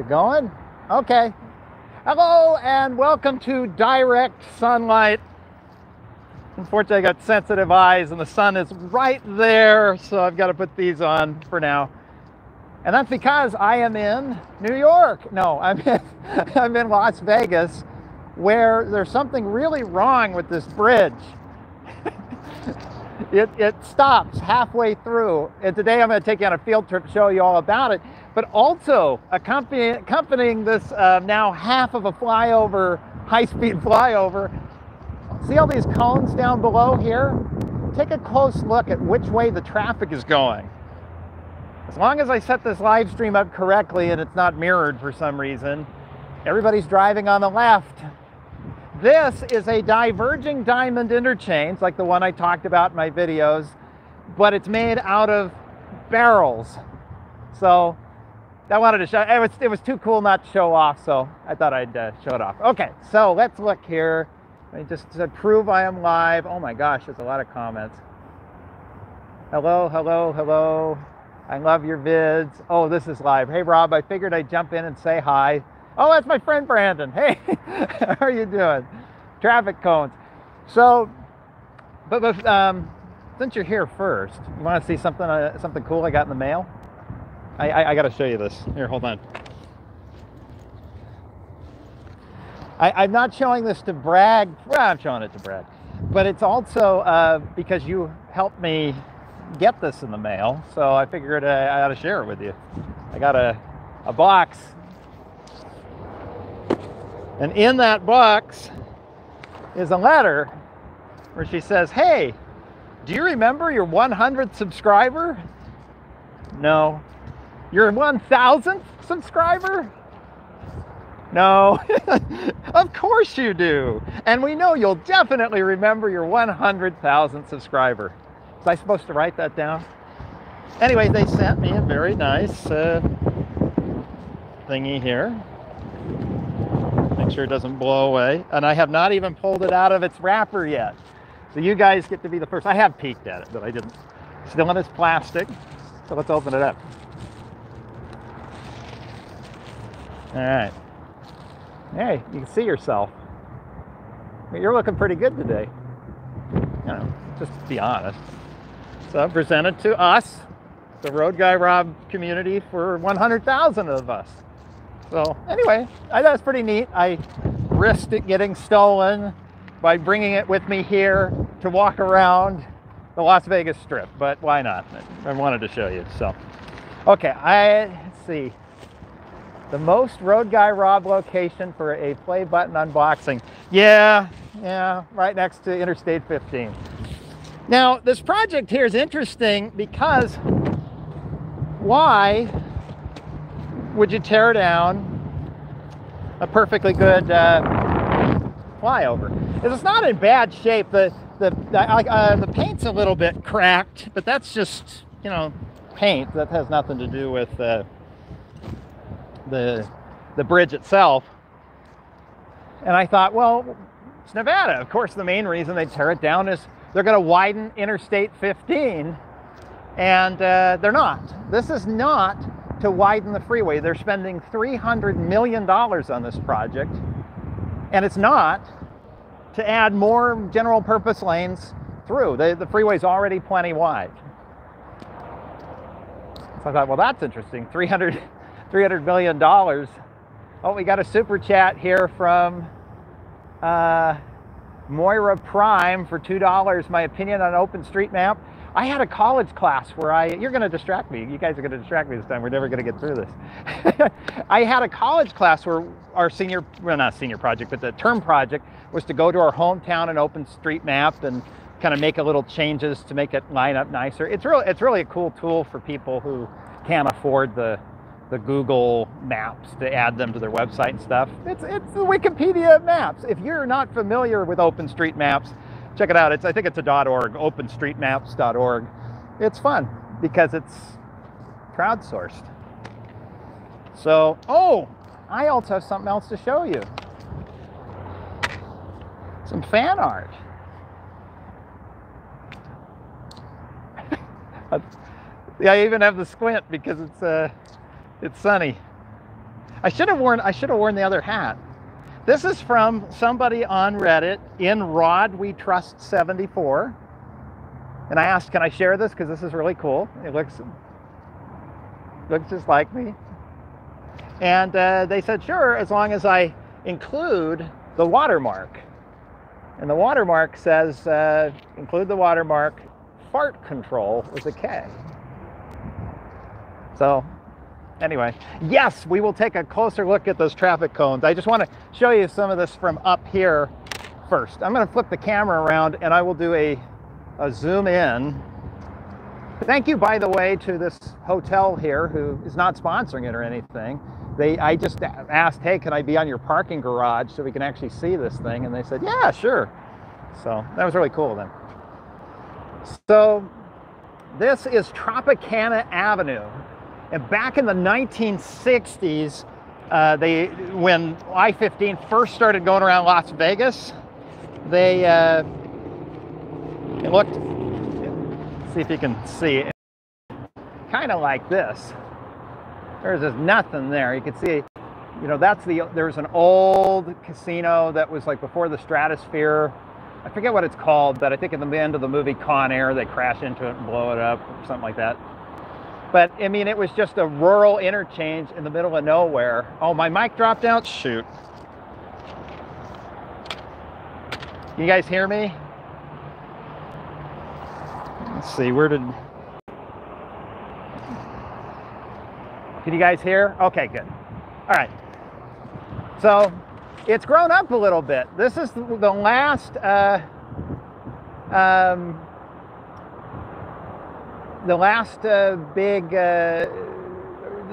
it going? Okay. Hello and welcome to direct sunlight. Unfortunately, I got sensitive eyes and the sun is right there, so I've got to put these on for now. And that's because I am in New York. No, I'm in, I'm in Las Vegas, where there's something really wrong with this bridge. it, it stops halfway through. And today I'm going to take you on a field trip, to show you all about it. But also accompanying, this uh, now half of a flyover, high-speed flyover, see all these cones down below here? Take a close look at which way the traffic is going. As long as I set this live stream up correctly and it's not mirrored for some reason, everybody's driving on the left. This is a diverging diamond interchange like the one I talked about in my videos, but it's made out of barrels. So I wanted to show, it was, it was too cool not to show off, so I thought I'd uh, show it off. Okay, so let's look here. Me just to prove I am live. Oh my gosh, there's a lot of comments. Hello, hello, hello. I love your vids. Oh, this is live. Hey, Rob, I figured I'd jump in and say hi. Oh, that's my friend Brandon. Hey, how are you doing? Traffic cones. So, but, but um, since you're here first, you want to see something uh, something cool I got in the mail? I, I, I got to show you this. Here, hold on. I, am not showing this to brag. Well, I'm showing it to brag, but it's also uh, because you helped me get this in the mail, so I figured I, I ought to share it with you. I got a, a box, and in that box is a letter where she says, Hey, do you remember your 100th subscriber? No. Your 1000th subscriber? No, of course you do. And we know you'll definitely remember your 100,000th subscriber. Was I supposed to write that down? Anyway, they sent me a very nice uh, thingy here. Make sure it doesn't blow away. And I have not even pulled it out of its wrapper yet. So you guys get to be the first. I have peeked at it, but I didn't. Still in its plastic. So let's open it up. All right. Hey, you can see yourself. You're looking pretty good today. You know, just be honest. So presented to us, the Road Guy Rob community, for 100,000 of us. So anyway, I thought it was pretty neat. I risked it getting stolen by bringing it with me here to walk around the Las Vegas Strip, but why not? I wanted to show you. So, okay, I let's see the most Road Guy Rob location for a play button unboxing. Yeah, yeah, right next to Interstate 15. Now, this project here is interesting because why would you tear down a perfectly good uh, flyover? It's not in bad shape. The the uh, the paint's a little bit cracked, but that's just you know paint. That has nothing to do with uh, the, the bridge itself. And I thought, well, it's Nevada. Of course, the main reason they tear it down is they're going to widen Interstate 15, and uh, they're not. This is not to widen the freeway. They're spending $300 million on this project, and it's not to add more general purpose lanes through. The, the freeway's already plenty wide. So I thought, well, that's interesting. 300 $300 million. Oh, we got a super chat here from uh, Moira Prime for $2. My opinion on OpenStreetMap. I had a college class where I, you're going to distract me. You guys are going to distract me this time. We're never going to get through this. I had a college class where our senior, well, not senior project, but the term project was to go to our hometown and OpenStreetMap and kind of make a little changes to make it line up nicer. It's really, it's really a cool tool for people who can't afford the the Google Maps to add them to their website and stuff. It's, it's the Wikipedia Maps. If you're not familiar with OpenStreetMaps, check it out. It's, I think it's a .org, openstreetmaps.org. It's fun because it's crowdsourced. So, oh, I also have something else to show you. Some fan art. I even have the squint because it's uh, it's sunny. I should have worn I should have worn the other hat. This is from somebody on Reddit in Rod We Trust 74. And I asked, can I share this? Because this is really cool. It looks looks just like me. And uh, they said, sure, as long as I include the watermark. And the watermark says, uh, include the watermark, fart control with a K. So anyway, yes, we will take a closer look at those traffic cones. I just want to show you some of this from up here first. I'm going to flip the camera around and I will do a, a zoom in. Thank you, by the way, to this hotel here who is not sponsoring it or anything. They, I just asked, hey, can I be on your parking garage so we can actually see this thing? And they said, yeah, sure. So that was really cool then. So this is Tropicana Avenue. And back in the 1960s, uh, they when I-15 first started going around Las Vegas, they, uh, looked, see if you can see, it kind of like this. There's just nothing there. You can see, you know, that's the, there's an old casino that was like before the stratosphere. I forget what it's called, but I think at the end of the movie Con Air, they crash into it and blow it up, or something like that. But I mean, it was just a rural interchange in the middle of nowhere. Oh, my mic dropped out? Shoot. You guys hear me? Let's see, where did. Can you guys hear? Okay, good. All right. So it's grown up a little bit. This is the last. Uh, um, the last uh, big, uh,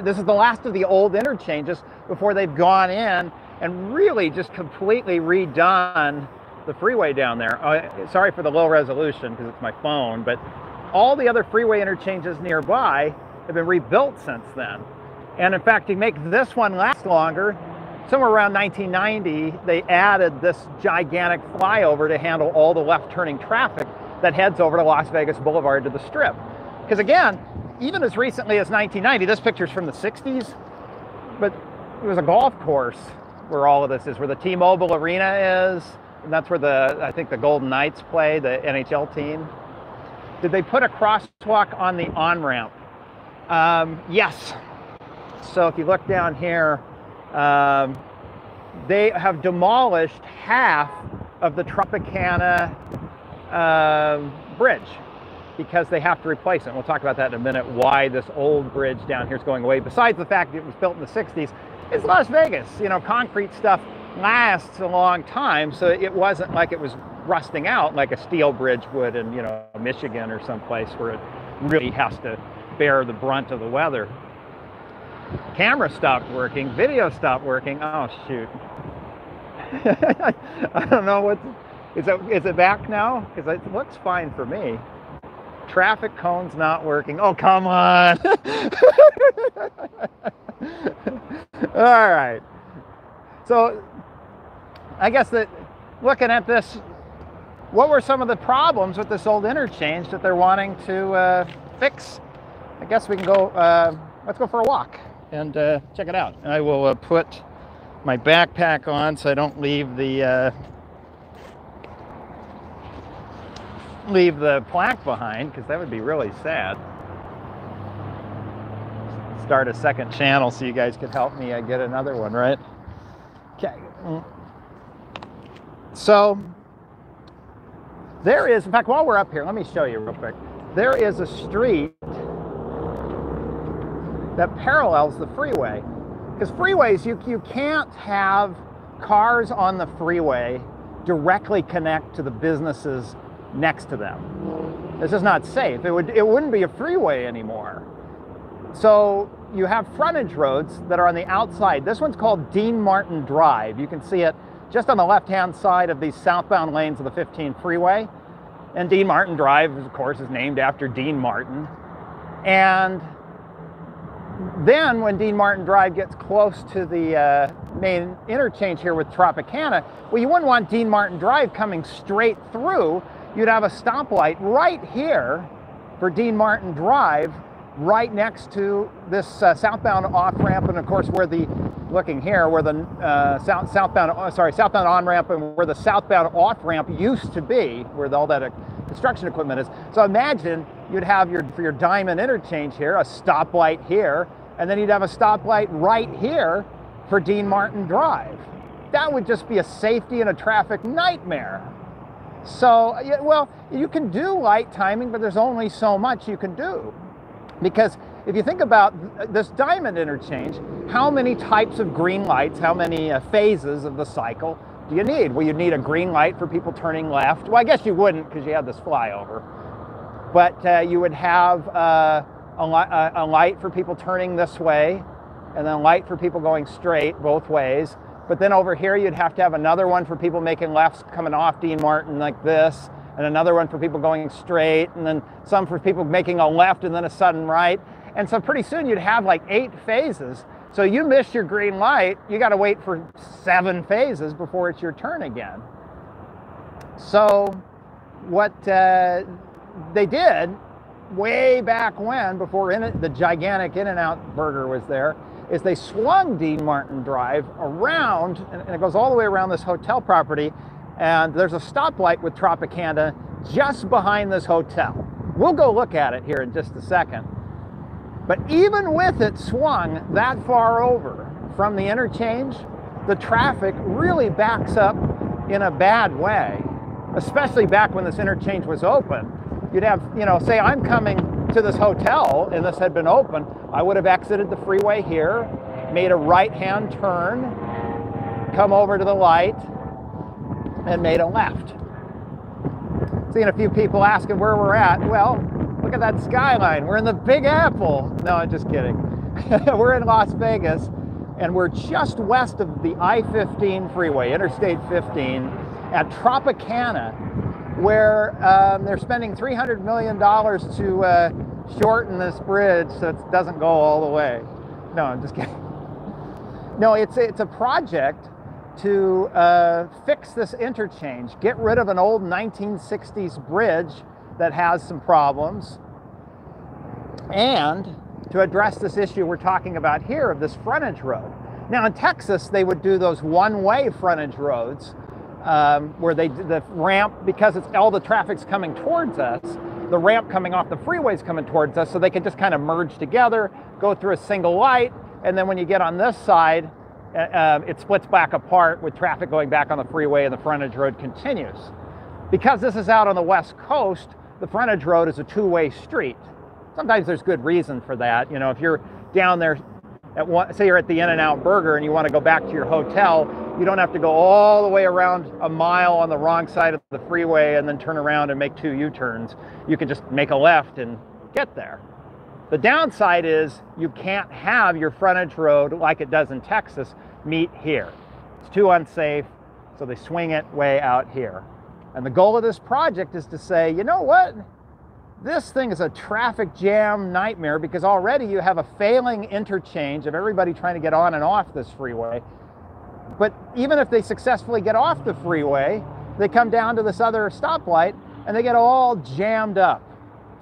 this is the last of the old interchanges before they've gone in and really just completely redone the freeway down there. Uh, sorry for the low resolution because it's my phone, but all the other freeway interchanges nearby have been rebuilt since then. And in fact, to make this one last longer, somewhere around 1990, they added this gigantic flyover to handle all the left turning traffic that heads over to Las Vegas Boulevard to the Strip. Because again, even as recently as 1990, this picture's from the 60s, but it was a golf course where all of this is, where the T-Mobile Arena is, and that's where the, I think the Golden Knights play, the NHL team. Did they put a crosswalk on the on-ramp? Um, yes. So if you look down here, um, they have demolished half of the Tropicana uh, bridge because they have to replace it. And we'll talk about that in a minute, why this old bridge down here is going away. Besides the fact that it was built in the 60s, it's Las Vegas. You know, concrete stuff lasts a long time, so it wasn't like it was rusting out like a steel bridge would in, you know, Michigan or someplace where it really has to bear the brunt of the weather. Camera stopped working, video stopped working. Oh, shoot. I don't know what, is it, is it back now? Because it looks fine for me. Traffic cone's not working. Oh, come on. All right. So I guess that looking at this, what were some of the problems with this old interchange that they're wanting to uh, fix? I guess we can go, uh, let's go for a walk and uh, check it out. I will uh, put my backpack on so I don't leave the uh, leave the plaque behind because that would be really sad. Start a second channel so you guys could help me get another one, right? Okay. Mm. So there is, in fact, while we're up here, let me show you real quick. There is a street that parallels the freeway. Because freeways, you, you can't have cars on the freeway directly connect to the businesses next to them. This is not safe. It, would, it wouldn't be a freeway anymore. So you have frontage roads that are on the outside. This one's called Dean Martin Drive. You can see it just on the left-hand side of these southbound lanes of the 15 freeway. And Dean Martin Drive, of course, is named after Dean Martin. And then when Dean Martin Drive gets close to the uh, main interchange here with Tropicana, well, you wouldn't want Dean Martin Drive coming straight through you'd have a stoplight right here for Dean Martin Drive, right next to this uh, southbound off ramp, and of course, where the looking here where the uh, south, southbound, uh, sorry, southbound on ramp and where the southbound off ramp used to be, where all that uh, construction equipment is. So imagine you'd have your, for your diamond interchange here, a stoplight here, and then you'd have a stoplight right here for Dean Martin Drive. That would just be a safety and a traffic nightmare. So, well, you can do light timing, but there's only so much you can do. Because if you think about this diamond interchange, how many types of green lights, how many uh, phases of the cycle do you need? Well, you need a green light for people turning left. Well, I guess you wouldn't because you have this flyover. But uh, you would have uh, a, li- a light for people turning this way, and then a light for people going straight both ways. But then over here, you'd have to have another one for people making lefts coming off Dean Martin like this, and another one for people going straight, and then some for people making a left and then a sudden right. And so pretty soon you'd have like eight phases. So you miss your green light, you got to wait for seven phases before it's your turn again. So what uh, they did way back when, before in the gigantic In-N-Out Burger was there, is they swung Dean Martin Drive around, and it goes all the way around this hotel property, and there's a stoplight with Tropicana just behind this hotel. We'll go look at it here in just a second. But even with it swung that far over from the interchange, the traffic really backs up in a bad way, especially back when this interchange was open. You'd have, you know, say I'm coming to this hotel and this had been open, I would have exited the freeway here, made a right hand turn, come over to the light, and made a left. Seeing a few people asking where we're at. Well, look at that skyline. We're in the Big Apple. No, I'm just kidding. we're in Las Vegas and we're just west of the I 15 freeway, Interstate 15, at Tropicana, where um, they're spending $300 million to uh, shorten this bridge so it doesn't go all the way. No, I'm just kidding. No, it's, it's a project to uh, fix this interchange, get rid of an old 1960s bridge that has some problems, and to address this issue we're talking about here of this frontage road. Now in Texas, they would do those one-way frontage roads um, where they the ramp because it's all the traffic's coming towards us the ramp coming off the freeways coming towards us so they can just kind of merge together go through a single light and then when you get on this side uh, uh, it splits back apart with traffic going back on the freeway and the frontage road continues. Because this is out on the west coast the frontage road is a two-way street. Sometimes there's good reason for that you know if you're down there at one, say you're at the In-N-Out Burger and you want to go back to your hotel, you don't have to go all the way around a mile on the wrong side of the freeway and then turn around and make two U-turns. You can just make a left and get there. The downside is you can't have your frontage road like it does in Texas meet here. It's too unsafe, so they swing it way out here. And the goal of this project is to say, you know what? This thing is a traffic jam nightmare because already you have a failing interchange of everybody trying to get on and off this freeway. But even if they successfully get off the freeway, they come down to this other stoplight and they get all jammed up.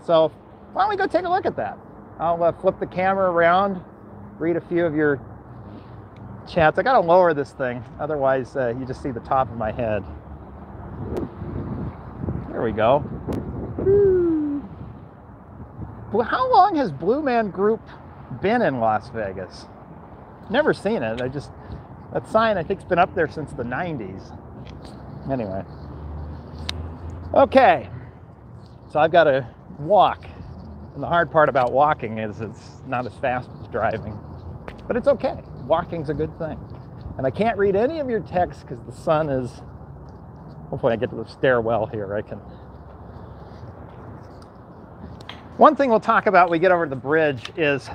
So why don't we go take a look at that? I'll uh, flip the camera around, read a few of your chats. I gotta lower this thing, otherwise uh, you just see the top of my head. There we go. Woo how long has Blue Man Group been in Las Vegas? Never seen it. I just that sign I think's been up there since the 90s. Anyway. Okay. So I've got to walk. And the hard part about walking is it's not as fast as driving. But it's okay. Walking's a good thing. And I can't read any of your texts because the sun is hopefully I get to the stairwell here I can one thing we'll talk about when we get over the bridge is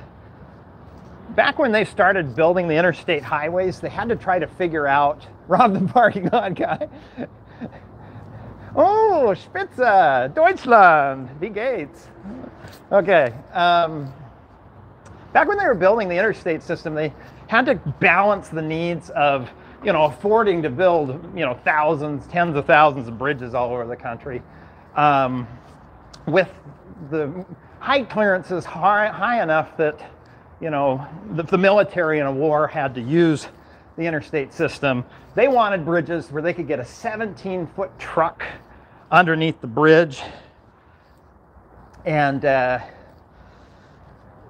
back when they started building the interstate highways, they had to try to figure out, rob the parking lot guy. oh, Spitze, Deutschland, Wie geht's? Okay. Um, back when they were building the interstate system, they had to balance the needs of, you know, affording to build, you know, thousands, tens of thousands of bridges all over the country um, with the height clearance is high, high enough that you know, the, the military in a war had to use the interstate system. They wanted bridges where they could get a 17 foot truck underneath the bridge. And uh,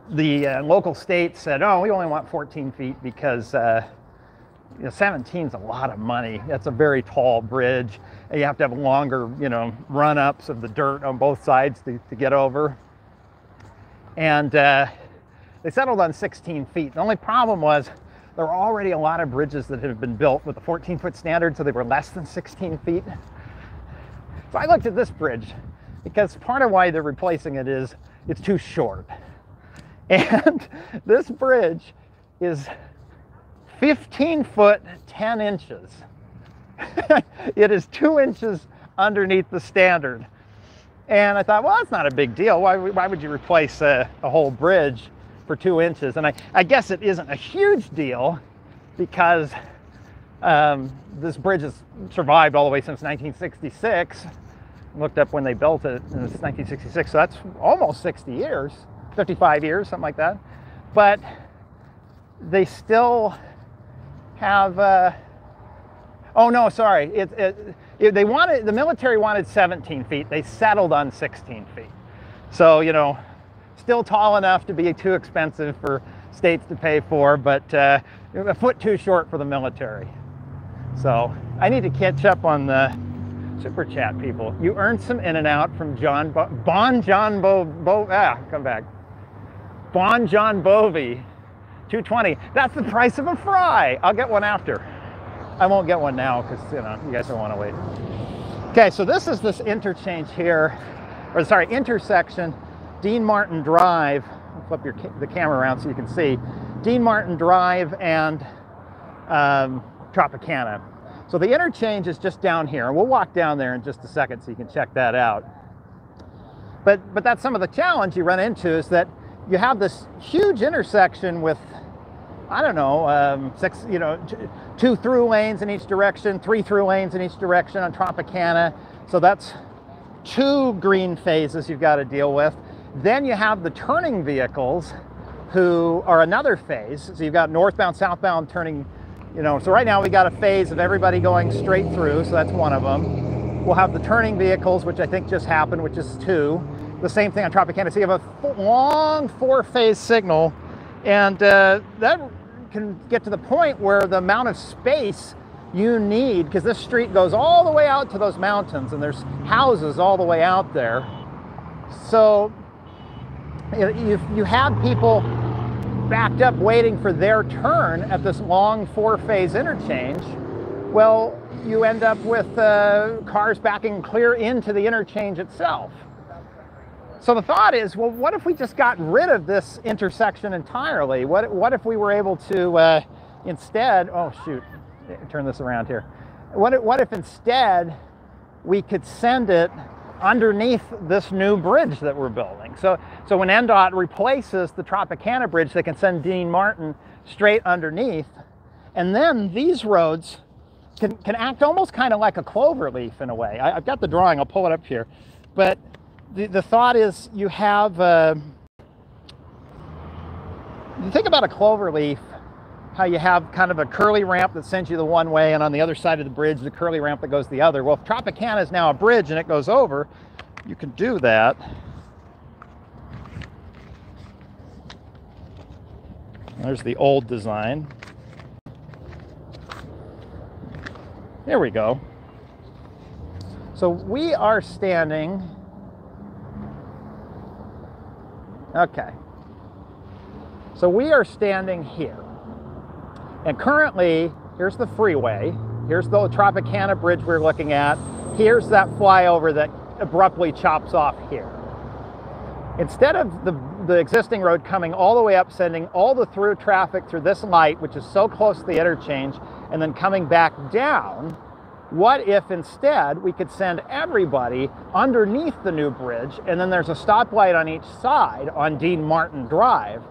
the uh, local state said, oh, we only want 14 feet because uh, you know, 17 is a lot of money. That's a very tall bridge. You have to have longer, you know, run ups of the dirt on both sides to, to get over. And uh, they settled on 16 feet. The only problem was there were already a lot of bridges that had been built with the 14 foot standard, so they were less than 16 feet. So I looked at this bridge because part of why they're replacing it is it's too short. And this bridge is 15 foot 10 inches. it is two inches underneath the standard. And I thought, well, that's not a big deal. Why, why would you replace a, a whole bridge for two inches? And I, I guess it isn't a huge deal because um, this bridge has survived all the way since 1966. Looked up when they built it, and it's 1966, so that's almost 60 years, 55 years, something like that. But they still have. Uh, oh no, sorry. It, it, it, they wanted the military wanted 17 feet. They settled on 16 feet. So you know, still tall enough to be too expensive for states to pay for, but uh, a foot too short for the military. So I need to catch up on the super chat people. You earned some In-N-Out from John Bo- Bon John Bo, Bo ah come back. Bon John Bovey, 220. That's the price of a fry. I'll get one after. I won't get one now because you know you guys don't want to wait. Okay, so this is this interchange here, or sorry, intersection, Dean Martin Drive. I'll flip your the camera around so you can see. Dean Martin Drive and um, Tropicana. So the interchange is just down here, and we'll walk down there in just a second so you can check that out. But but that's some of the challenge you run into is that you have this huge intersection with I don't know, um, six, you know, two through lanes in each direction, three through lanes in each direction on Tropicana. So that's two green phases you've got to deal with. Then you have the turning vehicles who are another phase. So you've got northbound, southbound turning, you know, so right now we got a phase of everybody going straight through. So that's one of them. We'll have the turning vehicles, which I think just happened, which is two. The same thing on Tropicana. So you have a long four phase signal and uh, that can get to the point where the amount of space you need, because this street goes all the way out to those mountains and there's houses all the way out there. So if you have people backed up waiting for their turn at this long four phase interchange, well, you end up with uh, cars backing clear into the interchange itself. So the thought is, well, what if we just got rid of this intersection entirely? What, what if we were able to uh, instead, oh shoot, turn this around here. What if, what if instead we could send it underneath this new bridge that we're building? So, so when NDOT replaces the Tropicana bridge, they can send Dean Martin straight underneath. And then these roads can, can act almost kind of like a clover leaf in a way. I, I've got the drawing, I'll pull it up here. But the, the thought is you have, uh, you think about a clover leaf, how you have kind of a curly ramp that sends you the one way, and on the other side of the bridge, the curly ramp that goes the other. Well, if Tropicana is now a bridge and it goes over, you can do that. There's the old design. There we go. So we are standing Okay. So we are standing here. And currently, here's the freeway. Here's the Tropicana Bridge we're looking at. Here's that flyover that abruptly chops off here. Instead of the, the existing road coming all the way up, sending all the through traffic through this light, which is so close to the interchange, and then coming back down, what if instead we could send everybody underneath the new bridge and then there's a stoplight on each side on Dean Martin Drive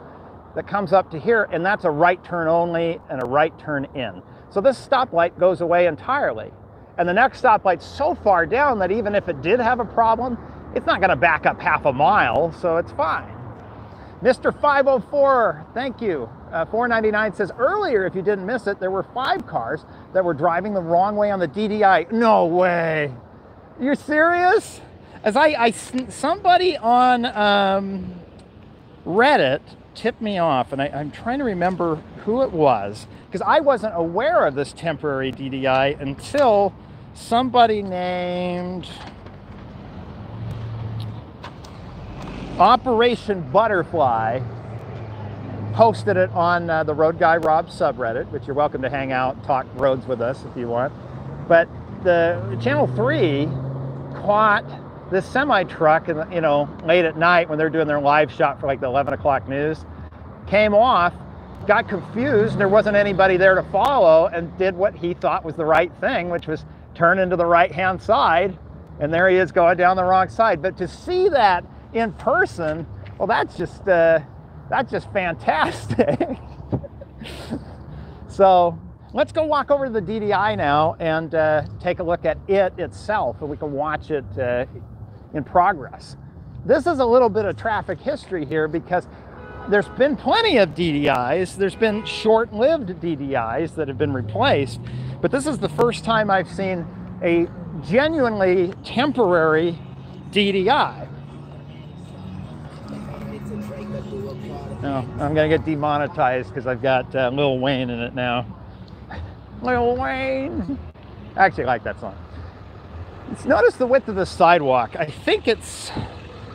that comes up to here and that's a right turn only and a right turn in. So this stoplight goes away entirely. And the next stoplight's so far down that even if it did have a problem, it's not going to back up half a mile, so it's fine. Mr. 504, thank you. Uh, 499 says earlier, if you didn't miss it, there were five cars that were driving the wrong way on the DDI. No way. You're serious? As I, I somebody on um, Reddit tipped me off, and I, I'm trying to remember who it was because I wasn't aware of this temporary DDI until somebody named Operation Butterfly posted it on uh, the Road Guy Rob subreddit, which you're welcome to hang out, talk roads with us if you want. But the Channel 3 caught this semi truck, and you know, late at night when they're doing their live shot for like the 11 o'clock news, came off, got confused. There wasn't anybody there to follow, and did what he thought was the right thing, which was turn into the right hand side. And there he is going down the wrong side. But to see that in person, well, that's just uh, that's just fantastic. so let's go walk over to the DDI now and uh, take a look at it itself, and we can watch it uh, in progress. This is a little bit of traffic history here because there's been plenty of DDIs. There's been short-lived DDIs that have been replaced, but this is the first time I've seen a genuinely temporary DDI. No, I'm gonna get demonetized because I've got uh, Lil Wayne in it now. Lil Wayne. I actually like that song. Notice the width of the sidewalk. I think it's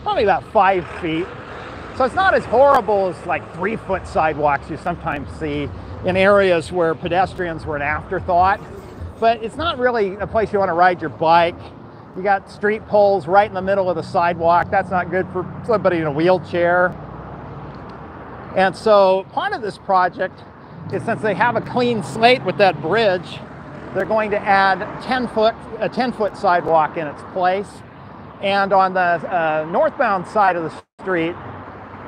probably about five feet. So it's not as horrible as like three foot sidewalks you sometimes see in areas where pedestrians were an afterthought. But it's not really a place you want to ride your bike. You got street poles right in the middle of the sidewalk. That's not good for somebody in a wheelchair. And so part of this project is since they have a clean slate with that bridge, they're going to add 10 foot, a 10 foot sidewalk in its place. And on the uh, northbound side of the street,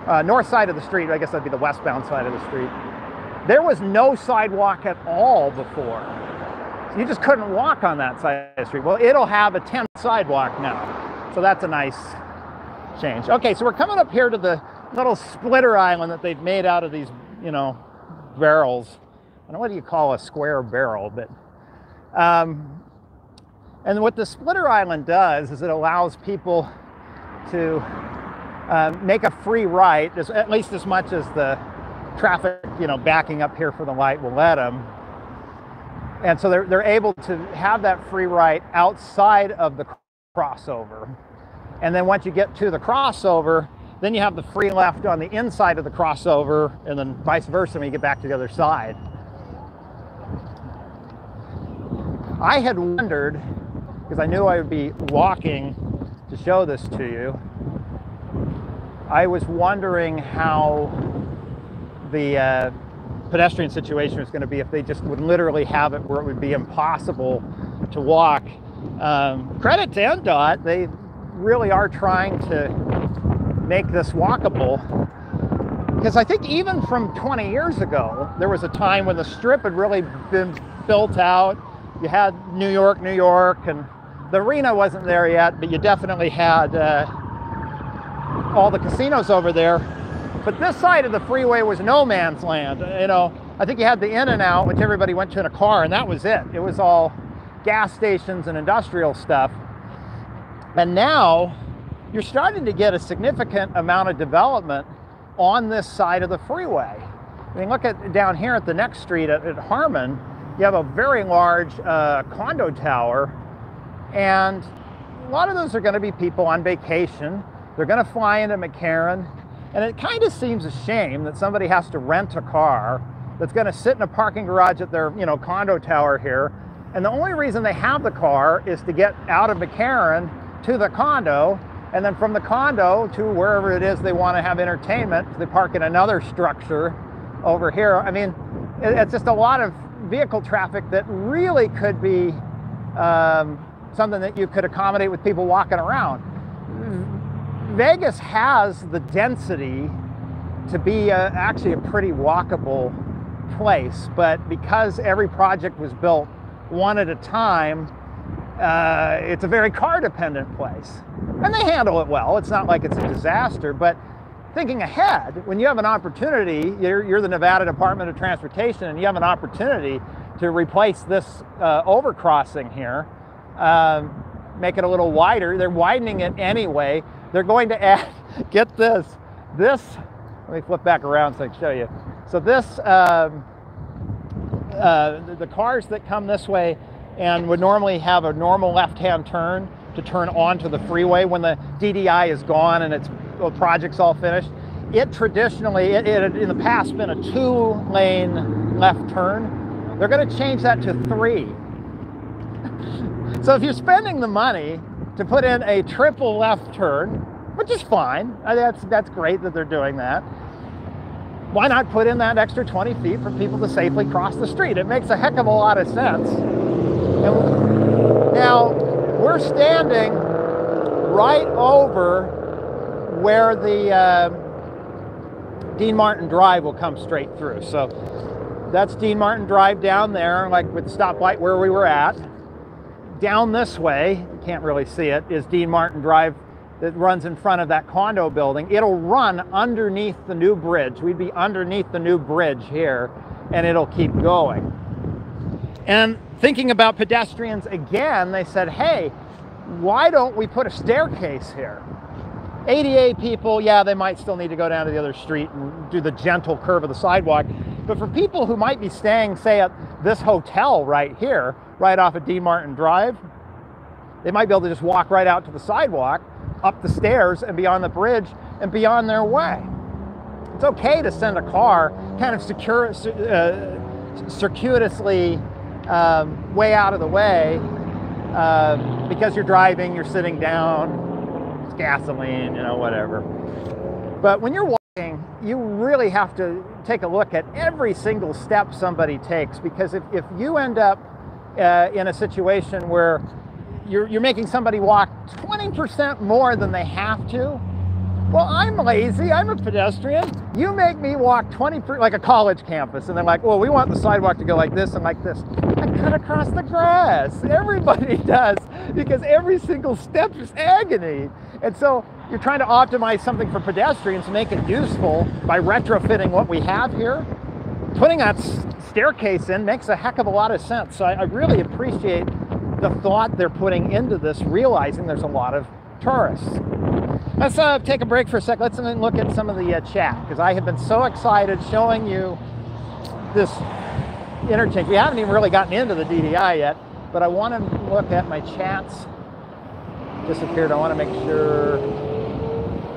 uh, north side of the street, I guess that'd be the westbound side of the street, there was no sidewalk at all before. You just couldn't walk on that side of the street. Well, it'll have a 10 sidewalk now. So that's a nice change. Okay, so we're coming up here to the little splitter island that they've made out of these, you know, barrels. I don't know what do you call a square barrel, but um, and what the splitter island does is it allows people to uh, make a free right, at least as much as the traffic, you know, backing up here for the light will let them. And so they're, they're able to have that free right outside of the crossover. And then once you get to the crossover, then you have the free left on the inside of the crossover and then vice versa when you get back to the other side. I had wondered, because I knew I would be walking to show this to you, I was wondering how the uh, pedestrian situation was going to be if they just would literally have it where it would be impossible to walk. Um, credit to NDOT, they really are trying to make this walkable. Because I think even from 20 years ago, there was a time when the strip had really been built out. You had New York, New York, and the arena wasn't there yet, but you definitely had uh, all the casinos over there. But this side of the freeway was no man's land. You know, I think you had the In-N-Out, which everybody went to in a car, and that was it. It was all gas stations and industrial stuff. And now you're starting to get a significant amount of development on this side of the freeway. I mean, look at down here at the next street at, at Harmon, you have a very large uh, condo tower, and a lot of those are going to be people on vacation. They're going to fly into McCarran, and it kind of seems a shame that somebody has to rent a car that's going to sit in a parking garage at their, you know, condo tower here, and the only reason they have the car is to get out of McCarran to the condo and then from the condo to wherever it is they want to have entertainment, they park in another structure over here. I mean, it's just a lot of vehicle traffic that really could be um, something that you could accommodate with people walking around. Vegas has the density to be a, actually a pretty walkable place, but because every project was built one at a time, uh, it's a very car dependent place. And they handle it well. It's not like it's a disaster, but thinking ahead, when you have an opportunity, you're, you're, the Nevada Department of Transportation, and you have an opportunity to replace this uh, overcrossing here, um, make it a little wider. They're widening it anyway. They're going to add, get this, this, let me flip back around so I can show you. So this, um, uh, the, the cars that come this way and would normally have a normal left-hand turn to turn onto the freeway when the DDI is gone and its project's all finished. It traditionally, it, it in the past been a two lane left turn. They're going to change that to three. so if you're spending the money to put in a triple left turn, which is fine, uh, that's, that's great that they're doing that. Why not put in that extra 20 feet for people to safely cross the street? It makes a heck of a lot of sense. And now, we're standing right over where the uh, Dean Martin Drive will come straight through. So that's Dean Martin Drive down there, like with the stoplight where we were at. Down this way, you can't really see it, is Dean Martin Drive that runs in front of that condo building. It'll run underneath the new bridge. We'd be underneath the new bridge here, and it'll keep going. And thinking about pedestrians again, they said, hey, why don't we put a staircase here? ADA people, yeah, they might still need to go down to the other street and do the gentle curve of the sidewalk. But for people who might be staying, say, at this hotel right here, right off of Dean Martin Drive, they might be able to just walk right out to the sidewalk, up the stairs, and be on the bridge and be on their way. It's okay to send a car kind of secure, uh, circuitously um, way out of the way uh, because you're driving, you're sitting down, it's gasoline, you know, whatever. But when you're walking, you really have to take a look at every single step somebody takes because if, if you end up uh, in a situation where you're, you're making somebody walk 20% more than they have to, well, I'm lazy. I'm a pedestrian. You make me walk 20, like a college campus, and they're like, well, we want the sidewalk to go like this and like this. I cut across the grass. Everybody does because every single step is agony. And so you're trying to optimize something for pedestrians, make it useful by retrofitting what we have here. Putting that staircase in makes a heck of a lot of sense. So I, I really appreciate the thought they're putting into this, realizing there's a lot of tourists. Let's uh, take a break for a sec. Let's look at some of the uh, chat because I have been so excited showing you this interchange. We haven't even really gotten into the DDI yet, but I want to look at my chats. Disappeared. I want to make sure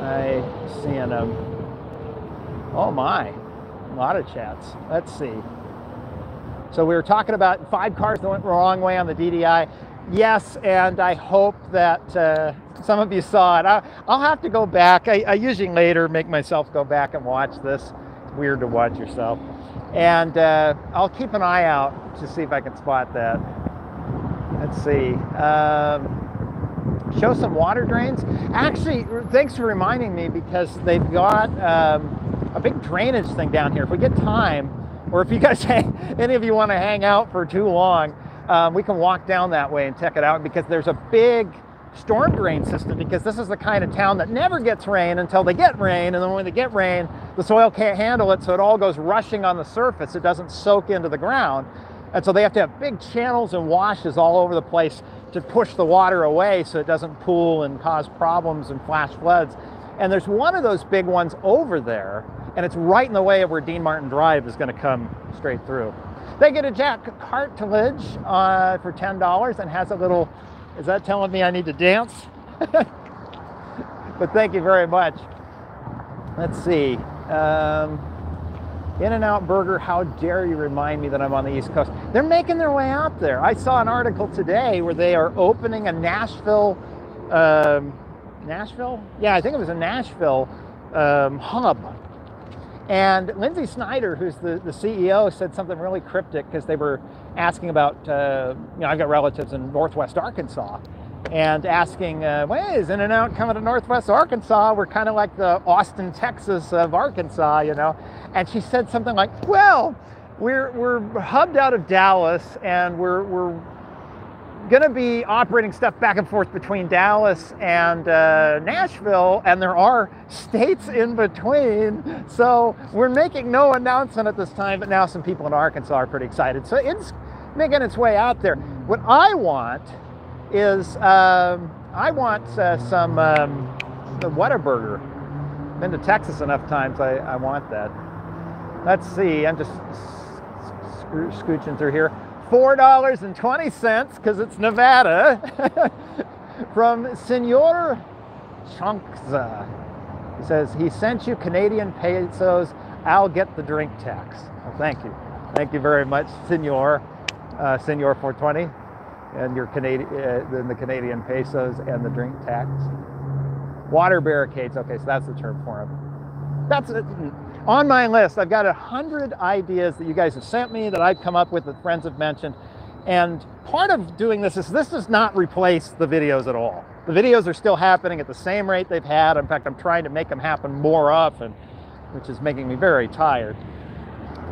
I see them. Oh my, a lot of chats. Let's see. So we were talking about five cars that went the wrong way on the DDI. Yes, and I hope that uh, some of you saw it. I, will have to go back. I, I, usually later make myself go back and watch this. It's weird to watch yourself. And uh, I'll keep an eye out to see if I can spot that. Let's see. Um, show some water drains. Actually, thanks for reminding me because they've got um, a big drainage thing down here. If we get time, or if you guys, any of you want to hang out for too long, um, we can walk down that way and check it out because there's a big storm drain system because this is the kind of town that never gets rain until they get rain. And then when they get rain the soil can't handle it. So it all goes rushing on the surface. It doesn't soak into the ground. And so they have to have big channels and washes all over the place to push the water away so it doesn't pool and cause problems and flash floods. And there's one of those big ones over there and it's right in the way of where Dean Martin Drive is going to come straight through. They get a jack cartilage uh, for $10 and has a little is that telling me I need to dance? but thank you very much. Let's see. Um, In-N-Out Burger, how dare you remind me that I'm on the East Coast? They're making their way out there. I saw an article today where they are opening a Nashville, um, Nashville? Yeah, I think it was a Nashville um, hub. And Lynsi Snyder, who's the, the CEO, said something really cryptic because they were asking about, uh, you know, I've got relatives in Northwest Arkansas, and asking, uh, well, is In-N-Out coming to Northwest Arkansas? We're kind of like the Austin, Texas of Arkansas, you know? And she said something like, well, we're, we're hubbed out of Dallas and we're, we're going to be operating stuff back and forth between Dallas and uh, Nashville, and there are states in between. So we're making no announcement at this time, but now some people in Arkansas are pretty excited. So it's making its way out there. What I want is um, I want uh, some um, the Whataburger. Been to Texas enough times. I, I want that. Let's see. I'm just scooching through here. $4.20 because it's Nevada from Senor Chunkza. He says, he sent you Canadian pesos. I'll get the drink tax. Well, thank you. Thank you very much, Senor, uh, Senor 420, and your Canadian, uh, the Canadian pesos and the drink tax. Water barricades. Okay, so that's the term for them. That's it on my list, I've got a hundred ideas that you guys have sent me that I've come up with that friends have mentioned. And part of doing this is this does not replace the videos at all. The videos are still happening at the same rate they've had. In fact, I'm trying to make them happen more often, which is making me very tired.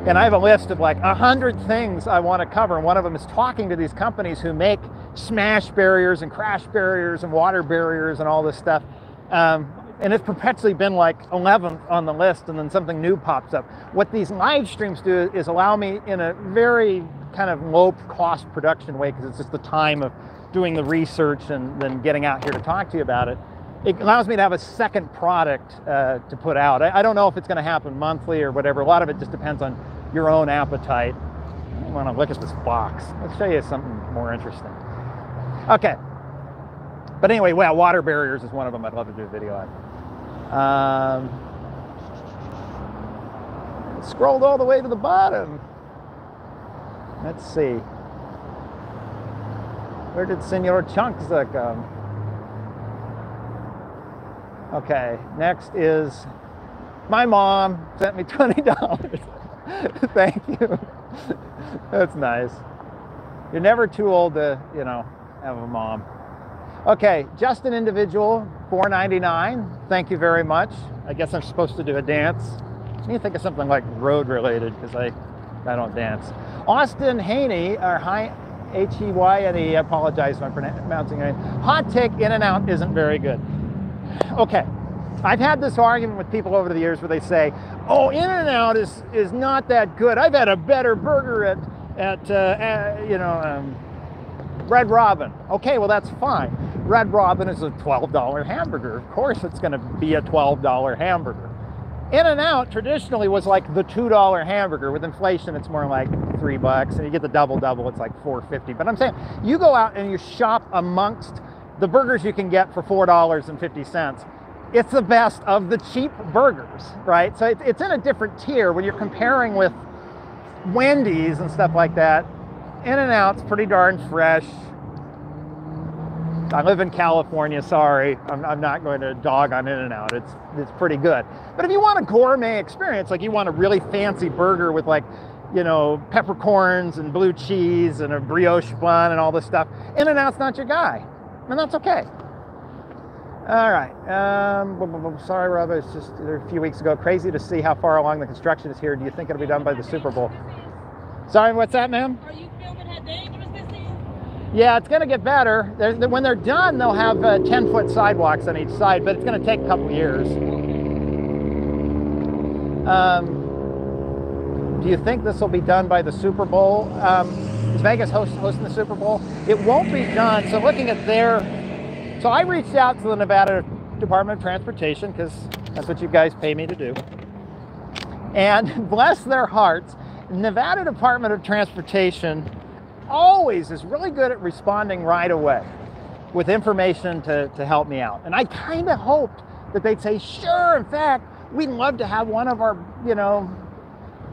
And I have a list of like a hundred things I want to cover. And one of them is talking to these companies who make smash barriers and crash barriers and water barriers and all this stuff. Um, and it's perpetually been like 11th on the list and then something new pops up. What these live streams do is allow me in a very kind of low cost production way because it's just the time of doing the research and then getting out here to talk to you about it. It allows me to have a second product uh, to put out. I, I, don't know if it's going to happen monthly or whatever. A lot of it just depends on your own appetite. I want to look at this box. Let's show you something more interesting. Okay. But anyway, well, water barriers is one of them I'd love to do a video on. Um, scrolled all the way to the bottom. Let's see. Where did Senor Chunkza come? Okay, next is my mom sent me $20. Thank you. That's nice. You're never too old to, you know, have a mom. Okay, just an individual, 4.99. Thank you very much. I guess I'm supposed to do a dance. I need to think of something like road related because I, I don't dance. Austin Haney, or hi, H-E-Y-N-E, I apologize if I'm pronouncing it. Hot take In-N-Out isn't very good. Okay, I've had this argument with people over the years where they say, oh, In-N-Out is, is not that good. I've had a better burger at, at, uh, at you know, um, Red Robin. Okay, well, that's fine. Red Robin is a $12 hamburger. Of course, it's going to be a $12 hamburger. In-N-Out traditionally was like the $2 hamburger. With inflation, it's more like three bucks, and you get the double double, it's like 4.50. But I'm saying you go out and you shop amongst the burgers you can get for $4.50. It's the best of the cheap burgers, right? So it's in a different tier when you're comparing with Wendy's and stuff like that. In-N-Out's pretty darn fresh. I live in California, sorry. I'm, I'm not going to dog on In and Out. It's, it's pretty good. But if you want a gourmet experience, like you want a really fancy burger with like, you know, peppercorns and blue cheese and a brioche bun and all this stuff, In-N-Out's not your guy. And that's okay. All right. Um, sorry, Rob. It's just a few weeks ago. Crazy to see how far along the construction is here. Do you think it'll be done by the Super Bowl? Sorry, what's that, ma'am? Are you filming how dangerous this is? Yeah, it's going to get better. They're, when they're done, they'll have uh, 10 foot sidewalks on each side, but it's going to take a couple years. Um, do you think this will be done by the Super Bowl? Um, is Vegas host, hosting the Super Bowl? It won't be done. So, looking at their. So, I reached out to the Nevada Department of Transportation because that's what you guys pay me to do. And bless their hearts, Nevada Department of Transportation always is really good at responding right away with information to, to help me out. And I kind of hoped that they'd say, sure, in fact, we'd love to have one of our, you know,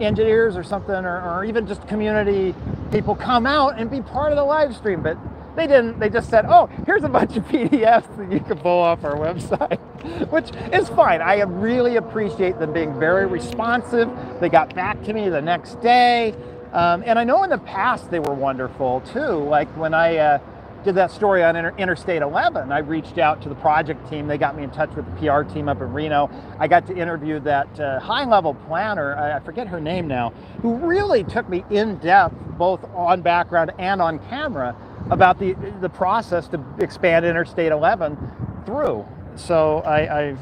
engineers or something, or, or even just community people come out and be part of the live stream. But they didn't. They just said, oh, here's a bunch of PDFs that you can pull off our website, which is fine. I really appreciate them being very responsive. They got back to me the next day. Um, and I know in the past they were wonderful too. Like when I uh, did that story on Inter- Interstate 11, I reached out to the project team. They got me in touch with the PR team up in Reno. I got to interview that uh, high level planner, I forget her name now, who really took me in depth, both on background and on camera, about the the process to expand Interstate 11 through. So I, I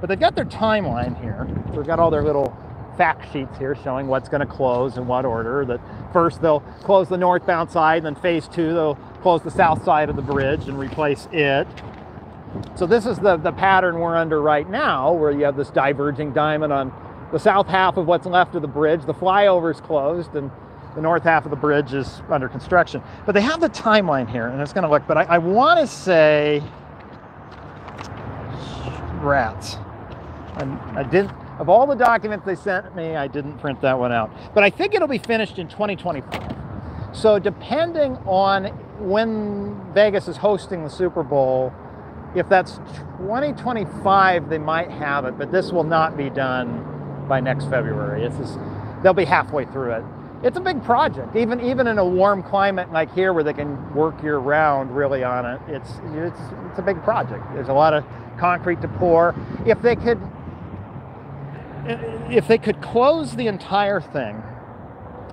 but they've got their timeline here. They've got all their little fact sheets here showing what's going to close in what order. That first they'll close the northbound side, and then phase two they'll close the south side of the bridge and replace it. So this is the, the pattern we're under right now, where you have this diverging diamond on the south half of what's left of the bridge. The flyover is closed, and the north half of the bridge is under construction. But they have the timeline here, and it's going to look. But I, I want to say, rats. I, I didn't of all the documents they sent me, I didn't print that one out. But I think it'll be finished in 2024. So depending on when Vegas is hosting the Super Bowl, if that's 2025, they might have it, but this will not be done by next February. It's just, they'll be halfway through it. It's a big project, even even in a warm climate like here, where they can work year round really on it. It's it's it's a big project. There's a lot of concrete to pour. If they could if they could close the entire thing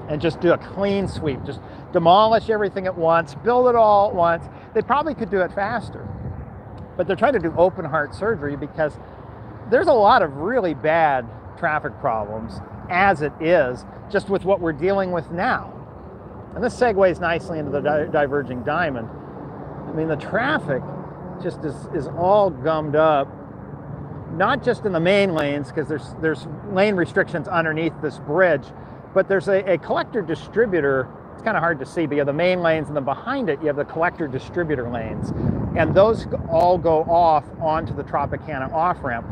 and just do a clean sweep, just demolish everything at once, build it all at once, they probably could do it faster. But they're trying to do open heart surgery because there's a lot of really bad traffic problems as it is, just with what we're dealing with now. And this segues nicely into the di- diverging diamond. I mean, the traffic just is, is all gummed up not just in the main lanes because there's there's lane restrictions underneath this bridge, but there's a, a collector distributor. It's kind of hard to see, but you have the main lanes, and then behind it you have the collector distributor lanes, and those all go off onto the Tropicana off ramp.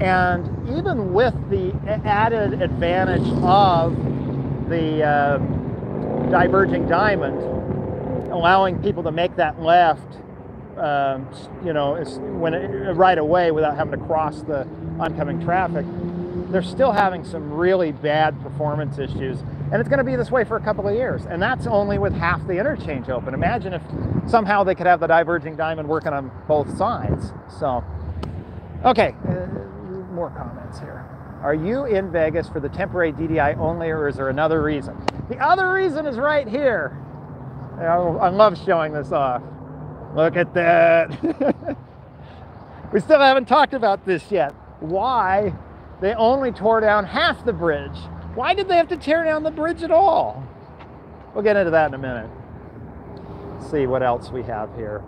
And even with the added advantage of the uh, diverging diamond, allowing people to make that left um, you know, when it, right away without having to cross the oncoming traffic, they're still having some really bad performance issues. And it's going to be this way for a couple of years. And that's only with half the interchange open. Imagine if somehow they could have the diverging diamond working on both sides. So, okay, uh, more comments here. Are you in Vegas for the temporary DDI only, or is there another reason? The other reason is right here. I love showing this off. Look at that. we still haven't talked about this yet. Why they only tore down half the bridge. Why did they have to tear down the bridge at all? We'll get into that in a minute. Let's see what else we have here.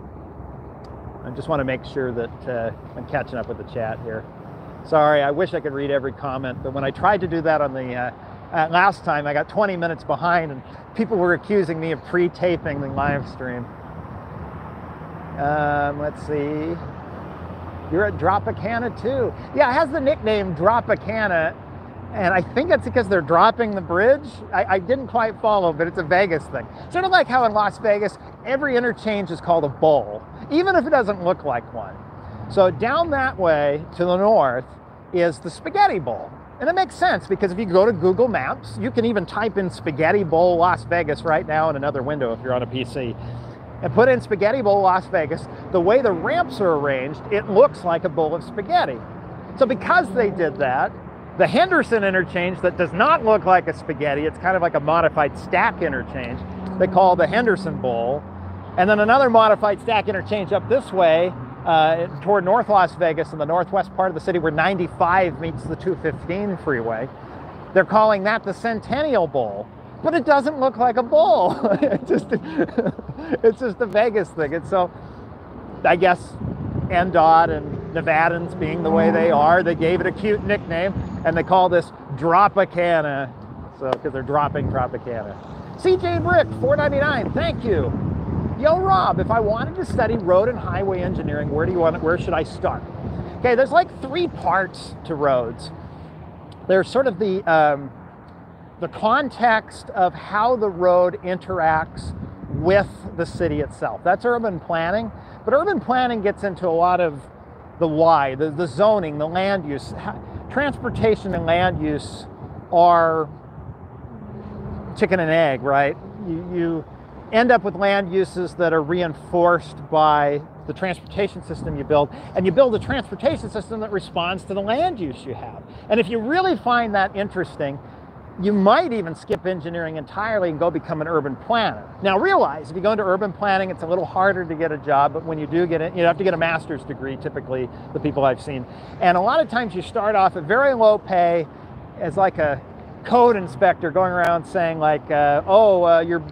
I just want to make sure that uh, I'm catching up with the chat here. Sorry, I wish I could read every comment, but when I tried to do that on the uh, uh, last time, I got 20 minutes behind, and people were accusing me of pre-taping the live stream. Um, let's see. You're at Dropicana too. Yeah, it has the nickname Dropicana, and I think it's because they're dropping the bridge. I, I, didn't quite follow, but it's a Vegas thing. Sort of like how in Las Vegas, every interchange is called a bowl, even if it doesn't look like one. So down that way to the north is the Spaghetti Bowl. And it makes sense because if you go to Google Maps, you can even type in Spaghetti Bowl Las Vegas right now in another window if you're on a PC and put in Spaghetti Bowl Las Vegas, the way the ramps are arranged, it looks like a bowl of spaghetti. So because they did that, the Henderson interchange that does not look like a spaghetti, it's kind of like a modified stack interchange, they call the Henderson Bowl. And then another modified stack interchange up this way uh, toward North Las Vegas in the northwest part of the city where 95 meets the 215 freeway. They're calling that the Centennial Bowl but it doesn't look like a bowl. it's just it's just a Vegas thing. And so I guess NDOT and Nevadans being the way they are, they gave it a cute nickname and they call this Dropicana. So because they're dropping Tropicana. CJ Brick, 499, thank you. Yo Rob, if I wanted to study road and highway engineering, where do you want where should I start? Okay, there's like three parts to roads. There's sort of the um, the context of how the road interacts with the city itself. That's urban planning. But urban planning gets into a lot of the why, the, the zoning, the land use. Transportation and land use are chicken and egg, right? You, you end up with land uses that are reinforced by the transportation system you build, and you build a transportation system that responds to the land use you have. And if you really find that interesting, you might even skip engineering entirely and go become an urban planner. Now realize if you go into urban planning, it's a little harder to get a job, but when you do get it, you have to get a master's degree typically, the people I've seen. And a lot of times you start off at very low pay as like a code inspector going around saying like, uh, oh, uh, you're,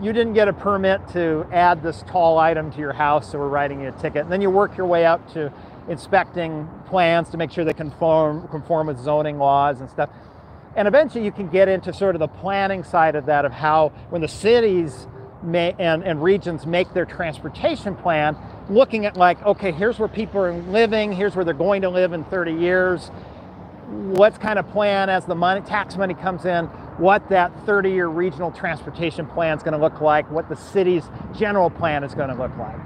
you didn't get a permit to add this tall item to your house, so we're writing you a ticket. And then you work your way up to inspecting plans to make sure they conform, conform with zoning laws and stuff. And eventually you can get into sort of the planning side of that of how when the cities may, and, and regions make their transportation plan, looking at like, okay, here's where people are living, here's where they're going to live in 30 years. What's kind of plan as the money, tax money comes in, what that 30 year regional transportation plan is going to look like, what the city's general plan is going to look like.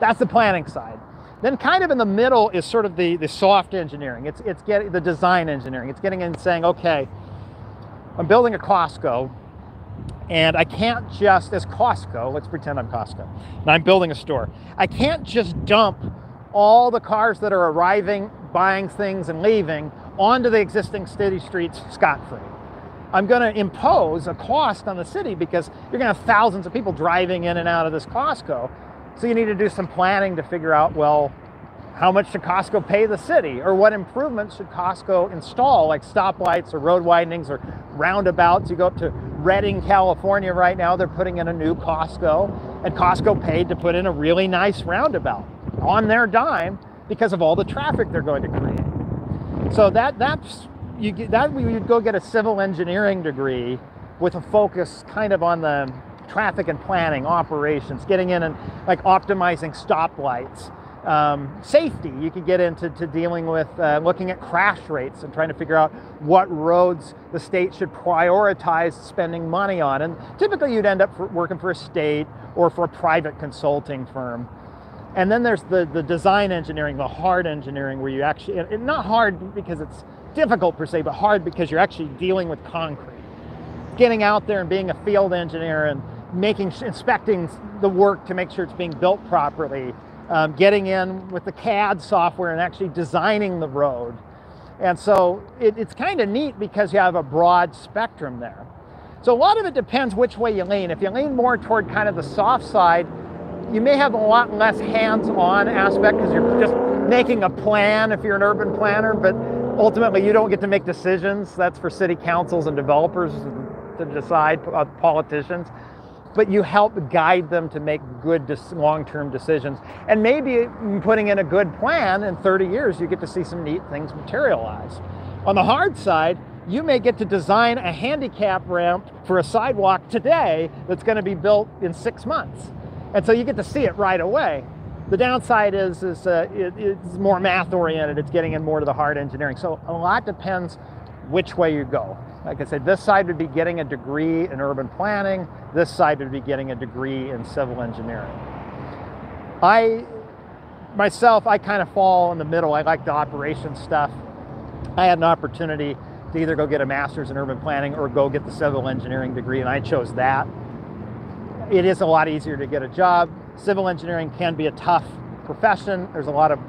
That's the planning side. Then kind of in the middle is sort of the, the soft engineering. It's, it's getting the design engineering. It's getting in saying, okay, I'm building a Costco and I can't just, as Costco, let's pretend I'm Costco, and I'm building a store. I can't just dump all the cars that are arriving, buying things and leaving onto the existing city streets scot-free. I'm going to impose a cost on the city because you're going to have thousands of people driving in and out of this Costco. So you need to do some planning to figure out, well, how much should Costco pay the city? Or what improvements should Costco install, like stoplights or road widenings or roundabouts? You go up to Redding, California right now, they're putting in a new Costco, and Costco paid to put in a really nice roundabout on their dime because of all the traffic they're going to create. So that that's you get that you'd go get a civil engineering degree with a focus kind of on the traffic and planning operations, getting in and like optimizing stoplights um, safety. You could get into to dealing with uh, looking at crash rates and trying to figure out what roads the state should prioritize spending money on. And typically you'd end up for working for a state or for a private consulting firm. And then there's the, the design engineering, the hard engineering, where you actually, not hard because it's difficult per se, but hard because you're actually dealing with concrete. Getting out there and being a field engineer and making, inspecting the work to make sure it's being built properly, um, getting in with the CAD software and actually designing the road. And so it, it's kind of neat because you have a broad spectrum there. So a lot of it depends which way you lean. If you lean more toward kind of the soft side, you may have a lot less hands-on aspect because you're just making a plan if you're an urban planner, but ultimately you don't get to make decisions. That's for city councils and developers to decide, uh, politicians but you help guide them to make good long-term decisions. And maybe putting in a good plan in 30 years, you get to see some neat things materialize. On the hard side, you may get to design a handicap ramp for a sidewalk today that's going to be built in six months. And so you get to see it right away. The downside is, is uh, it, it's more math oriented. It's getting in more to the hard engineering. So a lot depends which way you go. Like I said, this side would be getting a degree in urban planning. This side would be getting a degree in civil engineering. I, myself, I kind of fall in the middle. I like the operations stuff. I had an opportunity to either go get a master's in urban planning or go get the civil engineering degree, and I chose that. It is a lot easier to get a job. Civil engineering can be a tough profession. There's a lot of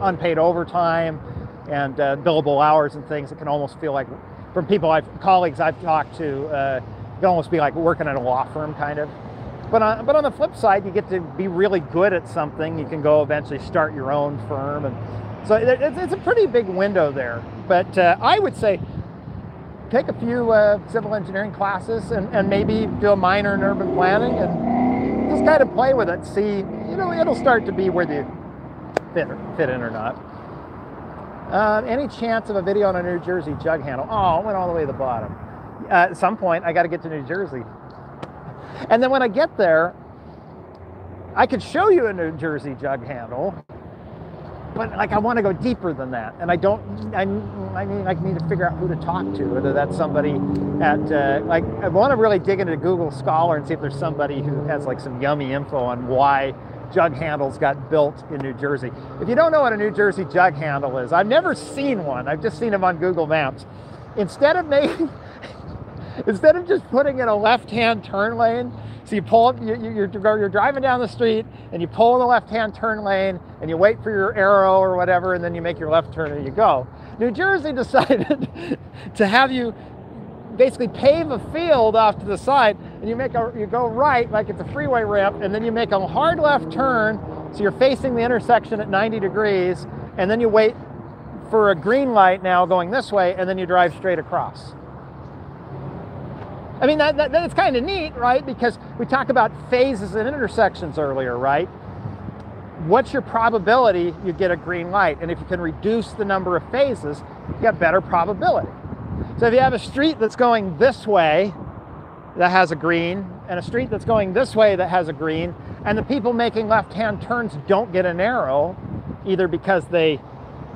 unpaid overtime and uh, billable hours and things. It can almost feel like from people I've colleagues I've talked to, uh, it can almost be like working at a law firm kind of. But on, but on the flip side, you get to be really good at something. You can go eventually start your own firm, and so it's, it's a pretty big window there. But uh, I would say take a few uh, civil engineering classes and, and maybe do a minor in urban planning and just kind of play with it. See, you know, it'll start to be where you fit fit in or not. Uh, any chance of a video on a New Jersey jug handle? Oh, it went all the way to the bottom. Uh, at some point, I got to get to New Jersey. And then when I get there, I could show you a New Jersey jug handle, but like I want to go deeper than that, and I don't. I, I mean, I need to figure out who to talk to, whether that's somebody at uh, like I want to really dig into Google Scholar and see if there's somebody who has like some yummy info on why jug handles got built in New Jersey. If you don't know what a New Jersey jug handle is, I've never seen one. I've just seen them on Google Maps. Instead of making, instead of just putting in a left-hand turn lane, so you pull up, you, you're, you're driving down the street and you pull in the left-hand turn lane and you wait for your arrow or whatever, and then you make your left turn and you go. New Jersey decided to have you basically pave a field off to the side and you make a you go right like it's a freeway ramp and then you make a hard left turn so you're facing the intersection at 90 degrees and then you wait for a green light now going this way and then you drive straight across I mean, that, that, that's kind of neat, right? Because we talked about phases and intersections earlier, right? What's your probability you get a green light? And if you can reduce the number of phases, you get better probability. So if you have a street that's going this way that has a green, and a street that's going this way that has a green, and the people making left-hand turns don't get an arrow, either because they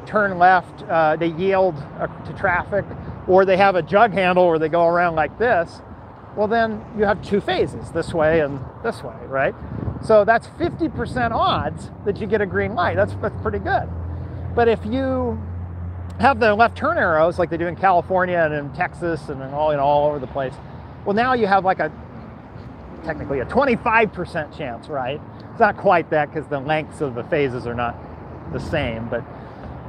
turn left, uh, they yield uh, to traffic, or they have a jug handle where they go around like this, well then you have two phases, this way and this way, right? So that's 50% odds that you get a green light. That's, that's pretty good. But if you have the left turn arrows like they do in California and in Texas and all, in all over the place, well now you have like a, technically a 25% chance, right? It's not quite that because the lengths of the phases are not the same, but,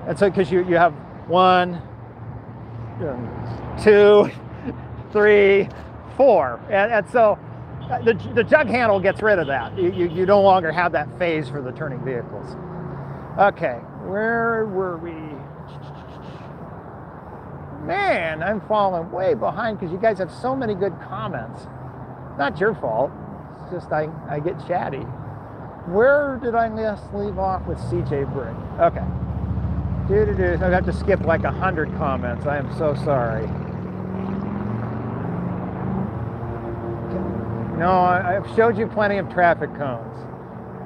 and so because you, you have one, two, three, four. And, and so uh, the, the jug handle gets rid of that. You, you, you no longer have that phase for the turning vehicles. Okay, where were we? Man, I'm falling way behind because you guys have so many good comments. Not your fault. It's just I, I get chatty. Where did I just leave off with CJ Brick? Okay. Do do do. I have to skip like a hundred comments. I am so sorry. No, I've showed you plenty of traffic cones.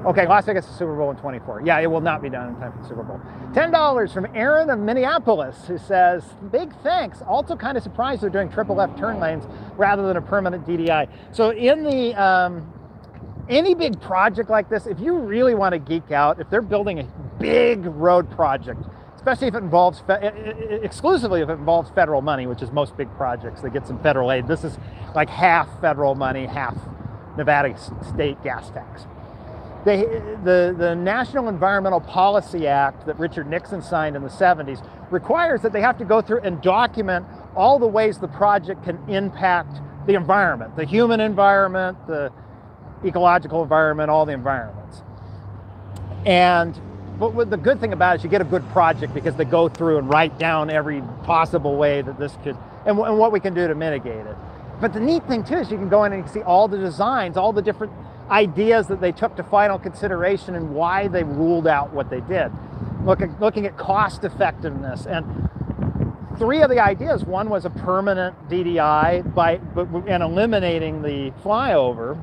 Okay, Las Vegas is Super Bowl in 24. Yeah, it will not be done in time for the Super Bowl. $10 from Aaron of Minneapolis, who says, big thanks. Also kind of surprised they're doing triple left turn lanes rather than a permanent DDI. So in the, um, any big project like this, if you really want to geek out, if they're building a big road project, especially if it involves, exclusively if it involves federal money, which is most big projects that get some federal aid. This is like half federal money, half Nevada state gas tax. They, the, the National Environmental Policy Act that Richard Nixon signed in the 70s requires that they have to go through and document all the ways the project can impact the environment, the human environment, the ecological environment, all the environments. And but the good thing about it is you get a good project because they go through and write down every possible way that this could, and, and what we can do to mitigate it. But the neat thing too is you can go in and see all the designs, all the different ideas that they took to final consideration and why they ruled out what they did. Look at, looking at cost effectiveness and three of the ideas. One was a permanent DDI by and eliminating the flyover.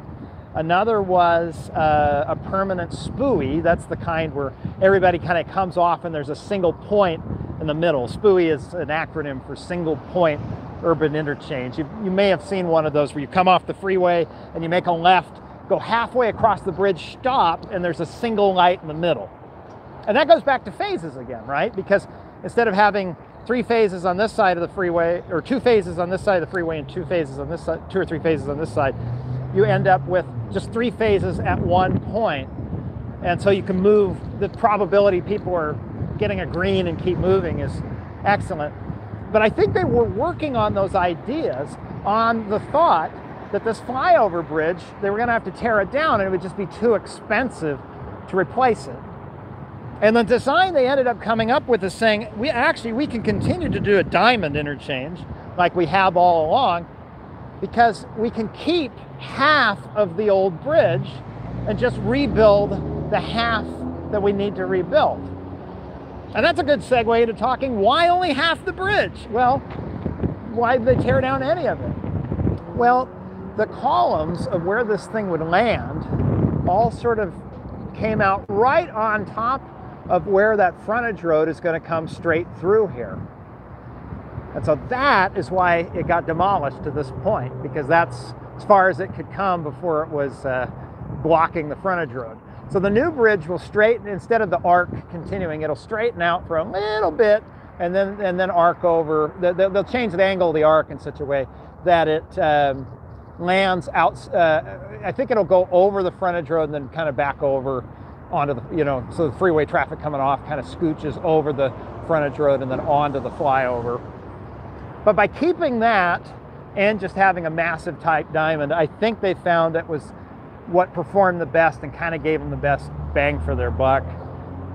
Another was uh, a permanent spooey. That's the kind where everybody kind of comes off and there's a single point in the middle. SPUI is an acronym for single point urban interchange. You, you may have seen one of those where you come off the freeway and you make a left, go halfway across the bridge, stop, and there's a single light in the middle. And that goes back to phases again, right? Because instead of having three phases on this side of the freeway, or two phases on this side of the freeway and two phases on this side, two or three phases on this side, you end up with just three phases at one point. And so you can move, the probability people are getting a green and keep moving is excellent. But I think they were working on those ideas on the thought that this flyover bridge, they were going to have to tear it down and it would just be too expensive to replace it. And the design they ended up coming up with is saying, we actually, we can continue to do a diamond interchange like we have all along, because we can keep half of the old bridge and just rebuild the half that we need to rebuild. And that's a good segue to talking why only half the bridge? Well, why did they tear down any of it? Well, the columns of where this thing would land all sort of came out right on top of where that frontage road is going to come straight through here. And so that is why it got demolished to this point, because that's as far as it could come before it was uh, blocking the frontage road. So the new bridge will straighten, instead of the arc continuing, it'll straighten out for a little bit and then, and then arc over. They'll, change the angle of the arc in such a way that it um, lands out. Uh, I think it'll go over the frontage road and then kind of back over onto the, you know, so the freeway traffic coming off kind of scooches over the frontage road and then onto the flyover. But by keeping that, and just having a massive type diamond, I think they found that was what performed the best and kind of gave them the best bang for their buck.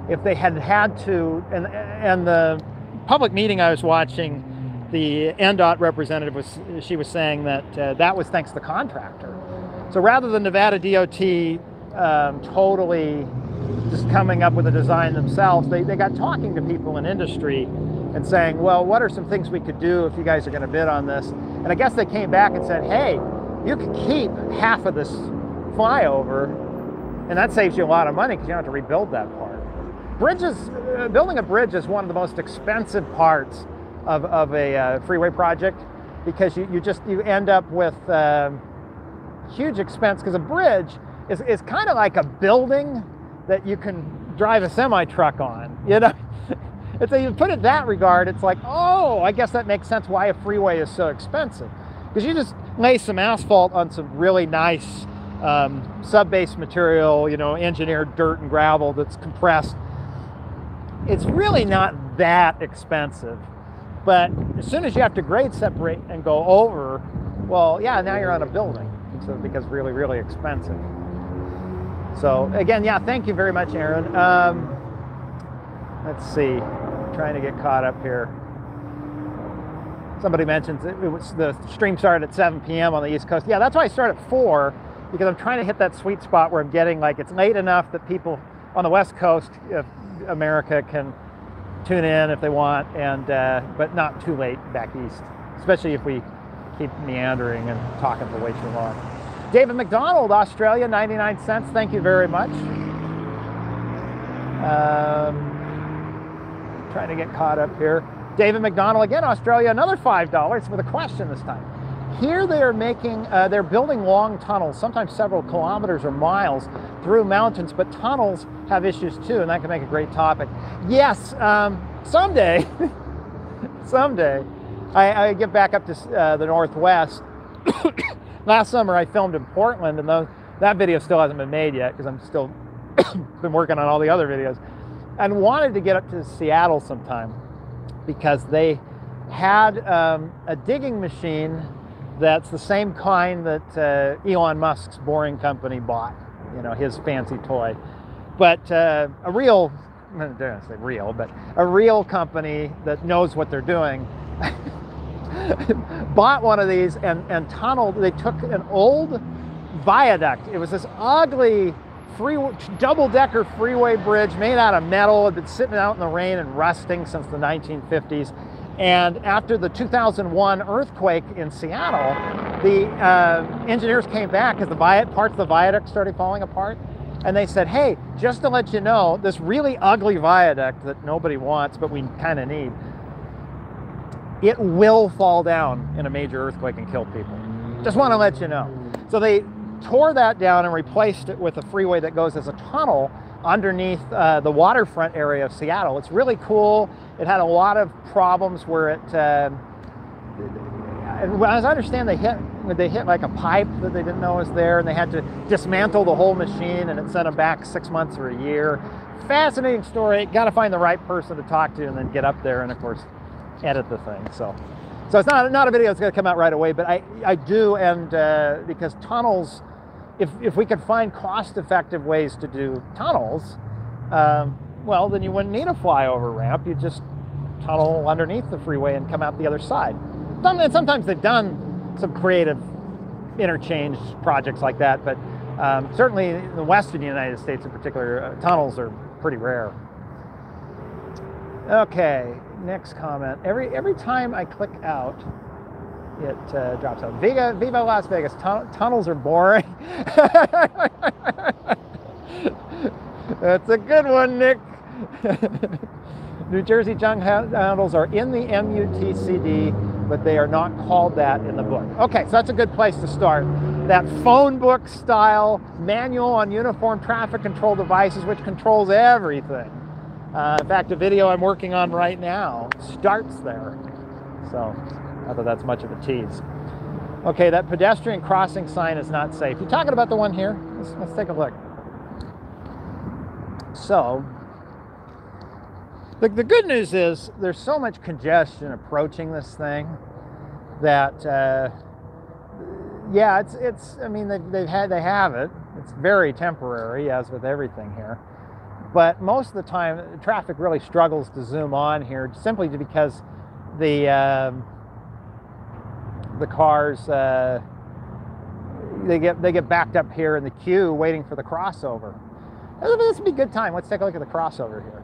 If they had had to, and and the public meeting I was watching, the NDOT representative was she was saying that uh, that was thanks to the contractor. So rather than Nevada DOT um, totally just coming up with a design themselves, they, they got talking to people in industry and saying, well, what are some things we could do if you guys are going to bid on this? And I guess they came back and said, hey, you can keep half of this flyover, and that saves you a lot of money because you don't have to rebuild that part. Bridges, uh, building a bridge is one of the most expensive parts of, of a uh, freeway project because you, you just you end up with um, huge expense because a bridge is, is kind of like a building that you can drive a semi truck on. You know, if you put it that regard, it's like, oh, I guess that makes sense why a freeway is so expensive because you just lay some asphalt on some really nice um, sub-base material, you know, engineered dirt and gravel that's compressed. It's really not that expensive. But as soon as you have to grade separate and go over, well, yeah, now you're on a building. So it becomes really, really expensive. So again, yeah, thank you very much, Aaron. Um, let's see, I'm trying to get caught up here. Somebody mentions it, it was the stream started at 7 p.m. on the East Coast. Yeah, that's why I start at four because I'm trying to hit that sweet spot where I'm getting like it's late enough that people on the West Coast of America can tune in if they want, and uh, but not too late back east, especially if we keep meandering and talking for way too long. David McDonald, Australia, 99 cents. Thank you very much. Um, trying to get caught up here. David McDonald, again, Australia, another $5 with a question this time. Here they are making, uh, they're building long tunnels, sometimes several kilometers or miles through mountains, but tunnels have issues too, and that can make a great topic. Yes, um, someday, someday, I, I, get back up to uh, the Northwest. Last summer I filmed in Portland, and those, that video still hasn't been made yet because I'm still been working on all the other videos, and wanted to get up to Seattle sometime because they had um, a digging machine that's the same kind that uh, Elon Musk's Boring Company bought, you know, his fancy toy. But uh, a real, I don't say real, but a real company that knows what they're doing bought one of these and, and tunneled. They took an old viaduct. It was this ugly free double-decker freeway bridge made out of metal. Had been sitting out in the rain and rusting since the 1950s and after the 2001 earthquake in Seattle, the uh, engineers came back because the parts of the viaduct started falling apart. And they said, hey, just to let you know, this really ugly viaduct that nobody wants, but we kind of need, it will fall down in a major earthquake and kill people. Just want to let you know. So they tore that down and replaced it with a freeway that goes as a tunnel underneath uh, the waterfront area of Seattle. It's really cool. It had a lot of problems where it, uh, as I understand, they hit they hit like a pipe that they didn't know was there, and they had to dismantle the whole machine, and it sent them back six months or a year. Fascinating story. Got to find the right person to talk to, and then get up there, and of course, edit the thing. So, so it's not not a video that's going to come out right away, but I I do, and uh, because tunnels if, if we could find cost-effective ways to do tunnels, um, well, then you wouldn't need a flyover ramp. You just tunnel underneath the freeway and come out the other side. And sometimes they've done some creative interchange projects like that, but um, certainly in the western United States in particular, uh, tunnels are pretty rare. Okay, next comment. Every every time I click out, it uh, drops out. Viva, Viva Las Vegas. Tun tunnels are boring. That's a good one, Nick. New Jersey junk handles are in the MUTCD, but they are not called that in the book. Okay, so that's a good place to start. That phone book style manual on uniform traffic control devices, which controls everything. Uh, in fact, a video I'm working on right now starts there. So not that that's much of a tease. Okay, that pedestrian crossing sign is not safe. You're talking about the one here? Let's, let's take a look. So, the, the good news is there's so much congestion approaching this thing that uh, yeah, it's it's. I mean, they've, they've had they have it. It's very temporary, as with everything here. But most of the time, traffic really struggles to zoom on here, simply because the um, the cars uh, they get they get backed up here in the queue waiting for the crossover. This would be a good time. Let's take a look at the crossover here.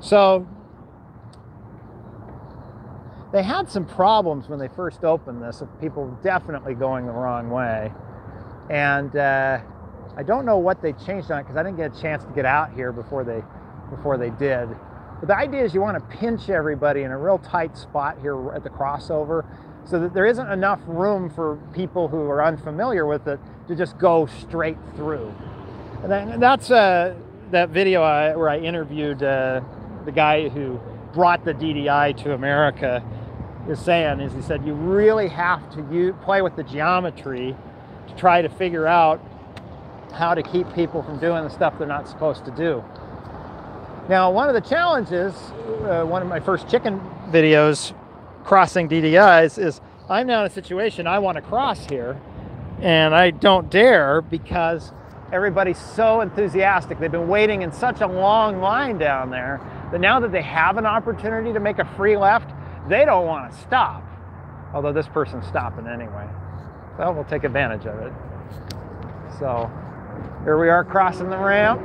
So they had some problems when they first opened this of people definitely going the wrong way. And uh, I don't know what they changed on it because I didn't get a chance to get out here before they before they did. But the idea is you want to pinch everybody in a real tight spot here at the crossover so that there isn't enough room for people who are unfamiliar with it to just go straight through. And, then, that's uh, that video I, where I interviewed uh, the guy who brought the DDI to America is saying is he said you really have to use, play with the geometry to try to figure out how to keep people from doing the stuff they're not supposed to do. Now, one of the challenges, uh, one of my first chicken videos crossing DDIs is I'm now in a situation I want to cross here and I don't dare because everybody's so enthusiastic. They've been waiting in such a long line down there that now that they have an opportunity to make a free left, they don't want to stop. Although this person's stopping anyway. So we'll take advantage of it. So here we are crossing the ramp.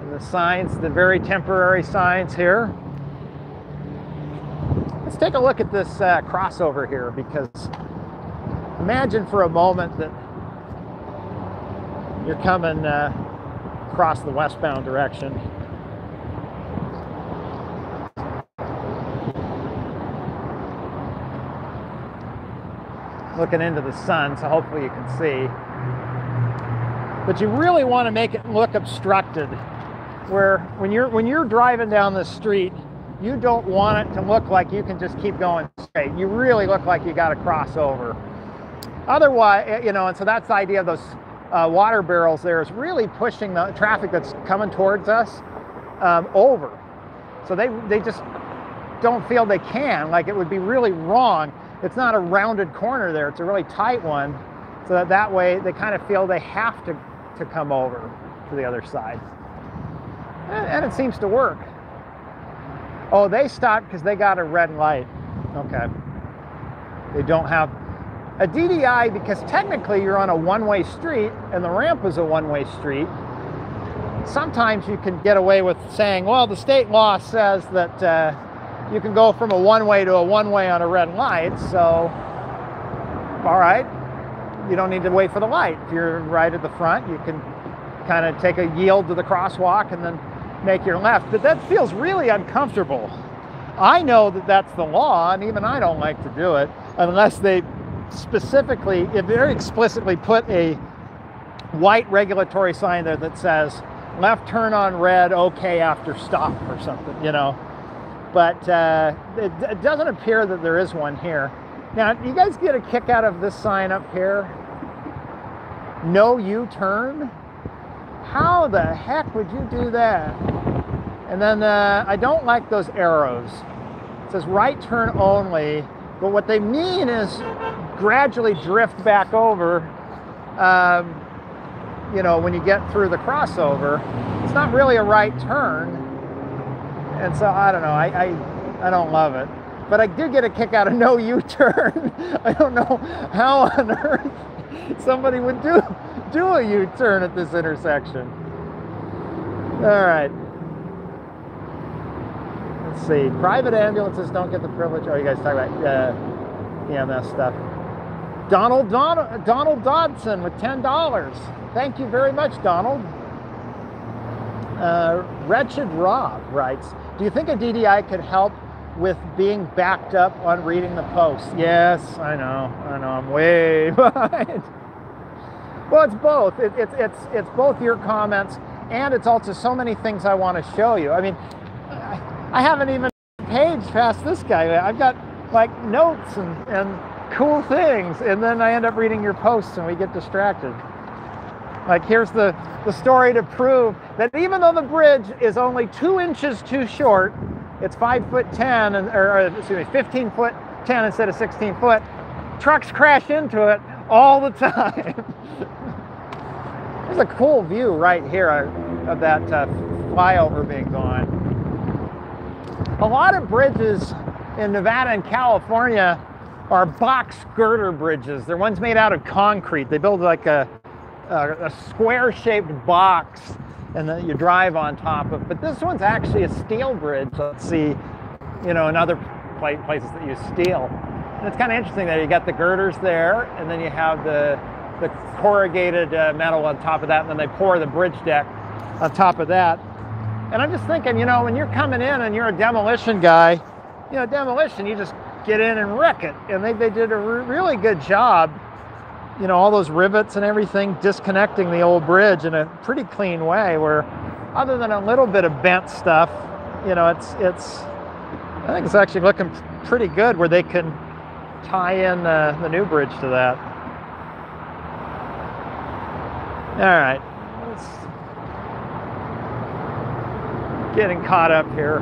And the signs, the very temporary signs here. Let's take a look at this uh, crossover here because imagine for a moment that you're coming uh, across the westbound direction looking into the sun, so hopefully you can see. But you really want to make it look obstructed, where when you're when you're driving down the street, you don't want it to look like you can just keep going straight. You really look like you got to cross over. Otherwise, eh, you know, and so that's the idea of those uh, water barrels there is really pushing the traffic that's coming towards us um, over. So they, they just don't feel they can, like it would be really wrong it's not a rounded corner there, it's a really tight one. So that that way they kind of feel they have to, to come over to the other side. And, and it seems to work. Oh, they stopped because they got a red light. Okay. They don't have a DDI because technically you're on a one-way street and the ramp is a one-way street. Sometimes you can get away with saying, well, the state law says that uh, you can go from a one-way to a one-way on a red light. So, all right, you don't need to wait for the light. If you're right at the front, you can kind of take a yield to the crosswalk and then make your left. But that feels really uncomfortable. I know that that's the law, and even I don't like to do it unless they specifically, if very explicitly put a white regulatory sign there that says left turn on red, okay after stop or something, you know but uh, it, it, doesn't appear that there is one here. Now, you guys get a kick out of this sign up here? No U-turn? How the heck would you do that? And then uh, I don't like those arrows. It says right turn only, but what they mean is gradually drift back over, um, you know, when you get through the crossover. It's not really a right turn and so I don't know. I, I, I don't love it. But I did get a kick out of no U-turn. I don't know how on earth somebody would do do a U-turn at this intersection. All right. Let's see. Private ambulances don't get the privilege. Oh, you guys talk about uh, EMS stuff. Donald, Donald Donald Dodson with ten dollars. Thank you very much, Donald. Uh, Wretched Rob writes, do you think a DDI could help with being backed up on reading the post? Yes, I know, I know, I'm way behind. Well, it's both. It, it's it's it's both your comments and it's also so many things I want to show you. I mean, I haven't even page past this guy. I've got like notes and, and cool things, and then I end up reading your posts and we get distracted. Like here's the, the story to prove that even though the bridge is only two inches too short, it's five foot 10, and, or excuse me, 15 foot 10 instead of 16 foot, trucks crash into it all the time. There's a cool view right here of that uh, flyover being gone. A lot of bridges in Nevada and California are box girder bridges. They're ones made out of concrete. They build like a, a, a square shaped box and then you drive on top of. But this one's actually a steel bridge. Let's see, you know, in other places that use steel. And it's kind of interesting that you got the girders there, and then you have the the corrugated uh, metal on top of that, and then they pour the bridge deck on top of that. And I'm just thinking, you know, when you're coming in and you're a demolition guy, you know, demolition, you just get in and wreck it. And they, they did a re really good job, you know, all those rivets and everything, disconnecting the old bridge in a pretty clean way where other than a little bit of bent stuff, you know, it's, it's, I think it's actually looking pretty good where they can tie in uh, the new bridge to that. All right, let's getting caught up here.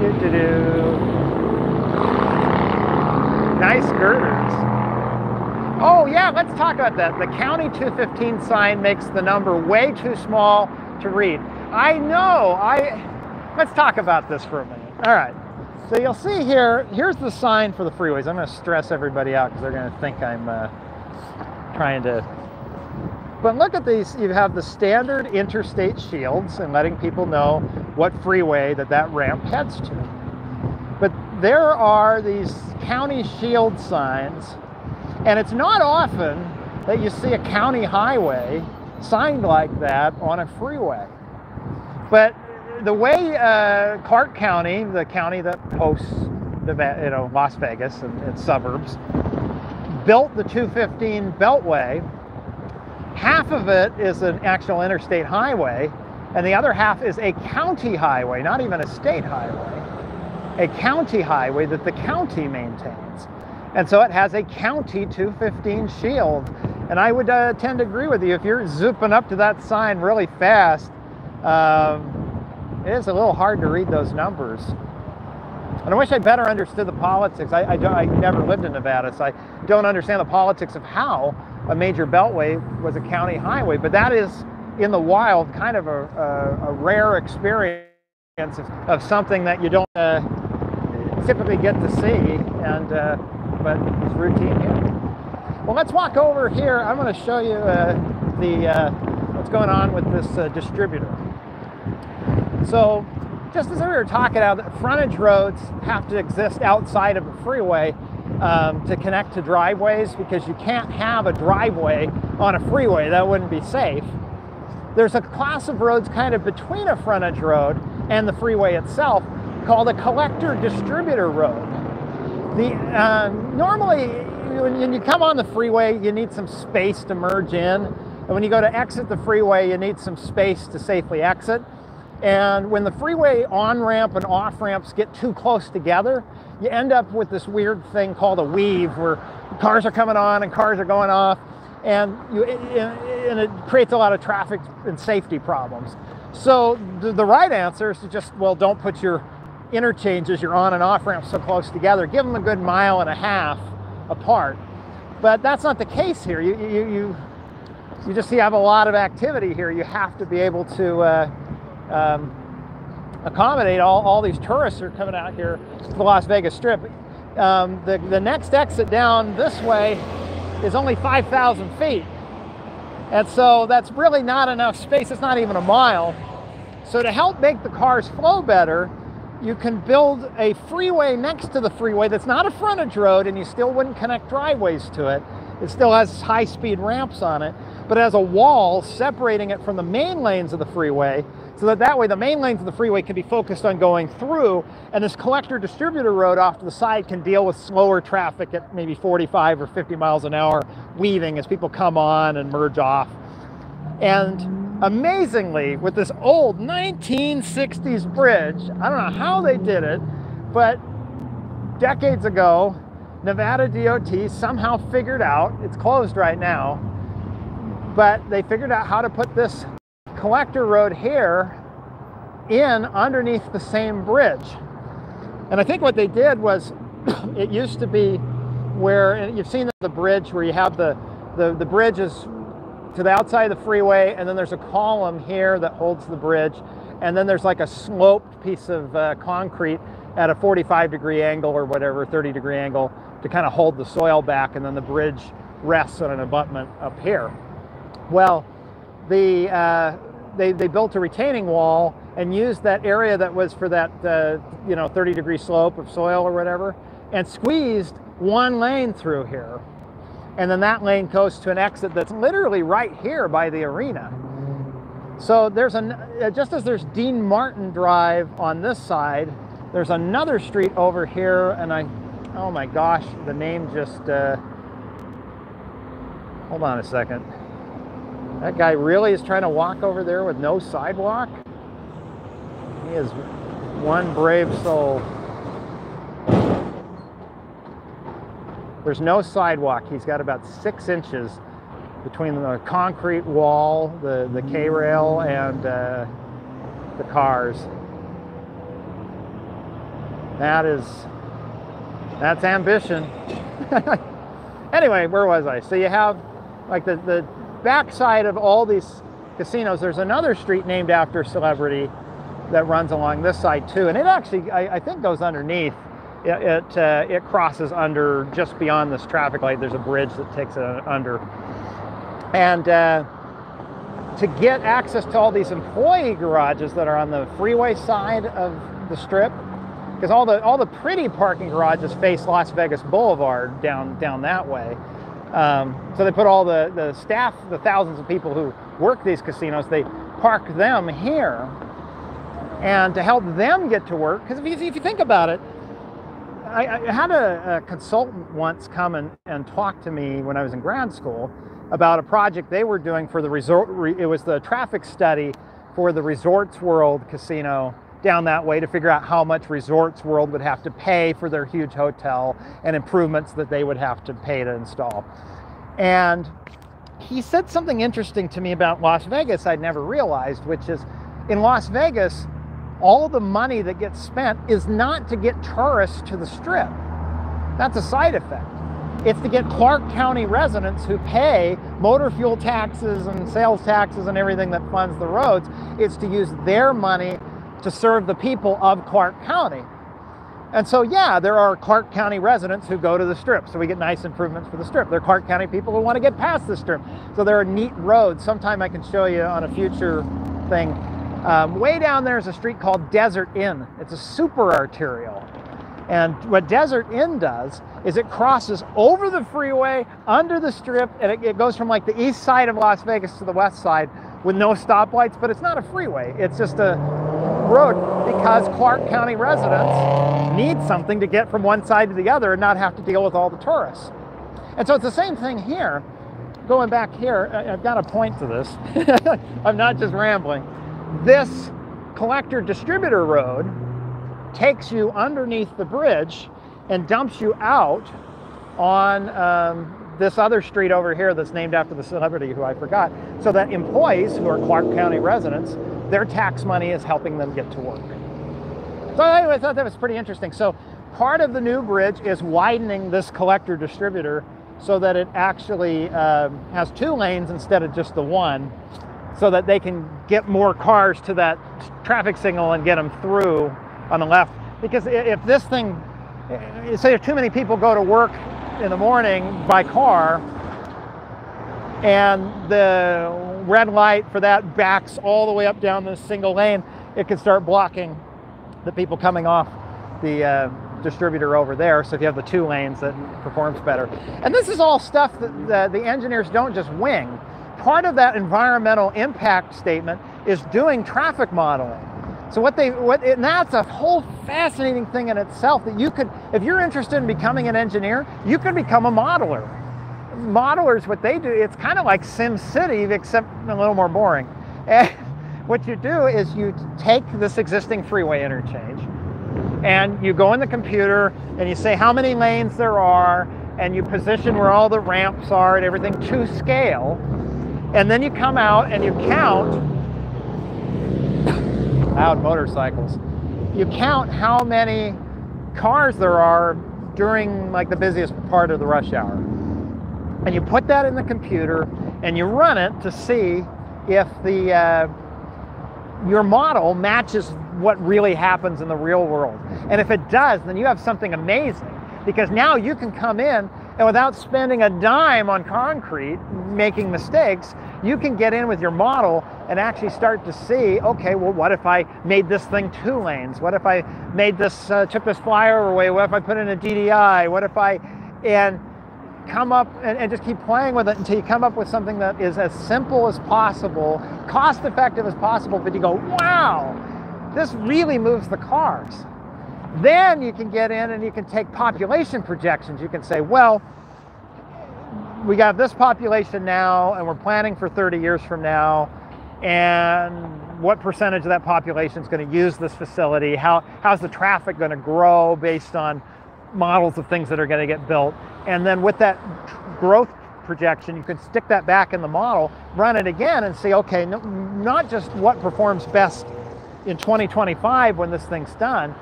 Do do do. Nice girders. Oh yeah, let's talk about that. The County 215 sign makes the number way too small to read. I know. I let's talk about this for a minute. All right. So you'll see here, here's the sign for the freeways. I'm going to stress everybody out because they're going to think I'm uh, trying to. But look at these. You have the standard interstate shields and letting people know what freeway that that ramp heads to. But there are these county shield signs, and it's not often that you see a county highway signed like that on a freeway. But the way uh, Clark County, the county that hosts the, you know, Las Vegas and its suburbs, built the 215 Beltway, half of it is an actual interstate highway, and the other half is a county highway, not even a state highway, a county highway that the county maintains. And so it has a county 215 shield. And I would uh, tend to agree with you. If you're zooping up to that sign really fast, um, it is a little hard to read those numbers. And I wish I better understood the politics. I, I, I, never lived in Nevada, so I don't understand the politics of how a major beltway was a county highway. But that is, in the wild, kind of a, a, a rare experience of, of, something that you don't uh, typically get to see, and uh, but it's routine here. Well, let's walk over here. I'm going to show you uh, the uh, what's going on with this uh, distributor. So just as we were talking about, frontage roads have to exist outside of a freeway um, to connect to driveways because you can't have a driveway on a freeway. That wouldn't be safe. There's a class of roads kind of between a frontage road and the freeway itself called a collector distributor road. The, uh, normally, when you come on the freeway, you need some space to merge in. And when you go to exit the freeway, you need some space to safely exit. And when the freeway on ramp and off ramps get too close together, you end up with this weird thing called a weave where cars are coming on and cars are going off. And, you, and it creates a lot of traffic and safety problems. So the, the right answer is to just, well, don't put your interchanges, your on and off ramps so close together. Give them a good mile and a half apart. But that's not the case here. You, you, you, you just see you have a lot of activity here. You have to be able to uh, um, accommodate all, all these tourists are coming out here to the Las Vegas Strip. Um, the, the next exit down this way is only 5,000 feet. And so that's really not enough space. It's not even a mile. So to help make the cars flow better, you can build a freeway next to the freeway that's not a frontage road and you still wouldn't connect driveways to it. It still has high speed ramps on it, but it has a wall separating it from the main lanes of the freeway so that that way the main lanes of the freeway can be focused on going through and this collector distributor road off to the side can deal with slower traffic at maybe 45 or 50 miles an hour weaving as people come on and merge off. And amazingly, with this old 1960s bridge, I don't know how they did it, but decades ago, Nevada DOT somehow figured out, it's closed right now, but they figured out how to put this collector road here in underneath the same bridge. And I think what they did was it used to be where you've seen the bridge where you have the, the, the bridge is to the outside of the freeway, and then there's a column here that holds the bridge, and then there's like a sloped piece of uh, concrete at a 45 degree angle or whatever, 30 degree angle to kind of hold the soil back, and then the bridge rests on an abutment up here. Well, the, uh, they, they built a retaining wall and used that area that was for that uh, you know 30 degree slope of soil or whatever and squeezed one lane through here. And then that lane goes to an exit that's literally right here by the arena. So there's an uh, just as there's dean martin drive on this side there's another street over here and i oh my gosh the name just uh, hold on a second that guy really is trying to walk over there with no sidewalk he is one brave soul. There's no sidewalk. He's got about six inches between the concrete wall, the, the K-rail, and uh, the cars. That is, that's ambition. anyway, where was I? So you have like the, the backside of all these casinos, there's another street named after celebrity that runs along this side too. And it actually, I, I think, goes underneath. It it, uh, it, crosses under just beyond this traffic light. There's a bridge that takes it under. And uh, to get access to all these employee garages that are on the freeway side of the strip, because all the all the pretty parking garages face Las Vegas Boulevard down down that way. Um, so they put all the the staff, the thousands of people who work these casinos, they park them here and to help them get to work. Because if you, if you think about it, I, I had a, a, consultant once come and, and talk to me when I was in grad school about a project they were doing for the resort. It was the traffic study for the Resorts World casino down that way to figure out how much Resorts World would have to pay for their huge hotel and improvements that they would have to pay to install. And he said something interesting to me about Las Vegas I'd never realized, which is in Las Vegas, all the money that gets spent is not to get tourists to the strip. That's a side effect. It's to get Clark County residents who pay motor fuel taxes and sales taxes and everything that funds the roads. It's to use their money to serve the people of Clark County. And so, yeah, there are Clark County residents who go to the strip. So we get nice improvements for the strip. There are Clark County people who want to get past the strip. So there are neat roads. Sometime I can show you on a future thing um, way down there is a street called Desert Inn. It's a super arterial. And what Desert Inn does is it crosses over the freeway, under the strip, and it, it, goes from like the east side of Las Vegas to the west side with no stoplights, but it's not a freeway. It's just a road because Clark County residents need something to get from one side to the other and not have to deal with all the tourists. And so it's the same thing here. Going back here, I've got a point to this. I'm not just rambling this collector distributor road takes you underneath the bridge and dumps you out on um, this other street over here that's named after the celebrity who I forgot. So that employees who are Clark County residents, their tax money is helping them get to work. So anyway, I thought that was pretty interesting. So part of the new bridge is widening this collector distributor so that it actually um, has two lanes instead of just the one so that they can get more cars to that traffic signal and get them through on the left. Because if this thing, say if too many people go to work in the morning by car and the red light for that backs all the way up down this single lane, it can start blocking the people coming off the uh, distributor over there. So if you have the two lanes, that performs better. And this is all stuff that the, the engineers don't just wing part of that environmental impact statement is doing traffic modeling. So what they what and that's a whole fascinating thing in itself that you could if you're interested in becoming an engineer, you could become a modeler. Modelers what they do, it's kind of like Sim City except a little more boring. And what you do is you take this existing freeway interchange and you go in the computer and you say how many lanes there are and you position where all the ramps are and everything to scale and then you come out and you count loud motorcycles. You count how many cars there are during like the busiest part of the rush hour. And you put that in the computer and you run it to see if the uh, your model matches what really happens in the real world. And if it does, then you have something amazing because now you can come in and without spending a dime on concrete, making mistakes, you can get in with your model and actually start to see, okay, well, what if I made this thing two lanes? What if I made this, uh, took this flyover away? What if I put in a DDI? What if I, and come up and, and, just keep playing with it until you come up with something that is as simple as possible, cost effective as possible, but you go, wow, this really moves the cars. Then you can get in and you can take population projections. You can say, well, we got this population now and we're planning for 30 years from now and what percentage of that population is going to use this facility how how's the traffic going to grow based on models of things that are going to get built and then with that growth projection you can stick that back in the model run it again and see okay no, not just what performs best in 2025 when this thing's done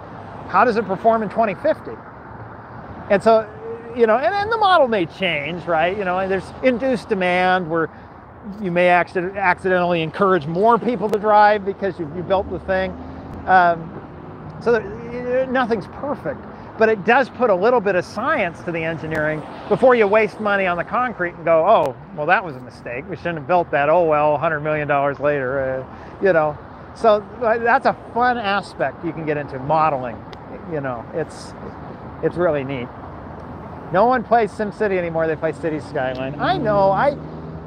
how does it perform in 2050 and so you know, and, and the model may change, right? You know, there's induced demand where you may accident, accidentally encourage more people to drive because you, you built the thing. Um, so that, nothing's perfect, but it does put a little bit of science to the engineering before you waste money on the concrete and go, oh, well, that was a mistake. We shouldn't have built that. Oh, well, $100 million later, uh, you know. So uh, that's a fun aspect you can get into modeling. You know, it's, it's really neat. No one plays SimCity anymore. They play City Skyline. I know. I,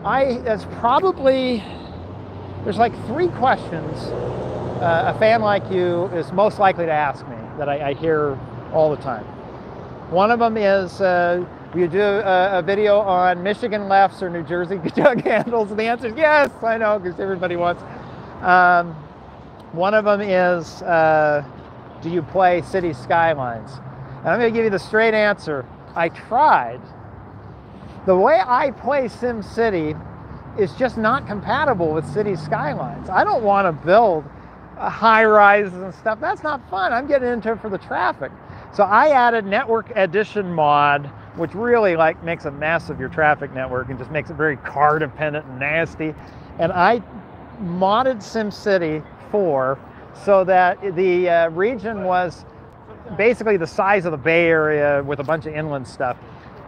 I. That's probably. There's like three questions uh, a fan like you is most likely to ask me that I, I hear all the time. One of them is, uh, you do a, a, video on Michigan lefts or New Jersey jug handles? And the answer is yes, I know, because everybody wants. Um, one of them is, uh, do you play City Skylines? And I'm going to give you the straight answer. I tried. The way I play SimCity is just not compatible with city skylines. I don't want to build uh, high rises and stuff. That's not fun. I'm getting into it for the traffic. So I added network addition mod, which really like makes a mess of your traffic network and just makes it very car dependent and nasty. And I modded SimCity 4 so that the uh, region was basically the size of the Bay Area with a bunch of inland stuff.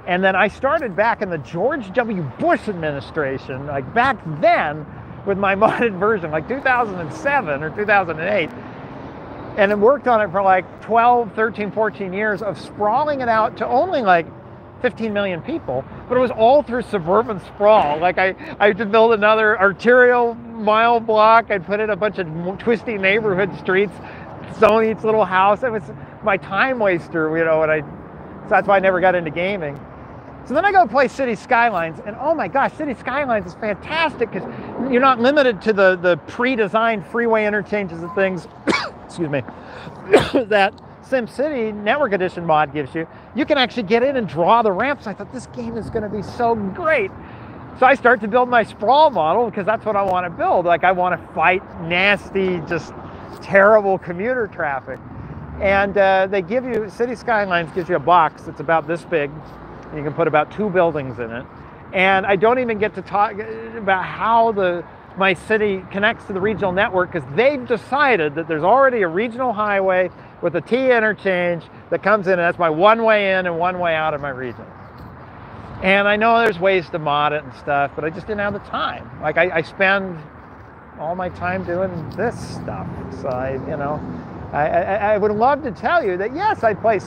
And then I started back in the George W. Bush administration, like back then with my modded version, like 2007 or 2008. And worked on it for like 12, 13, 14 years of sprawling it out to only like 15 million people, but it was all through suburban sprawl. Like I, I had to build another arterial mile block. I'd put in a bunch of twisty neighborhood streets, zone each little house. It was my time waster, you know, and I, so that's why I never got into gaming. So then I go play City Skylines, and oh my gosh, City Skylines is fantastic because you're not limited to the, the pre-designed freeway interchanges and things, excuse me, that SimCity Network Edition mod gives you. You can actually get in and draw the ramps. I thought this game is going to be so great. So I start to build my sprawl model because that's what I want to build. Like I want to fight nasty, just terrible commuter traffic. And uh, they give you, City Skylines gives you a box that's about this big. And you can put about two buildings in it. And I don't even get to talk about how the my city connects to the regional network because they've decided that there's already a regional highway with a T interchange that comes in and that's my one way in and one way out of my region. And I know there's ways to mod it and stuff, but I just didn't have the time. Like I, I spend all my time doing this stuff. So I, you know, I, I, I, would love to tell you that yes, I play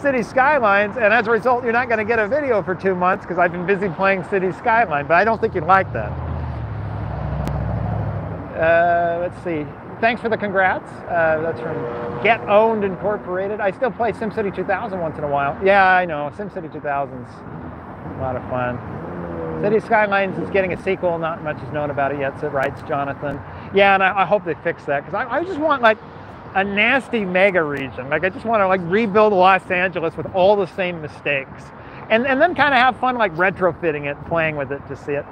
City Skylines, and as a result, you're not going to get a video for two months because I've been busy playing City Skyline. But I don't think you'd like that. Uh, let's see. Thanks for the congrats. Uh, that's from Get Owned Incorporated. I still play SimCity 2000 once in a while. Yeah, I know. SimCity 2000's a lot of fun. City Skylines is getting a sequel. Not much is known about it yet, so writes Jonathan. Yeah, and I, I hope they fix that because I, I just want like a nasty mega region. Like I just want to like rebuild Los Angeles with all the same mistakes. And, and then kind of have fun like retrofitting it, playing with it to see it.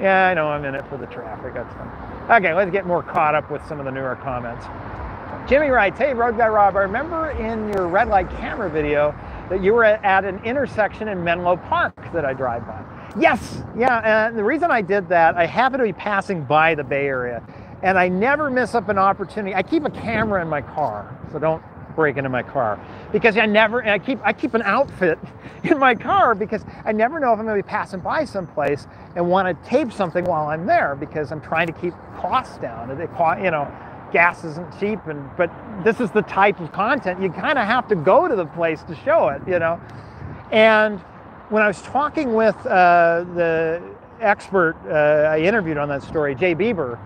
Yeah, I know I'm in it for the traffic. That's fun. Okay, let's get more caught up with some of the newer comments. Jimmy writes, hey, Road Guy Rob, I remember in your red light camera video, that you were at an intersection in Menlo Park that I drive by. Yes, yeah, and the reason I did that, I happen to be passing by the Bay Area and I never miss up an opportunity. I keep a camera in my car, so don't break into my car because I never I keep I keep an outfit in my car because I never know if I'm going to be passing by someplace and want to tape something while I'm there because I'm trying to keep costs down. It, you know, gas isn't cheap, and but this is the type of content you kind of have to go to the place to show it. You know, and when I was talking with uh, the expert uh, I interviewed on that story, Jay Beeber,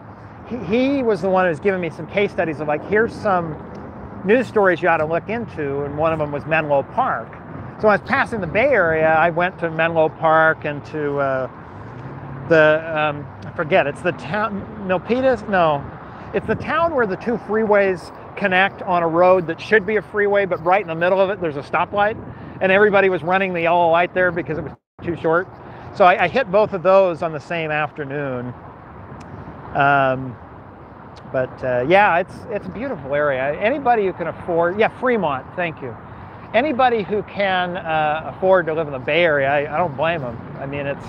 he, he was the one who was giving me some case studies of like, here's some news stories you ought to look into, and one of them was Menlo Park. So I was passing the Bay Area, I went to Menlo Park and to uh, the, um, I forget, it's the town, Milpitas? No, it's the town where the two freeways connect on a road that should be a freeway, but right in the middle of it, there's a stoplight. And everybody was running the yellow light there because it was too short. So I, I hit both of those on the same afternoon. Um, but uh, yeah, it's it's a beautiful area. Anybody who can afford, yeah, Fremont, thank you. Anybody who can uh, afford to live in the Bay Area, I, I, don't blame them. I mean, it's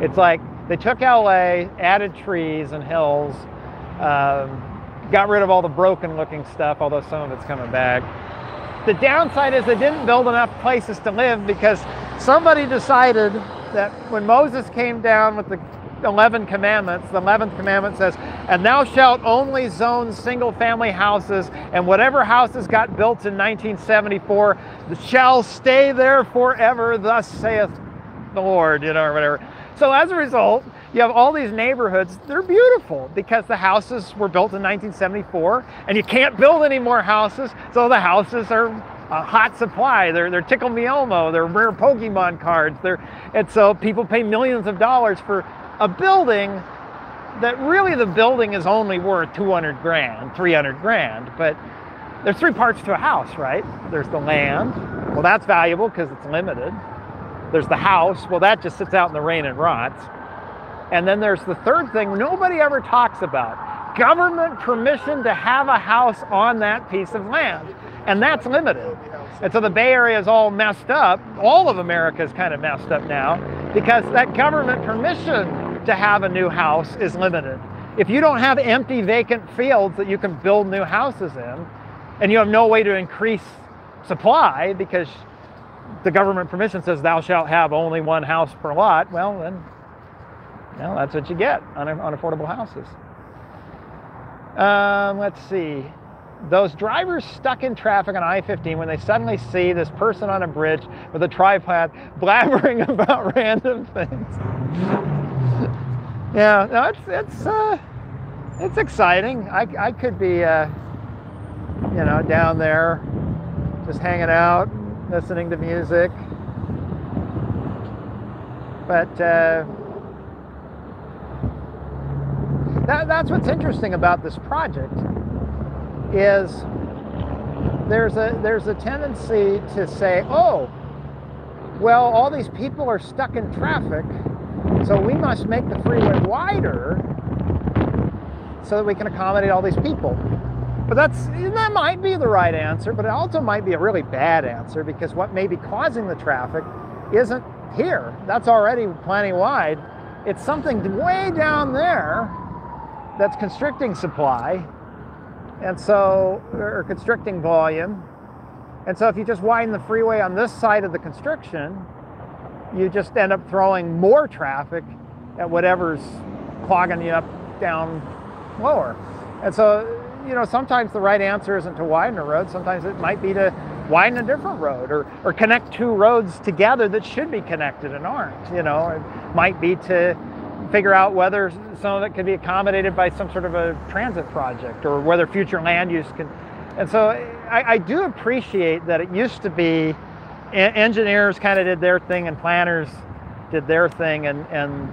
it's like they took LA, added trees and hills, um, got rid of all the broken-looking stuff, although some of it's coming back. The downside is they didn't build enough places to live because somebody decided that when Moses came down with the 11 commandments, the 11th commandment says, And thou shalt only zone single family houses, and whatever houses got built in 1974 shall stay there forever, thus saith the Lord, you know, or whatever. So as a result, you have all these neighborhoods, they're beautiful because the houses were built in 1974 and you can't build any more houses, so the houses are a hot supply. They're, they're Tickle Me Elmo, they're rare Pokemon cards, they're, and so people pay millions of dollars for a building that really the building is only worth 200 grand, 300 grand, but there's three parts to a house, right? There's the land, well, that's valuable because it's limited. There's the house, well, that just sits out in the rain and rots. And then there's the third thing nobody ever talks about government permission to have a house on that piece of land. And that's limited. And so the Bay Area is all messed up. All of America is kind of messed up now because that government permission to have a new house is limited. If you don't have empty vacant fields that you can build new houses in, and you have no way to increase supply because the government permission says thou shalt have only one house per lot, well, then well, that's what you get on, on affordable houses. Um, let's see those drivers stuck in traffic on I-15 when they suddenly see this person on a bridge with a tripod blabbering about random things. yeah, no, it's it's uh, it's exciting. I, I could be uh, you know down there just hanging out, listening to music, but. Uh, that, that's what's interesting about this project is there's a there's a tendency to say, oh, well, all these people are stuck in traffic, so we must make the freeway wider so that we can accommodate all these people. But that's that might be the right answer, but it also might be a really bad answer because what may be causing the traffic isn't here. That's already plenty wide. It's something way down there that's constricting supply and so, or constricting volume. And so if you just widen the freeway on this side of the constriction, you just end up throwing more traffic at whatever's clogging you up down lower. And so, you know, sometimes the right answer isn't to widen a road. Sometimes it might be to widen a different road or, or connect two roads together that should be connected and aren't. You know, it might be to figure out whether some of it could be accommodated by some sort of a transit project or whether future land use can. And so I, I do appreciate that it used to be engineers kind of did their thing and planners did their thing and, and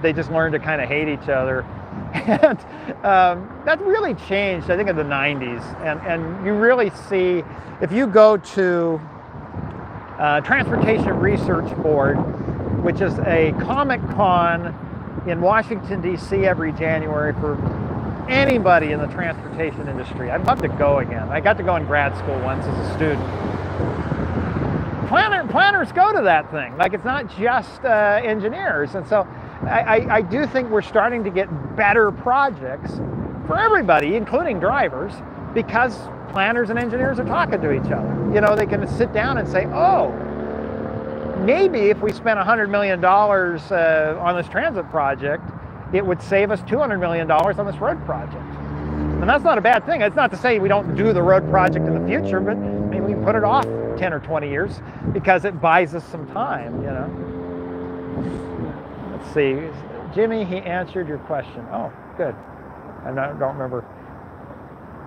they just learned to kind of hate each other. And um, that really changed, I think, in the 90s. And, and you really see, if you go to uh, Transportation Research Board, which is a Comic Con in Washington, D.C. every January for anybody in the transportation industry. I'd love to go again. I got to go in grad school once as a student. plan, planners go to that thing. Like it's not just uh, engineers. And so I, I, I do think we're starting to get better projects for everybody, including drivers, because planners and engineers are talking to each other. You know, they can sit down and say, oh, maybe if we spent $100 million uh, on this transit project, it would save us $200 million on this road project. And that's not a bad thing. It's not to say we don't do the road project in the future, but maybe we put it off 10 or 20 years because it buys us some time, you know. Let's see. Jimmy, he answered your question. Oh, good. I don't remember.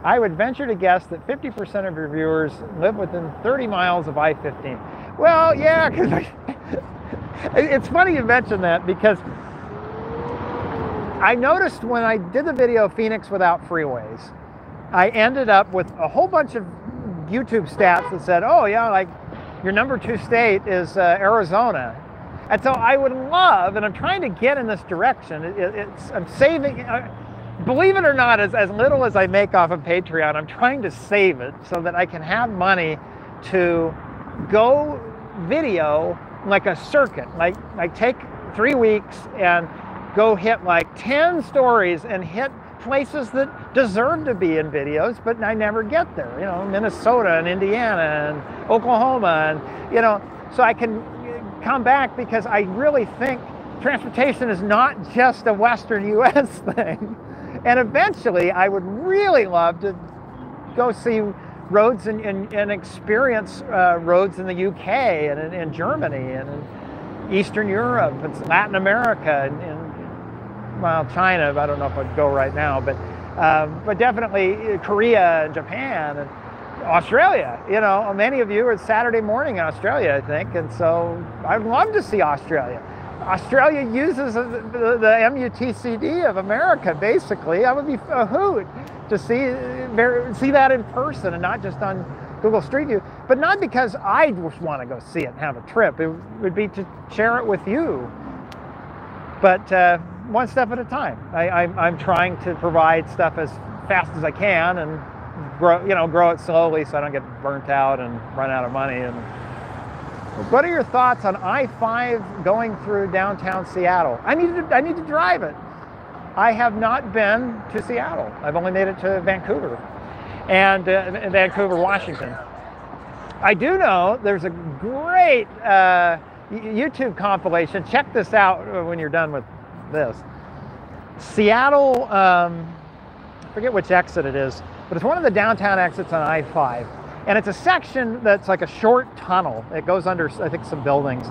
I would venture to guess that 50% of your viewers live within 30 miles of I-15. Well, yeah, because it's funny you mention that because I noticed when I did the video Phoenix without freeways, I ended up with a whole bunch of YouTube stats that said, oh yeah, like your number two state is uh, Arizona. And so I would love, and I'm trying to get in this direction, it, it's, I'm saving, uh, believe it or not, as, as little as I make off of Patreon, I'm trying to save it so that I can have money to go video like a circuit, like, like take three weeks and go hit like 10 stories and hit places that deserve to be in videos, but I never get there. You know, Minnesota and Indiana and Oklahoma, and you know, so I can come back because I really think transportation is not just a Western U.S. thing. And eventually, I would really love to go see roads and, and, and experience uh, roads in the UK and in, in Germany and in Eastern Europe and Latin America and, and well, China, I don't know if I'd go right now, but um, but definitely uh, Korea and Japan and Australia. You know, many of you are Saturday morning in Australia, I think, and so I'd love to see Australia. Australia uses the, the, the MUTCD of America, basically. I would be a hoot to see see that in person and not just on Google Street View, but not because I just want to go see it and have a trip. It would be to share it with you. But uh, one step at a time. I, am trying to provide stuff as fast as I can and grow, you know, grow it slowly so I don't get burnt out and run out of money. And what are your thoughts on I-5 going through downtown Seattle? I need to, I need to drive it. I have not been to Seattle. I've only made it to Vancouver and uh, Vancouver, Washington. I do know there's a great uh, YouTube compilation. Check this out when you're done with this. Seattle, um, I forget which exit it is, but it's one of the downtown exits on I-5. And it's a section that's like a short tunnel. It goes under, I think, some buildings.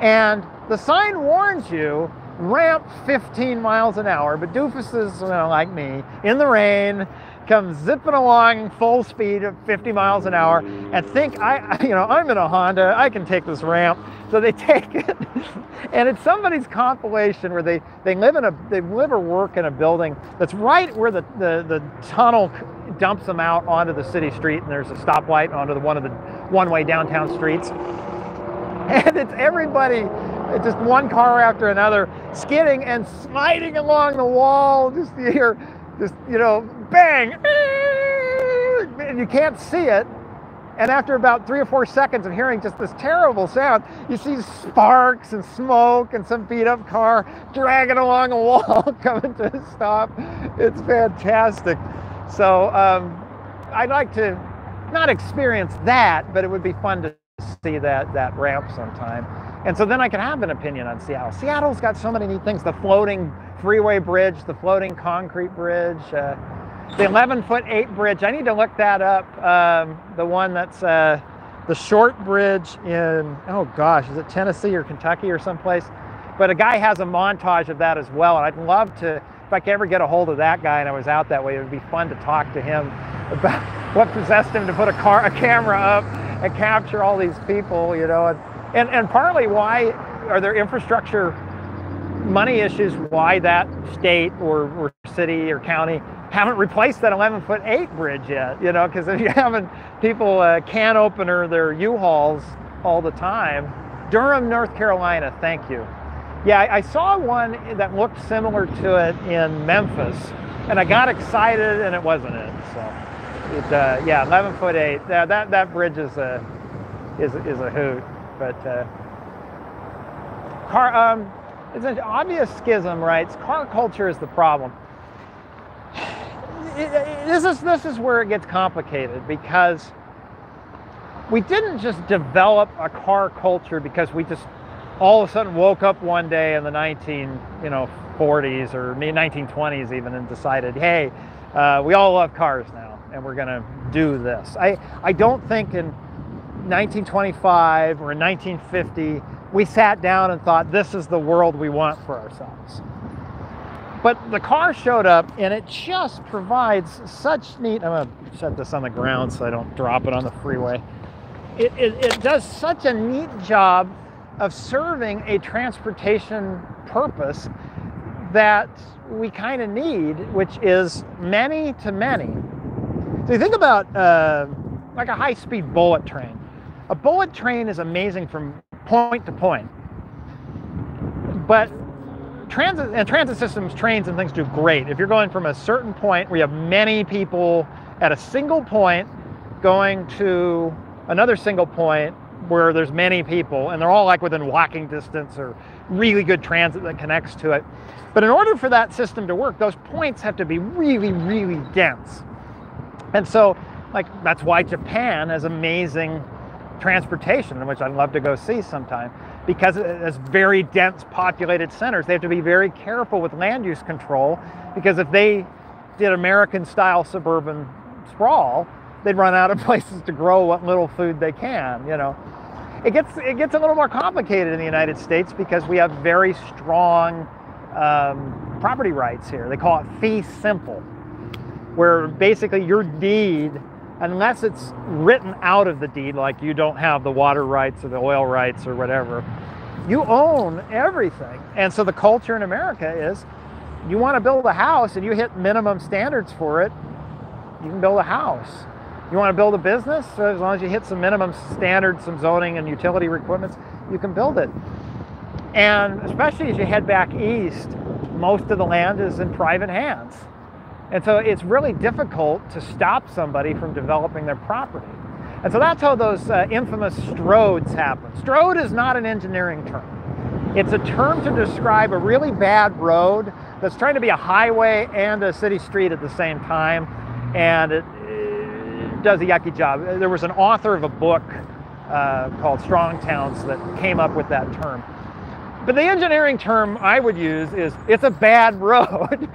And the sign warns you, ramp 15 miles an hour, but doofuses, you know, like me, in the rain, come zipping along full speed at 50 miles an hour and think I, you know, I'm in a Honda, I can take this ramp. So they take it, and it's somebody's compilation where they, they live in a, they live or work in a building that's right where the, the, the tunnel dumps them out onto the city street and there's a stoplight onto the, one of the one-way downtown streets. And it's everybody, it's just one car after another, skidding and sliding along the wall, just hear, just, you know, bang, and you can't see it. And after about three or four seconds of hearing just this terrible sound, you see sparks and smoke and some beat up car dragging along a wall coming to a stop. It's fantastic. So um, I'd like to not experience that, but it would be fun to see that, that ramp sometime. And so then I can have an opinion on Seattle. Seattle's got so many neat things. The floating freeway bridge, the floating concrete bridge, uh, the 11 foot 8 bridge. I need to look that up. Um, the one that's uh, the short bridge in, oh gosh, is it Tennessee or Kentucky or someplace? But a guy has a montage of that as well. And I'd love to, I could ever get a hold of that guy and I was out that way, it would be fun to talk to him about what possessed him to put a car, a camera up and capture all these people, you know, and, and, and partly why are there infrastructure money issues why that state or, or city or county haven't replaced that 11 foot 8 bridge yet, you know, because if you're having people uh, can opener their U-Hauls all the time. Durham, North Carolina, thank you. Yeah, I, saw one that looked similar to it in Memphis, and I got excited, and it wasn't it. So, it, uh, yeah, 11 foot 8. Yeah, that that bridge is a is is a hoot. but uh, car. Um, it's an obvious schism, right? Car culture is the problem. This is this is where it gets complicated because we didn't just develop a car culture because we just all of a sudden woke up one day in the 19 you know 40s or 1920s even and decided hey uh, we all love cars now and we're going to do this. I i don't think in 1925 or in 1950 we sat down and thought this is the world we want for ourselves. But the car showed up and it just provides such neat i'm going to set this on the ground so i don't drop it on the freeway. It, it, it does such a neat job of serving a transportation purpose that we kind of need, which is many to many. So you think about uh, like a high-speed bullet train. A bullet train is amazing from point to point, but transit and transit systems, trains and things do great. If you're going from a certain point where you have many people at a single point going to another single point where there's many people and they're all like within walking distance or really good transit that connects to it. But in order for that system to work, those points have to be really, really dense. And so, like, that's why Japan has amazing transportation, which I'd love to go see sometime, because it has very dense populated centers. They have to be very careful with land use control, because if they did American style suburban sprawl, they'd run out of places to grow what little food they can, you know. It gets, it gets a little more complicated in the United States because we have very strong um, property rights here. They call it fee simple, where basically your deed, unless it's written out of the deed, like you don't have the water rights or the oil rights or whatever, you own everything. And so the culture in America is you want to build a house and you hit minimum standards for it, you can build a house. You want to build a business? So as long as you hit some minimum standards, some zoning and utility requirements, you can build it. And especially as you head back east, most of the land is in private hands. And so it's really difficult to stop somebody from developing their property. And so that's how those uh, infamous stroads happen. Stroad is not an engineering term. It's a term to describe a really bad road that's trying to be a highway and a city street at the same time. And it, does a yucky job. There was an author of a book uh, called Strong Towns that came up with that term. But the engineering term I would use is it's a bad road.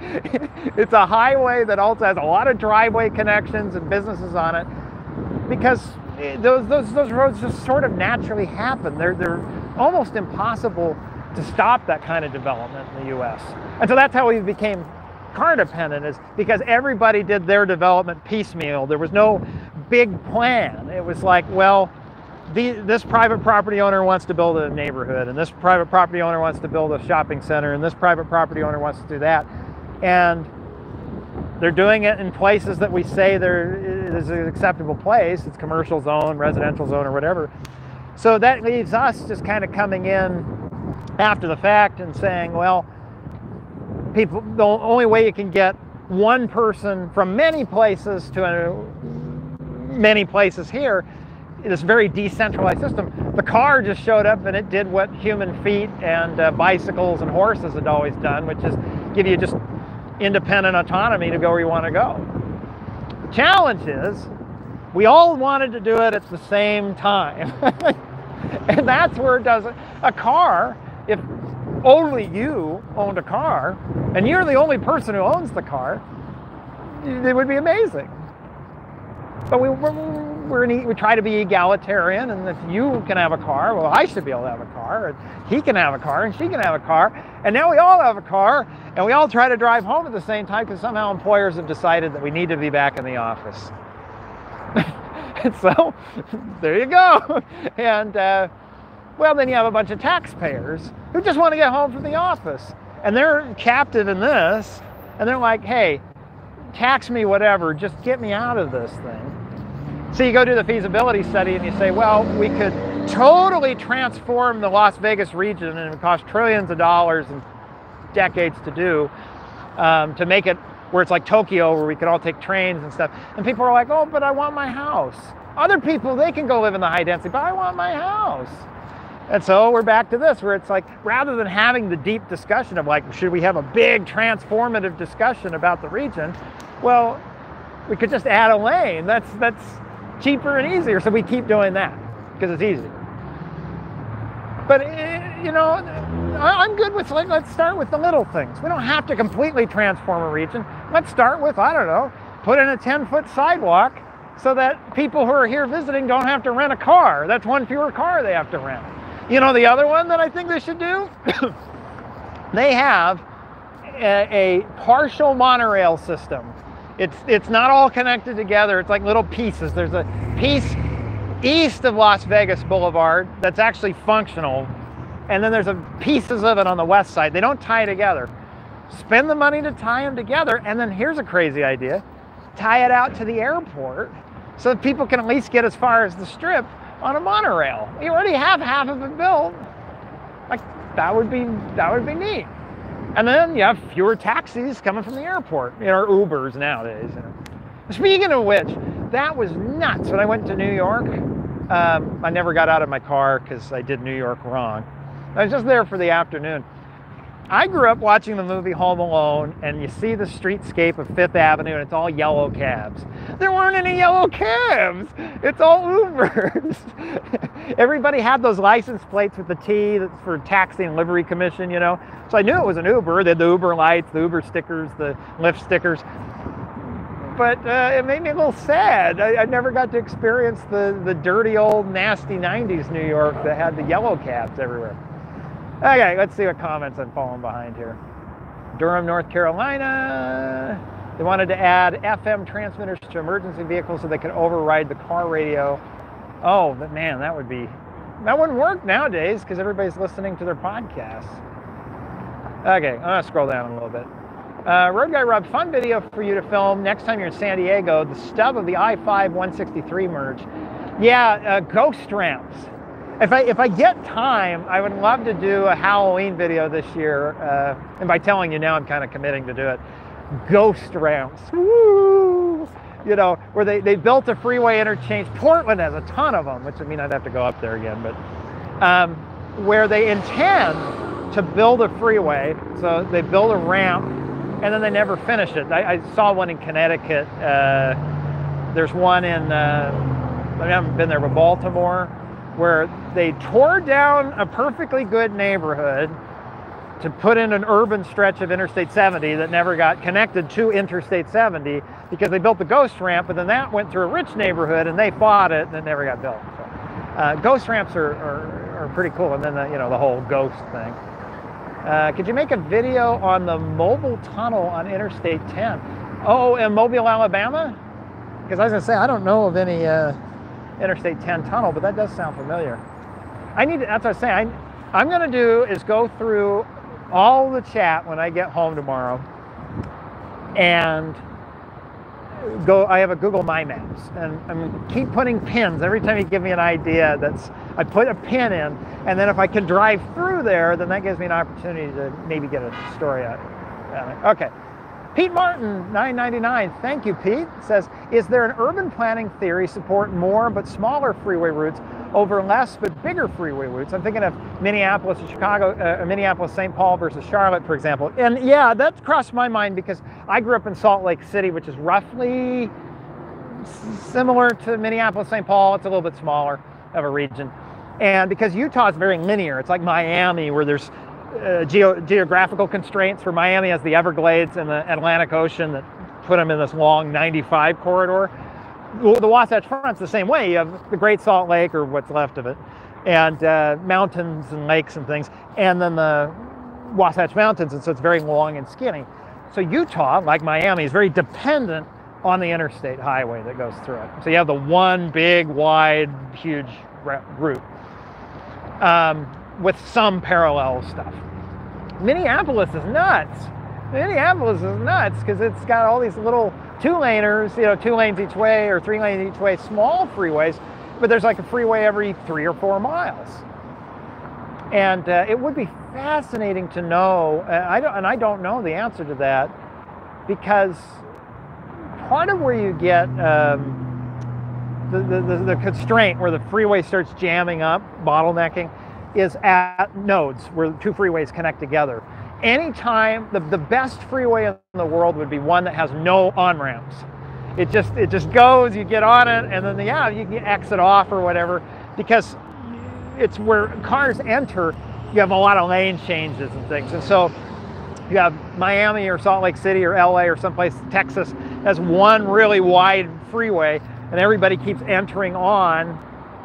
it's a highway that also has a lot of driveway connections and businesses on it because those, those, those roads just sort of naturally happen. They're, they're almost impossible to stop that kind of development in the US. And so that's how we became car dependent is because everybody did their development piecemeal. There was no big plan. It was like, well, the, this private property owner wants to build a neighborhood, and this private property owner wants to build a shopping center, and this private property owner wants to do that. And they're doing it in places that we say there is an acceptable place. It's commercial zone, residential zone, or whatever. So that leaves us just kind of coming in after the fact and saying, well, people, the only way you can get one person from many places to a, many places here, this very decentralized system. The car just showed up and it did what human feet and uh, bicycles and horses had always done, which is give you just independent autonomy to go where you want to go. The challenge is we all wanted to do it at the same time. and that's where it does it. A car, if only you owned a car and you're the only person who owns the car, it would be amazing. But we, we're, we're an, we try to be egalitarian, and if you can have a car, well, I should be able to have a car, and he can have a car, and she can have a car, and now we all have a car, and we all try to drive home at the same time because somehow employers have decided that we need to be back in the office. and so, there you go. And uh, well, then you have a bunch of taxpayers who just want to get home from the office. And they're captive in this. And they're like, hey, tax me whatever, just get me out of this thing. So you go do the feasibility study and you say, well, we could totally transform the Las Vegas region and it would cost trillions of dollars and decades to do um, to make it where it's like Tokyo where we could all take trains and stuff. And people are like, oh, but I want my house. Other people, they can go live in the high density, but I want my house. And so we're back to this, where it's like rather than having the deep discussion of like, should we have a big transformative discussion about the region? Well, we could just add a lane. That's that's cheaper and easier. So we keep doing that because it's easy. But eh, you know, I'm good with like let's start with the little things. We don't have to completely transform a region. Let's start with I don't know, put in a 10 foot sidewalk so that people who are here visiting don't have to rent a car. That's one fewer car they have to rent. You know, the other one that I think they should do? they have a, a, partial monorail system. It's, it's not all connected together. It's like little pieces. There's a piece east of Las Vegas Boulevard that's actually functional. And then there's a pieces of it on the west side. They don't tie together. Spend the money to tie them together. And then here's a crazy idea. Tie it out to the airport so that people can at least get as far as the strip on a monorail. You already have half of it built. Like that would be that would be neat. And then you have fewer taxis coming from the airport, you know, Ubers nowadays. You know. Speaking of which, that was nuts when I went to New York. Um, I never got out of my car because I did New York wrong. I was just there for the afternoon. I grew up watching the movie Home Alone, and you see the streetscape of Fifth Avenue, and it's all yellow cabs. There weren't any yellow cabs. It's all Ubers. Everybody had those license plates with the T that's for taxi and livery commission, you know. So I knew it was an Uber. They had the Uber lights, the Uber stickers, the Lyft stickers. But uh, it made me a little sad. I, I never got to experience the, the dirty old nasty 90s New York that had the yellow cabs everywhere. Okay, let's see what comments I'm falling behind here. Durham, North Carolina. They wanted to add FM transmitters to emergency vehicles so they could override the car radio. Oh, but man, that would be, that wouldn't work nowadays because everybody's listening to their podcasts. Okay, I'm gonna scroll down a little bit. Uh, Road Guy Rob, fun video for you to film next time you're in San Diego, the stub of the I-5 163 merge. Yeah, uh, ghost ramps if I if I get time, I would love to do a Halloween video this year. Uh, and by telling you now, I'm kind of committing to do it. Ghost ramps, woo! You know, where they, they built a freeway interchange. Portland has a ton of them, which I mean I'd have to go up there again, but um, where they intend to build a freeway. So they build a ramp, and then they never finish it. I, I saw one in Connecticut. Uh, there's one in uh, I haven't been there, but Baltimore where they tore down a perfectly good neighborhood to put in an urban stretch of Interstate 70 that never got connected to Interstate 70 because they built the ghost ramp, but then that went through a rich neighborhood and they fought it and it never got built. So, uh, ghost ramps are, are, are, pretty cool. And then, the, you know, the whole ghost thing. Uh, could you make a video on the mobile tunnel on Interstate 10? Oh, in Mobile, Alabama? Because I was to say, I don't know of any uh, Interstate 10 tunnel, but that does sound familiar. I need to, that's what I was saying. I, I'm going to do is go through all the chat when I get home tomorrow and go I have a Google My Maps and I'm keep putting pins every time you give me an idea that's I put a pin in and then if I can drive through there then that gives me an opportunity to maybe get a story out. Okay. Pete Martin, 999. Thank you, Pete. Says, is there an urban planning theory support more but smaller freeway routes over less but bigger freeway routes? I'm thinking of Minneapolis and Chicago, uh, Minneapolis, St. Paul versus Charlotte, for example. And yeah, that crossed my mind because I grew up in Salt Lake City, which is roughly similar to Minneapolis, St. Paul. It's a little bit smaller of a region. And because Utah is very linear, it's like Miami where there's uh, geo geographical constraints for Miami has the Everglades and the Atlantic Ocean that put them in this long 95 corridor. The Wasatch Front's the same way. You have the Great Salt Lake, or what's left of it, and uh, mountains and lakes and things, and then the Wasatch Mountains, and so it's very long and skinny. So Utah, like Miami, is very dependent on the interstate highway that goes through it. So you have the one big, wide, huge route. Um, with some parallel stuff. Minneapolis is nuts. Minneapolis is nuts because it's got all these little two laners, you know, two lanes each way or three lanes each way, small freeways, but there's like a freeway every three or four miles. And uh, it would be fascinating to know, uh, I don't, and I don't know the answer to that because part of where you get um, the, the, the, the constraint where the freeway starts jamming up, bottlenecking, is at nodes where two freeways connect together. Anytime, the, the best freeway in the world would be one that has no on-ramps. It just it just goes, you get on it, and then yeah, you can exit off or whatever, because it's where cars enter, you have a lot of lane changes and things. And so you have Miami or Salt Lake City or LA or someplace, Texas, has one really wide freeway, and everybody keeps entering on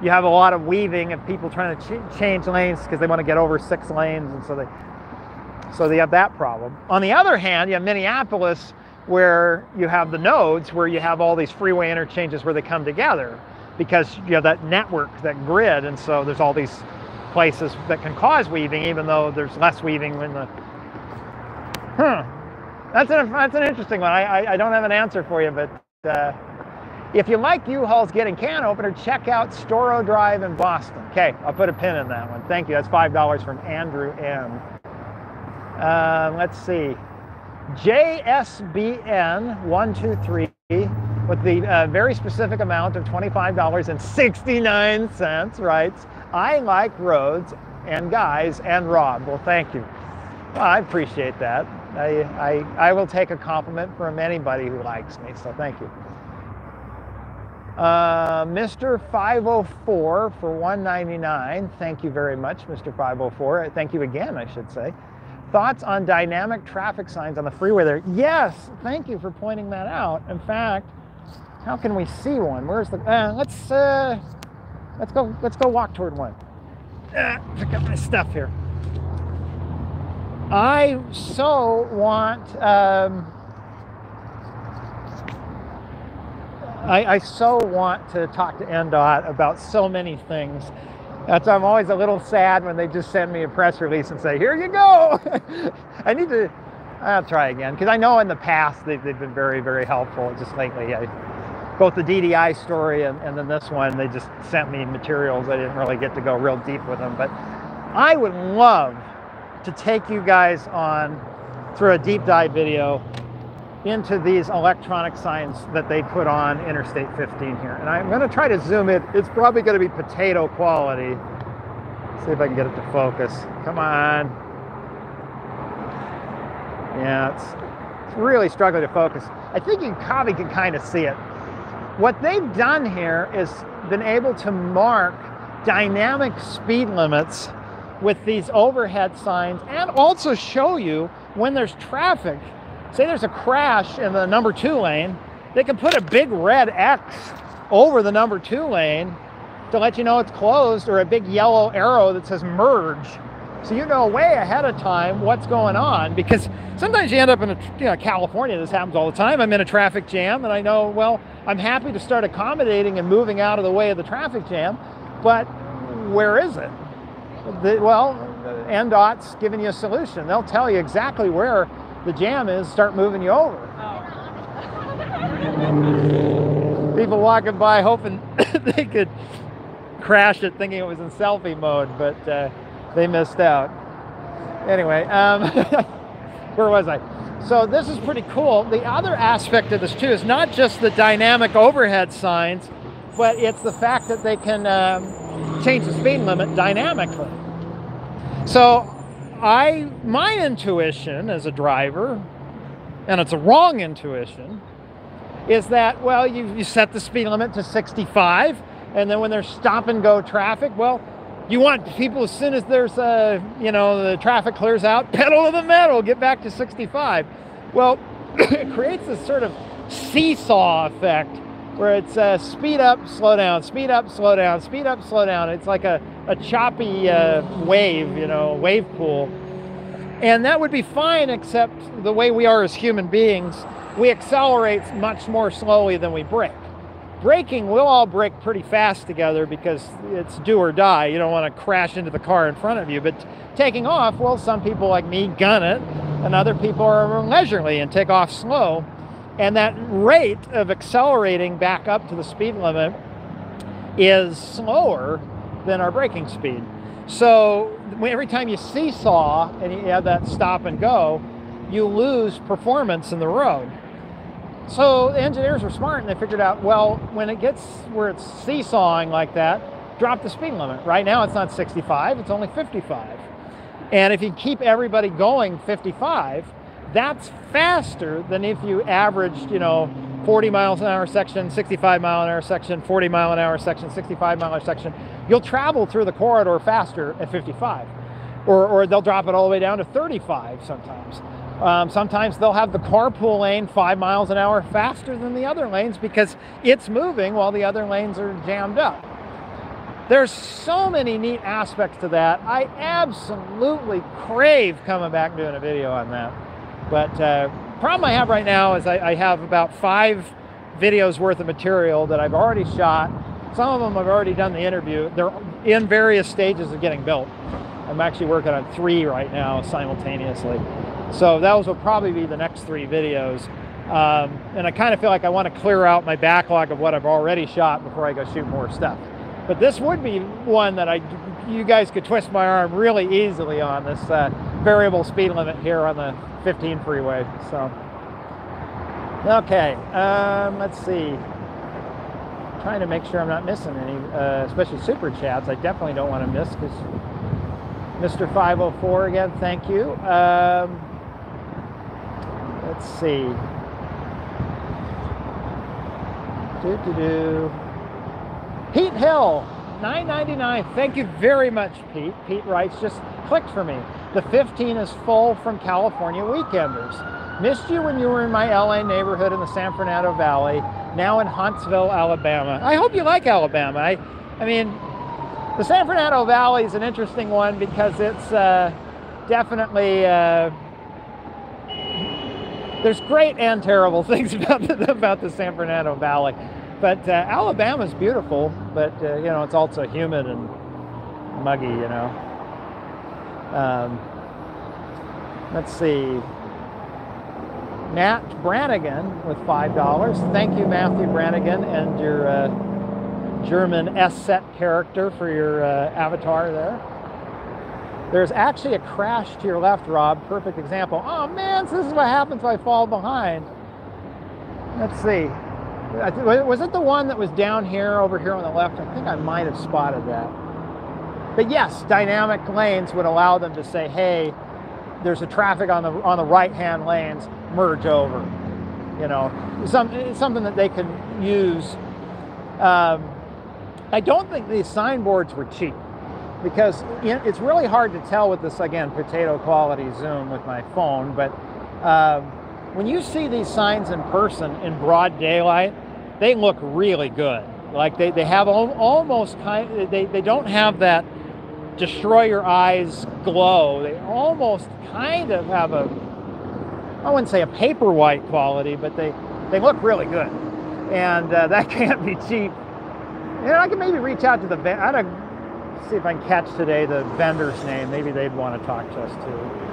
you have a lot of weaving of people trying to ch change lanes because they want to get over six lanes, and so they so they have that problem. On the other hand, you have Minneapolis where you have the nodes where you have all these freeway interchanges where they come together because you have that network, that grid, and so there's all these places that can cause weaving, even though there's less weaving when the. Huh. That's an that's an interesting one. I I, I don't have an answer for you, but. Uh, if you like U-Hauls getting can opener, check out Storrow Drive in Boston. Okay, I'll put a pin in that one. Thank you. That's $5 from Andrew M. Um, let's see. JSBN123 with the uh, very specific amount of $25.69 writes, I like roads and guys and Rob. Well, thank you. Well, I appreciate that. I, I, I will take a compliment from anybody who likes me, so thank you. Uh, Mr. 504 for 199. Thank you very much, Mr. 504. Thank you again, I should say. Thoughts on dynamic traffic signs on the freeway there? Yes, thank you for pointing that out. In fact, how can we see one? Where's the? Uh, let's uh, let's go. Let's go walk toward one. Uh, pick up my stuff here. I so want. Um, I, I so want to talk to NDOT about so many things. That's I'm always a little sad when they just send me a press release and say, "Here you go." I need to. I'll try again because I know in the past they've, they've been very, very helpful. Just lately, I, both the DDI story and, and then this one, they just sent me materials. I didn't really get to go real deep with them, but I would love to take you guys on through a deep dive video into these electronic signs that they put on Interstate 15 here. And I'm gonna try to zoom it. It's probably gonna be potato quality. See if I can get it to focus. Come on. Yeah, it's, it's really struggling to focus. I think you probably can kind of see it. What they've done here is been able to mark dynamic speed limits with these overhead signs and also show you when there's traffic say there's a crash in the number two lane, they can put a big red X over the number two lane to let you know it's closed or a big yellow arrow that says merge. So you know way ahead of time what's going on because sometimes you end up in a, you know, California, this happens all the time. I'm in a traffic jam and I know, well, I'm happy to start accommodating and moving out of the way of the traffic jam, but where is it? The, well, NDOT's giving you a solution. They'll tell you exactly where the jam is start moving you over. Oh. People walking by hoping they could crash it thinking it was in selfie mode, but uh, they missed out. Anyway, um, where was I? So this is pretty cool. The other aspect of this too is not just the dynamic overhead signs, but it's the fact that they can um, change the speed limit dynamically. So I my intuition as a driver, and it's a wrong intuition, is that well you, you set the speed limit to 65 and then when there's stop and go traffic, well, you want people as soon as there's a you know the traffic clears out, pedal to the metal, get back to 65. Well, it creates this sort of seesaw effect where it's uh, speed up, slow down, speed up, slow down, speed up, slow down. It's like a, a choppy uh, wave, you know, wave pool. And that would be fine, except the way we are as human beings, we accelerate much more slowly than we brake. Braking, we'll all brake pretty fast together because it's do or die. You don't want to crash into the car in front of you. But taking off, well, some people like me gun it, and other people are leisurely and take off slow. And that rate of accelerating back up to the speed limit is slower than our braking speed. So every time you seesaw and you have that stop and go, you lose performance in the road. So the engineers were smart and they figured out, well, when it gets where it's seesawing like that, drop the speed limit. Right now it's not 65, it's only 55. And if you keep everybody going 55, that's faster than if you averaged, you know, 40 miles an hour section, 65 mile an hour section, 40 mile an hour section, 65 mile an hour section. You'll travel through the corridor faster at 55. Or, or they'll drop it all the way down to 35 sometimes. Um, sometimes they'll have the carpool lane five miles an hour faster than the other lanes because it's moving while the other lanes are jammed up. There's so many neat aspects to that. I absolutely crave coming back and doing a video on that. But uh, problem I have right now is I, I have about five videos worth of material that I've already shot. Some of them I've already done the interview. They're in various stages of getting built. I'm actually working on three right now simultaneously. So those will probably be the next three videos. Um, and I kind of feel like I want to clear out my backlog of what I've already shot before I go shoot more stuff. But this would be one that I, you guys could twist my arm really easily on this uh, variable speed limit here on the 15 freeway. So, okay, um, let's see. Trying to make sure I'm not missing any, uh, especially super chats. I definitely don't want to miss because Mr. 504 again, thank you. Um, let's see. Do do do. Pete Hill, 9.99. Thank you very much, Pete. Pete writes, just clicked for me. The 15 is full from California weekenders. Missed you when you were in my LA neighborhood in the San Fernando Valley. Now in Huntsville, Alabama. I hope you like Alabama. I, I mean, the San Fernando Valley is an interesting one because it's uh, definitely uh, there's great and terrible things about the, about the San Fernando Valley. But uh, Alabama's beautiful, but uh, you know it's also humid and muggy. You know. Um, let's see. Matt Brannigan with five dollars. Thank you, Matthew Brannigan, and your uh, German Eszett character for your uh, avatar there. There's actually a crash to your left, Rob. Perfect example. Oh man, so this is what happens if I fall behind. Let's see. Was it the one that was down here, over here on the left? I think I might have spotted that. But yes, dynamic lanes would allow them to say, hey, there's a traffic on the on the right-hand lanes, merge over. You know, some, something that they can use. Um, I don't think these signboards were cheap because it's really hard to tell with this, again, potato quality zoom with my phone, but um, when you see these signs in person in broad daylight, they look really good. Like they, they have almost kind they, they don't have that destroy your eyes glow. They almost kind of have a, I wouldn't say a paper white quality, but they, they look really good. And uh, that can't be cheap. And I can maybe reach out to the, I don't, see if I can catch today the vendor's name. Maybe they'd want to talk to us too.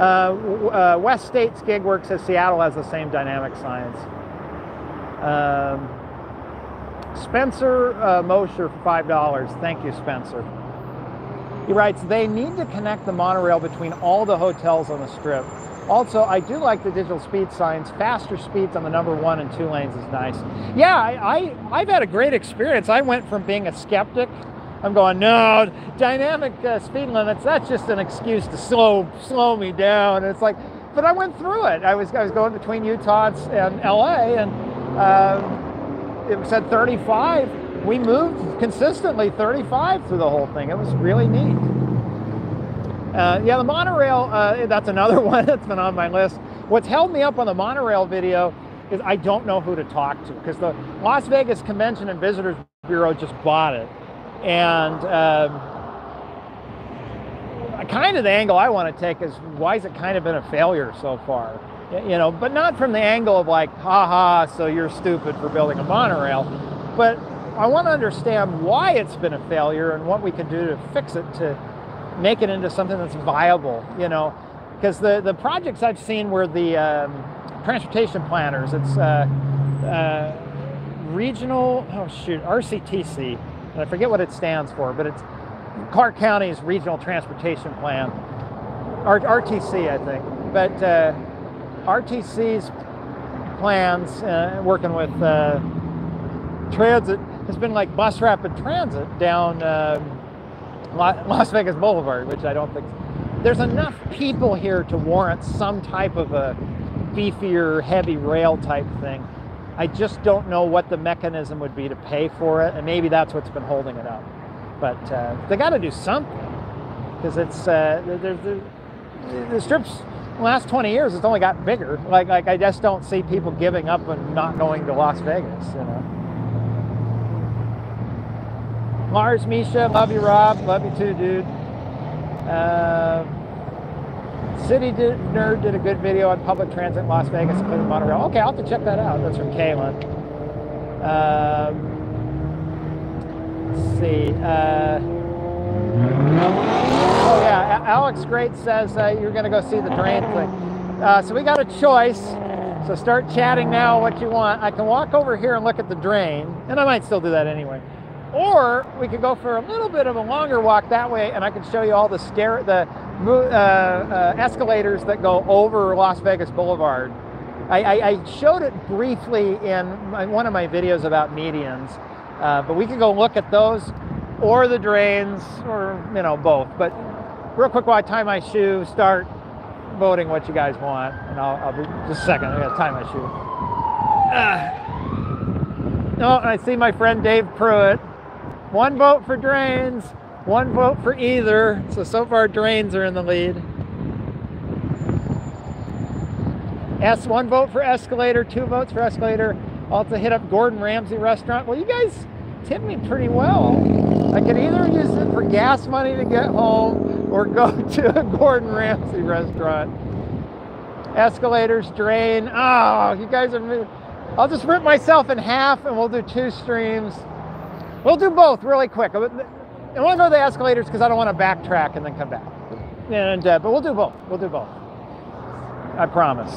Uh, uh, West States Gig Works says Seattle has the same dynamic signs. Um, Spencer uh, Mosher for $5. Thank you, Spencer. He writes, they need to connect the monorail between all the hotels on the strip. Also, I do like the digital speed signs. Faster speeds on the number one and two lanes is nice. Yeah, I, I, have had a great experience. I went from being a skeptic I'm going, no, dynamic uh, speed limits, that's just an excuse to slow slow me down. And it's like, but I went through it. I was, I was going between Utah and LA and um, it said 35. We moved consistently 35 through the whole thing. It was really neat. Uh, yeah, the monorail, uh, that's another one that's been on my list. What's held me up on the monorail video is I don't know who to talk to because the Las Vegas Convention and Visitors Bureau just bought it. And um, kind of the angle I want to take is why has it kind of been a failure so far? You know, but not from the angle of like, haha, so you're stupid for building a monorail, but I want to understand why it's been a failure and what we can do to fix it to make it into something that's viable, you know, because the, the projects I've seen were the um, transportation planners, it's uh, uh, regional, oh shoot, RCTC, I forget what it stands for, but it's Clark County's Regional Transportation Plan, RTC, I think. But uh, RTC's plans, uh, working with uh, transit, has been like bus rapid transit down um, Las Vegas Boulevard, which I don't think there's enough people here to warrant some type of a beefier, heavy rail type thing. I just don't know what the mechanism would be to pay for it, and maybe that's what's been holding it up. But uh, they got to do something because it's uh, the, the, the strips. Last 20 years, it's only got bigger. Like, like I just don't see people giving up and not going to Las Vegas. You know. Mars, Misha, love you, Rob. Love you too, dude. Uh, City did, Nerd did a good video on public transit in Las Vegas, including monorail. Okay, I'll have to check that out. That's from Kaylin. Um, let's see. Uh, yeah, Alex Great says uh, you're going to go see the drain thing. Uh, so we got a choice. So start chatting now what you want. I can walk over here and look at the drain, and I might still do that anyway. Or we could go for a little bit of a longer walk that way, and I can show you all the stair, the uh, uh, escalators that go over Las Vegas Boulevard. I, I, I showed it briefly in my, one of my videos about medians, uh, but we can go look at those, or the drains, or you know both. But real quick, while I tie my shoe, start voting what you guys want, and I'll, I'll be just a second. I gotta tie my shoe. Uh, oh, I see my friend Dave Pruitt. One vote for drains, one vote for either. So, so far drains are in the lead. S, one vote for escalator, two votes for escalator. Also hit up Gordon Ramsay restaurant. Well, you guys tipped me pretty well. I could either use it for gas money to get home or go to a Gordon Ramsay restaurant. Escalators, drain. Oh, you guys are. I'll just rip myself in half and we'll do two streams. We'll do both really quick. I want to go to the escalators because I don't want to backtrack and then come back. And uh, but we'll do both. We'll do both. I promise.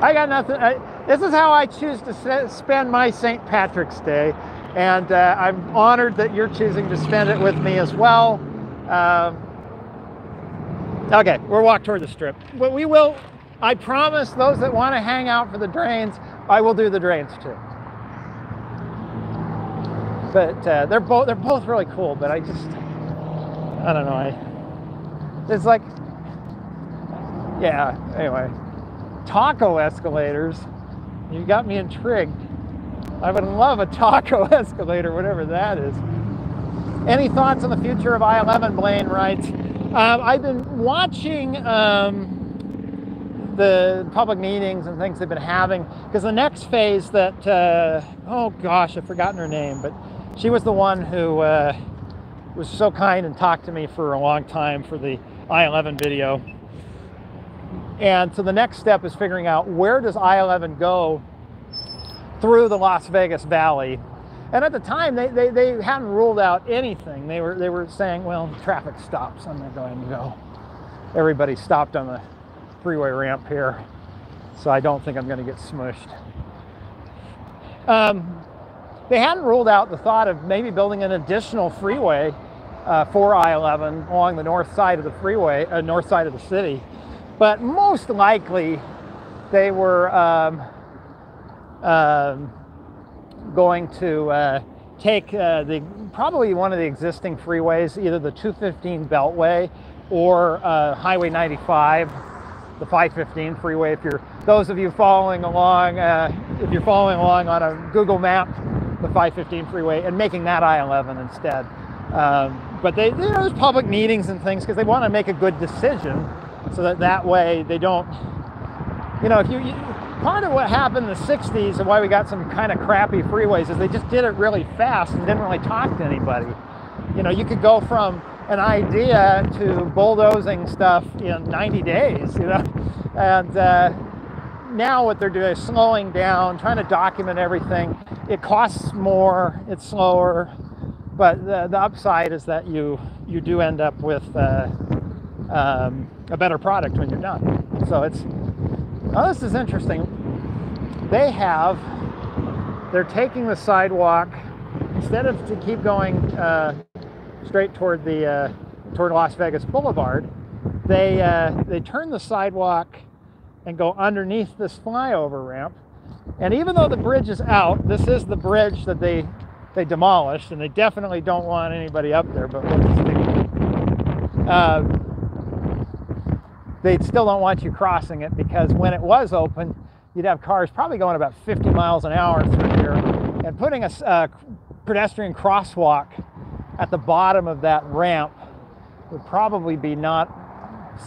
I got nothing. I, this is how I choose to spend my St. Patrick's Day, and uh, I'm honored that you're choosing to spend it with me as well. Um, okay, we'll walk toward the strip. But we will. I promise those that want to hang out for the drains, I will do the drains too but uh, they're both they're both really cool. But I just I don't know. I it's like yeah. Anyway, taco escalators. You got me intrigued. I would love a taco escalator, whatever that is. Any thoughts on the future of I-11? Blaine writes. Um, I've been watching um, the public meetings and things they've been having because the next phase that uh, oh gosh, I've forgotten her name, but she was the one who uh, was so kind and talked to me for a long time for the I-11 video. And so the next step is figuring out where does I-11 go through the Las Vegas Valley. And at the time, they, they, they hadn't ruled out anything. They were, they were saying, well, traffic stops. I'm not going to go. Everybody stopped on the freeway ramp here. So I don't think I'm going to get smushed. Um, they hadn't ruled out the thought of maybe building an additional freeway uh, for I-11 along the north side of the freeway, uh, north side of the city. But most likely, they were um, um, going to uh, take uh, the probably one of the existing freeways, either the 215 Beltway or uh, Highway 95, the 515 freeway. If you're those of you following along, uh, if you're following along on a Google map, the 515 freeway and making that I-11 instead. Um, but they, you know, there's public meetings and things because they want to make a good decision so that that way they don't, you know, if you, you part of what happened in the 60s and why we got some kind of crappy freeways is they just did it really fast and didn't really talk to anybody. You know, you could go from an idea to bulldozing stuff in 90 days, you know, and uh, now what they're doing is slowing down, trying to document everything. It costs more, it's slower, but the, the upside is that you you do end up with uh, um, a better product when you're done. So it's oh, this is interesting. They have they're taking the sidewalk instead of to keep going uh, straight toward the uh, toward Las Vegas Boulevard. They uh, they turn the sidewalk and go underneath this flyover ramp And even though the bridge is out, this is the bridge that they they demolished, and they definitely don't want anybody up there. But we'll just uh, they still don't want you crossing it because when it was open, you'd have cars probably going about 50 miles an hour through here, and putting a uh, pedestrian crosswalk at the bottom of that ramp would probably be not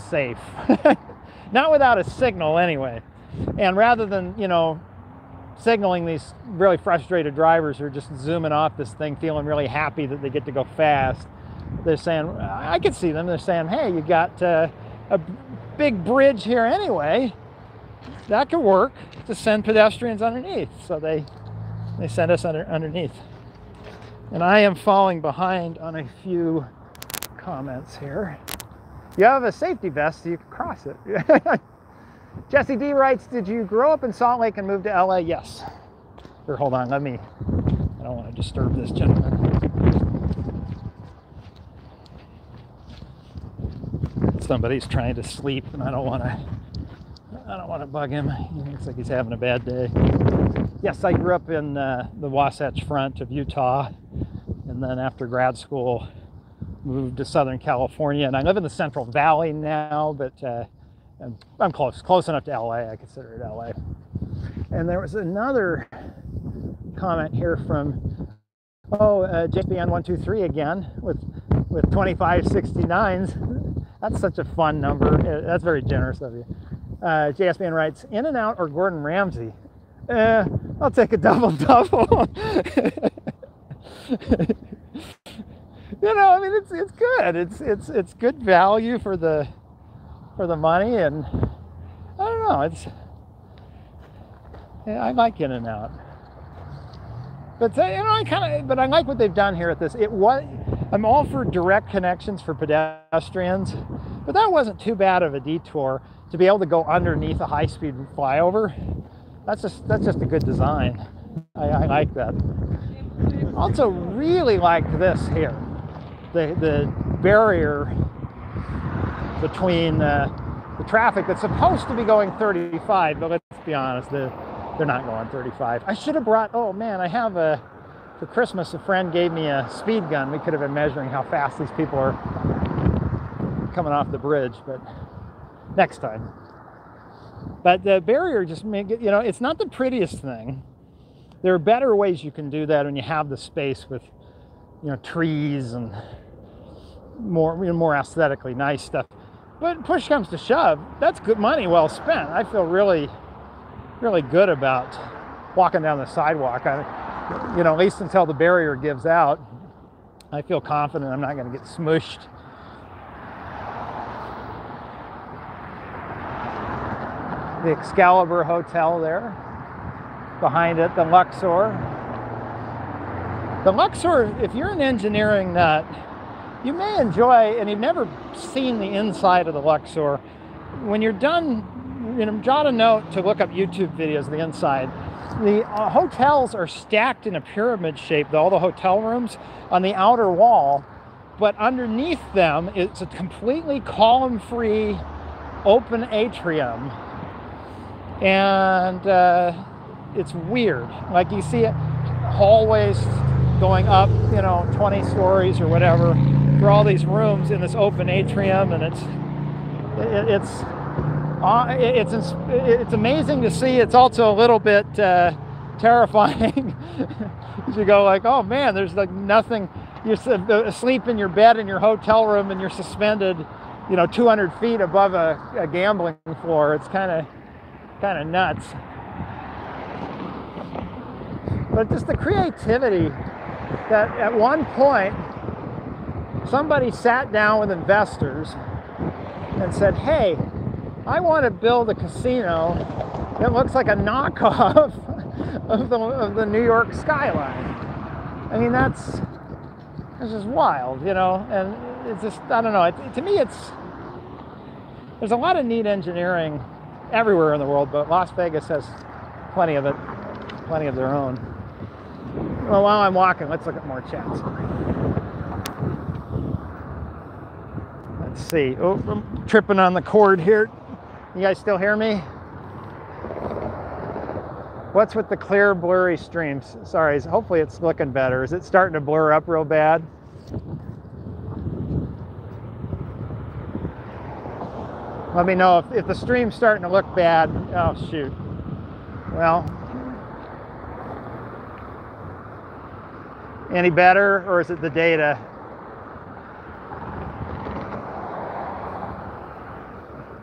safe. not without a signal anyway. And rather than, you know, signaling these really frustrated drivers who are just zooming off this thing, feeling really happy that they get to go fast, they're saying, I can see them, they're saying, hey, you got uh, a big bridge here anyway. That could work to send pedestrians underneath. So they, they send us under, underneath. And I am falling behind on a few comments here. You have a safety vest, so you can cross it. Jesse D writes, did you grow up in Salt Lake and move to LA? Yes. Here, hold on, let me, I don't want to disturb this gentleman. Somebody's trying to sleep and I don't want to, I don't want to bug him. He looks like he's having a bad day. Yes, I grew up in uh, the Wasatch Front of Utah. And then after grad school, moved to Southern California, and I live in the Central Valley now, but uh, I'm, close, close enough to LA. I consider it LA. And there was another comment here from oh uh, JPN123 again with with 2569s. That's such a fun number. Uh, that's very generous of you. Uh, writes, In-N-Out or Gordon Ramsay? Eh, I'll take a double double. you know, I mean, it's it's good. It's it's it's good value for the for the money, and I don't know. It's yeah, I like In-N-Out, but you know, I kind of but I like what they've done here at this. It was I'm all for direct connections for pedestrians, but that wasn't too bad of a detour to be able to go underneath a high-speed flyover. That's just that's just a good design. I, I like that. Also, really like this here the, the barrier between uh, the traffic that's supposed to be going 35, but let's be honest, the, they're not going 35. I should have brought, oh man, I have a, for Christmas, a friend gave me a speed gun. We could have been measuring how fast these people are coming off the bridge, but next time. But the barrier just make it, you know, it's not the prettiest thing. There are better ways you can do that when you have the space with you know, trees and more, you know, more aesthetically nice stuff. But push comes to shove, that's good money well spent. I feel really, really good about walking down the sidewalk. I, you know, at least until the barrier gives out, I feel confident I'm not going to get smushed. The Excalibur Hotel there. Behind it, the Luxor. The Luxor, if you're an engineering nut, you may enjoy, and you've never seen the inside of the Luxor, when you're done, you know, jot a note to look up YouTube videos of the inside. The uh, hotels are stacked in a pyramid shape, all the hotel rooms on the outer wall, but underneath them it's a completely column-free open atrium. And uh, it's weird. Like you see it, hallways going up, you know, 20 stories or whatever for all these rooms in this open atrium, and it's it, it's uh, it's it's amazing to see. It's also a little bit uh, terrifying. you go like, oh man, there's like nothing. You're asleep in your bed in your hotel room, and you're suspended, you know, 200 feet above a, a gambling floor. It's kind of kind of nuts. But just the creativity that at one point somebody sat down with investors and said, hey, I want to build a casino that looks like a knockoff of the, of the New York skyline. I mean, that's, that's just wild, you know, and it's just, I don't know, it, to me it's, there's a lot of neat engineering everywhere in the world, but Las Vegas has plenty of it, plenty of their own. Well, while I'm walking, let's look at more chats. Let's see. Oh, I'm tripping on the cord here. You guys still hear me? What's with the clear, blurry streams? Sorry, hopefully it's looking better. Is it starting to blur up real bad? Let me know if, if the stream's starting to look bad. Oh, shoot. Well, any better, or is it the data?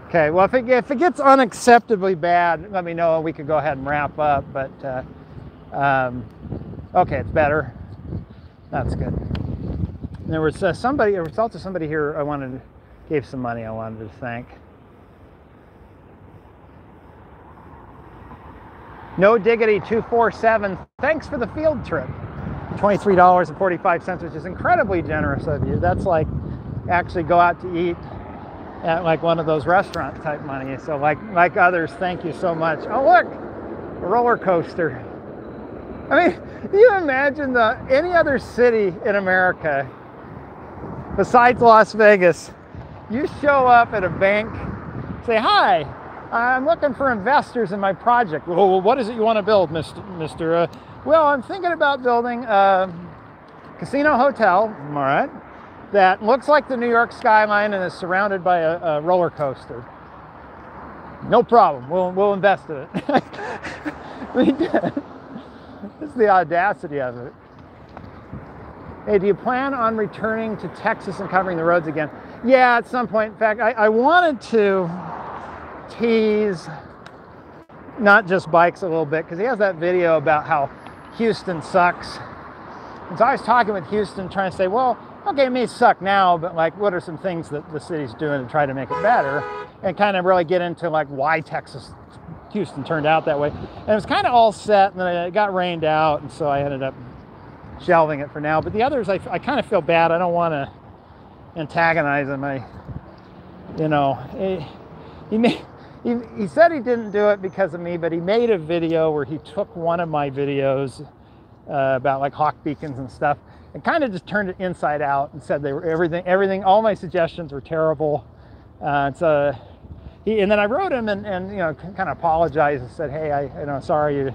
Okay, well, if it, if it gets unacceptably bad, let me know and we could go ahead and wrap up. But, uh, um, okay, it's better. That's good. And there was uh, somebody, there was also somebody here I wanted, gave some money I wanted to thank. No Diggity 247, thanks for the field trip. $23.45, which is incredibly generous of you. That's like actually go out to eat at like one of those restaurant type money. So like like others, thank you so much. Oh look, a roller coaster. I mean, you imagine the any other city in America besides Las Vegas, you show up at a bank, say, hi, I'm looking for investors in my project. Well, what is it you want to build, Mr. Mister? Uh, well, I'm thinking about building a casino hotel, all right, that looks like the New York skyline and is surrounded by a, a roller coaster. No problem. We'll, we'll invest in it. we did. it's the audacity of it. Hey, do you plan on returning to Texas and covering the roads again? Yeah, at some point. In fact, I, I wanted to tease Not Just Bikes a little bit because he has that video about how Houston sucks. And so I was talking with Houston trying to say, well, okay, it may suck now, but like, what are some things that the city's doing to try to make it better? And kind of really get into like why Texas, Houston turned out that way. And it was kind of all set, and then it got rained out, and so I ended up shelving it for now. But the others, I, I kind of feel bad. I don't want to antagonize them. I, you know, he, he, made, he, he said he didn't do it because of me, but he made a video where he took one of my videos uh, about like hawk beacons and stuff and kind of just turned it inside out and said they were everything, everything, all my suggestions were terrible. Uh, so he, and then I wrote him and, and you know, kind of apologized and said, hey, I, you know, sorry you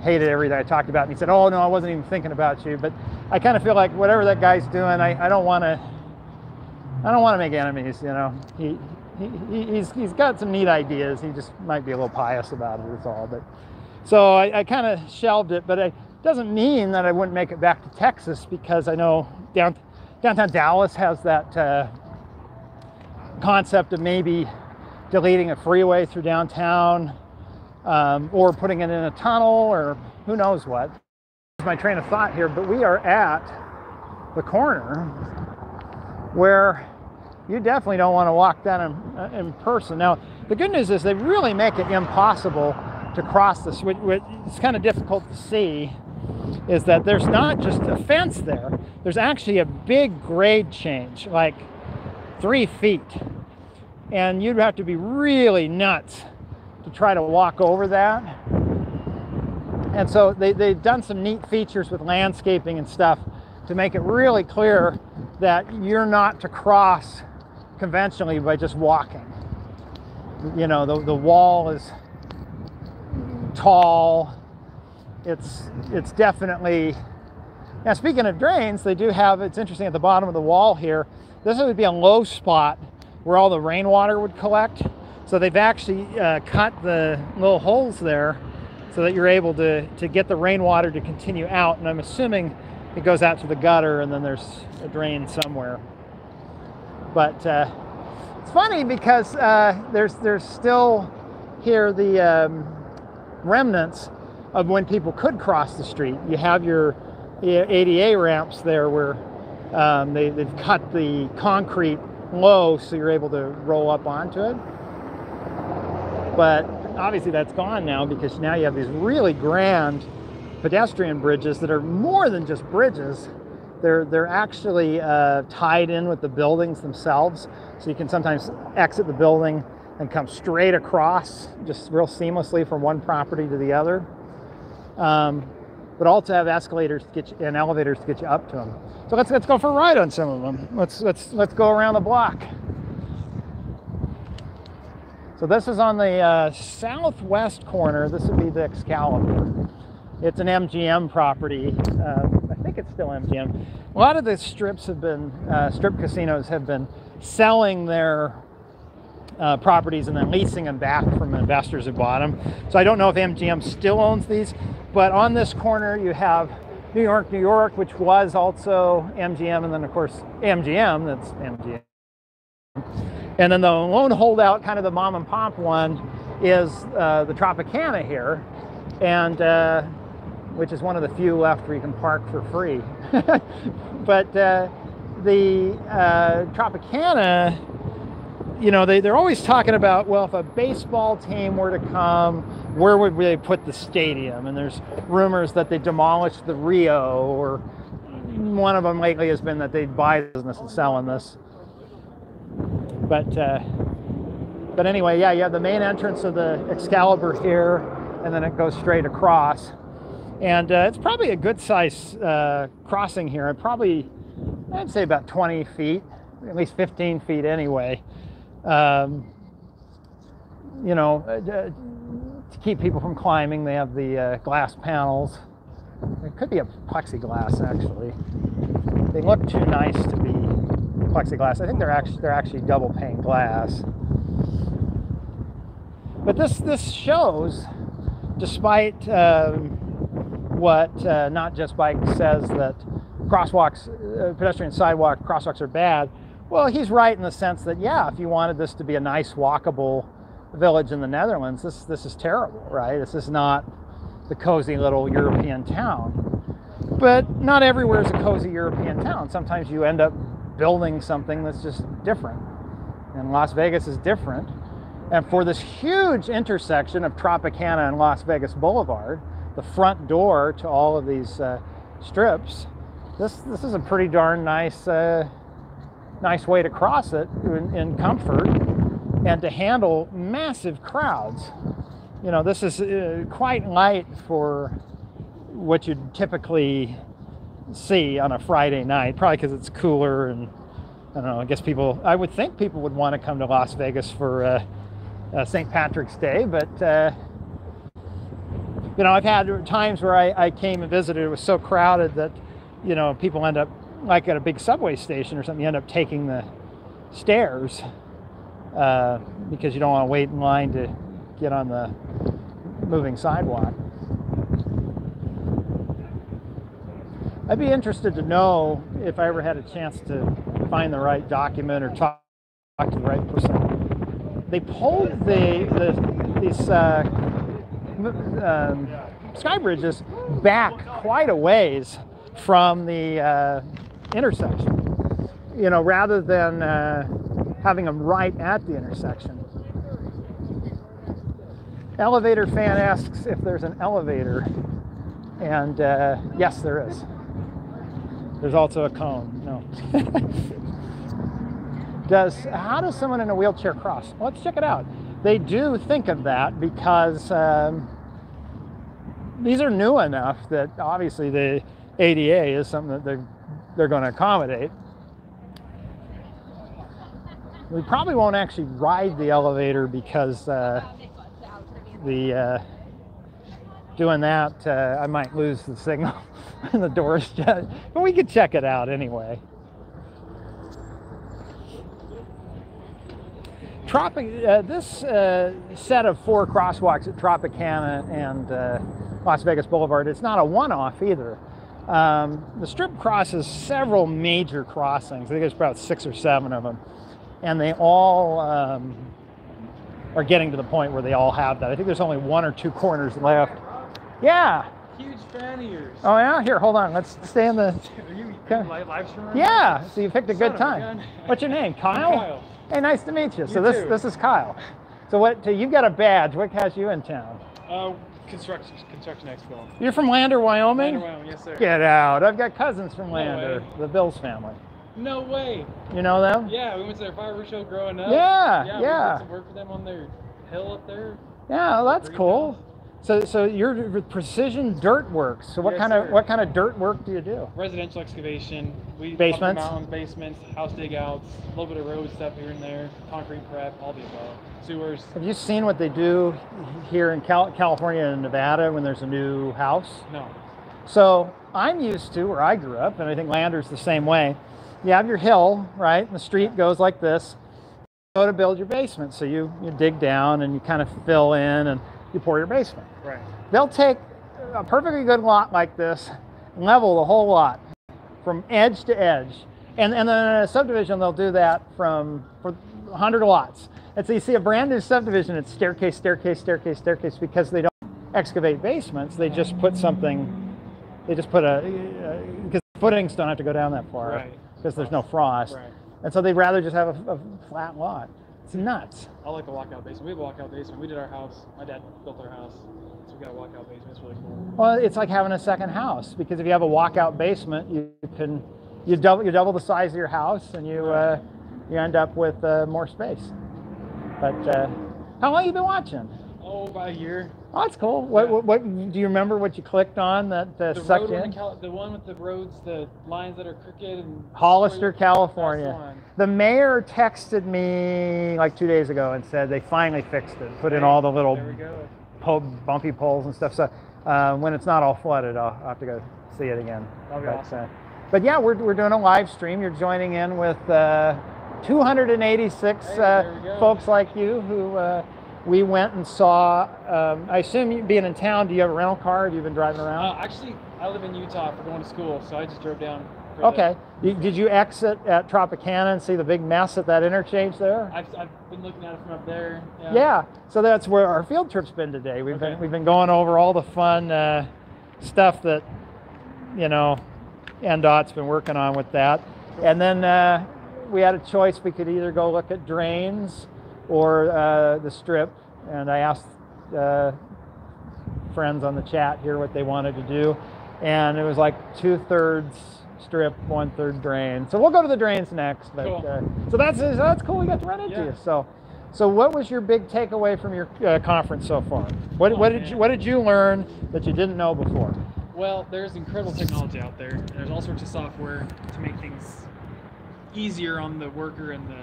hated everything I talked about. And he said, oh no, I wasn't even thinking about you. But I kind of feel like whatever that guy's doing, I, I don't want to, I don't want to make enemies, you know. He, he, he's, he's got some neat ideas. He just might be a little pious about it, that's all. But so I, I kind of shelved it, but I, doesn't mean that I wouldn't make it back to Texas because I know down, downtown Dallas has that uh, concept of maybe deleting a freeway through downtown um, or putting it in a tunnel or who knows what. My train of thought here, but we are at the corner where you definitely don't want to walk that in, in person. Now, the good news is they really make it impossible to cross this. It's kind of difficult to see is that there's not just a fence there, there's actually a big grade change, like three feet. And you'd have to be really nuts to try to walk over that. And so they, they've done some neat features with landscaping and stuff to make it really clear that you're not to cross conventionally by just walking. You know, the, the wall is tall, it's it's definitely now speaking of drains they do have it's interesting at the bottom of the wall here this would be a low spot where all the rainwater would collect. So they've actually uh, cut the little holes there so that you're able to to get the rainwater to continue out. And i'm assuming it goes out to the gutter and then there's a drain somewhere. But uh, it's funny because uh, there's there's still here the um, remnants of when people could cross the street. You have your ADA ramps there where um, they, they've cut the concrete low so you're able to roll up onto it. But obviously that's gone now because now you have these really grand pedestrian bridges that are more than just bridges. They're, they're actually uh, tied in with the buildings themselves. So you can sometimes exit the building and come straight across just real seamlessly from one property to the other um, but also have escalators to get you, and elevators to get you up to them. So let's let's go for a ride on some of them. Let's let's let's go around the block. So this is on the uh, southwest corner. This would be the Excalibur. It's an MGM property. Uh, I think it's still MGM. A lot of the strips have been, uh, strip casinos have been selling their uh, properties and then leasing them back from investors who bought them. So I don't know if MGM still owns these, but on this corner you have New York, New York, which was also MGM, and then of course MGM, that's MGM. And then the lone holdout, kind of the mom and pop one, is uh, the Tropicana here, and uh, which is one of the few left where you can park for free. but uh, the uh, Tropicana, you know, they, they're always talking about, well, if a baseball team were to come, where would they put the stadium? And there's rumors that they demolished the Rio, or one of them lately has been that they'd buy business and selling this. But uh, but anyway, yeah, you have the main entrance of the Excalibur here, and then it goes straight across. And uh, it's probably a good size uh, crossing here. It probably, I'd say about 20 feet, at least 15 feet anyway. Um, you know, uh, to keep people from climbing, they have the uh, glass panels. It could be a plexiglass actually. They look too nice to be plexiglass. I think they're actually they're actually double pane glass. But this this shows, despite um, what uh, Not Just Bike says that crosswalks, uh, pedestrian sidewalk crosswalks are bad. Well, he's right in the sense that yeah, if you wanted this to be a nice walkable village in the Netherlands, this this is terrible, right? This is not the cozy little European town. But not everywhere is a cozy European town. Sometimes you end up building something that's just different. And Las Vegas is different. And for this huge intersection of Tropicana and Las Vegas Boulevard, the front door to all of these uh, strips, this this is a pretty darn nice uh, nice way to cross it in, in, comfort and to handle massive crowds. You know, this is uh, quite light for what you'd typically see on a Friday night, probably because it's cooler and I don't know. I guess people, I would think people would want to come to Las Vegas for uh, uh, St. Patrick's Day, but uh, you know, I've had times where I, I, came and visited. It was so crowded that you know people end up like at a big subway station or something. You end up taking the stairs uh, because you don't want to wait in line to get on the moving sidewalk. I'd be interested to know if I ever had a chance to find the right document or talk, talk to the right person. They pulled the, the these uh, um, sky bridges back quite a ways from the uh, intersection. You know, rather than uh, having them right at the intersection. Elevator fan asks if there's an elevator, and uh, yes, there is. There's also a cone. No. does how does someone in a wheelchair cross? Let's check it out. They do think of that because um, these are new enough that obviously the ADA is something that they're they're going to accommodate. We probably won't actually ride the elevator because uh, the uh, doing that uh, I might lose the signal. and the door's shut. But we could check it out anyway. Tropic, uh, this uh, set of four crosswalks at Tropicana and uh, Las Vegas Boulevard, it's not a one-off either. Um, the strip crosses several major crossings. I think there's about six or seven of them. And they all um, are getting to the point where they all have that. I think there's only one or two corners left. Yeah, huge fan of yours. Oh yeah, here, hold on. Let's stay in the. Are you live, streaming? Yeah. So you picked a good time. What's your name, Kyle? Kyle. Hey, nice to meet you. you so this too. this is Kyle. So what? So you got a badge. What has you in town? Uh, construction construction expo. You're from Lander, Wyoming. Lander, Wyoming, yes sir. Get out! I've got cousins from No Lander, way. the Bills family. No way. You know them? Yeah, we went to their fireworks show growing up. Yeah, yeah. yeah. We did some work for them on their hill up there. Yeah, well, that's cool. So, so you're Precision Dirt Works. So, what Yes, kind of sir. what kind of dirt work do you do? Residential excavation. We Basements? Mountains, basements, house digouts, a little bit of road stuff here and there, concrete prep, all the above. Sewers. Have you seen what they do here in Cal- California and Nevada when there's a new house? No. So I'm used to where I grew up, and I think Lander's the same way. You have your hill, right? And the street goes like this. You go to build your basement. So you, you dig down and you kind of fill in and you pour your basement. Right. They'll take a perfectly good lot like this, level the whole lot from edge to edge. And, and then in a subdivision, they'll do that from for 100 lots. And so you see a brand new subdivision, it's staircase, staircase, staircase, staircase, because they don't excavate basements. They just put something, they just put a, uh, because footings don't have to go down that far Right. because there's no frost. Right. And so they'd rather just have a, a flat lot. It's nuts. I like the walkout basement. We have a walkout basement. We did our house. My dad built our house. So we got a walkout basement. It's really cool. Well, it's like having a second house because if you have a walkout basement, you can you double you double the size of your house and you uh, you end up with uh, more space. But uh, how long you been watching? Oh, about a year. Oh, that's cool. What, Yeah. what, what do you remember? What you clicked on that The sucked road in? Cal- the one with the roads, the lines that are crooked and Hollister, California. the. The mayor texted me like two days ago and said they finally fixed it. Put in all the little There we go. po- bumpy poles and stuff. So uh, when it's not all flooded, I'll, I'll have to go see it again. Be but, awesome. uh, but yeah, we're, we're doing a live stream. You're joining in with uh, 286 Hey, uh, there we go. folks like you who uh, we went and saw. Um, I assume you being in town, do you have a rental car? Have you been driving around? Uh, actually, I live in Utah for going to school, so I just drove down. okay. You- Did you exit at Tropicana and see the big mess at that interchange there? I've, I've been looking at it from up there. Yeah. Yeah, so that's where our field trip's been today. We've been we've been going over all the fun uh, stuff that you know NDOT's been working on with that, and then uh, we had a choice. We could either go look at drains or uh, the strip, and I asked uh, friends on the chat here what they wanted to do, and it was like two thirds strip, one third drain. So we'll go to the drains next. But Cool. uh, so that's so that's cool. We got to run into Yeah. you. So. So, what was your big takeaway from your uh, conference so far? What, Oh, what did man. you What did you learn that you didn't know before? Well, there's incredible technology out there. There's all sorts of software to make things easier on the worker and the,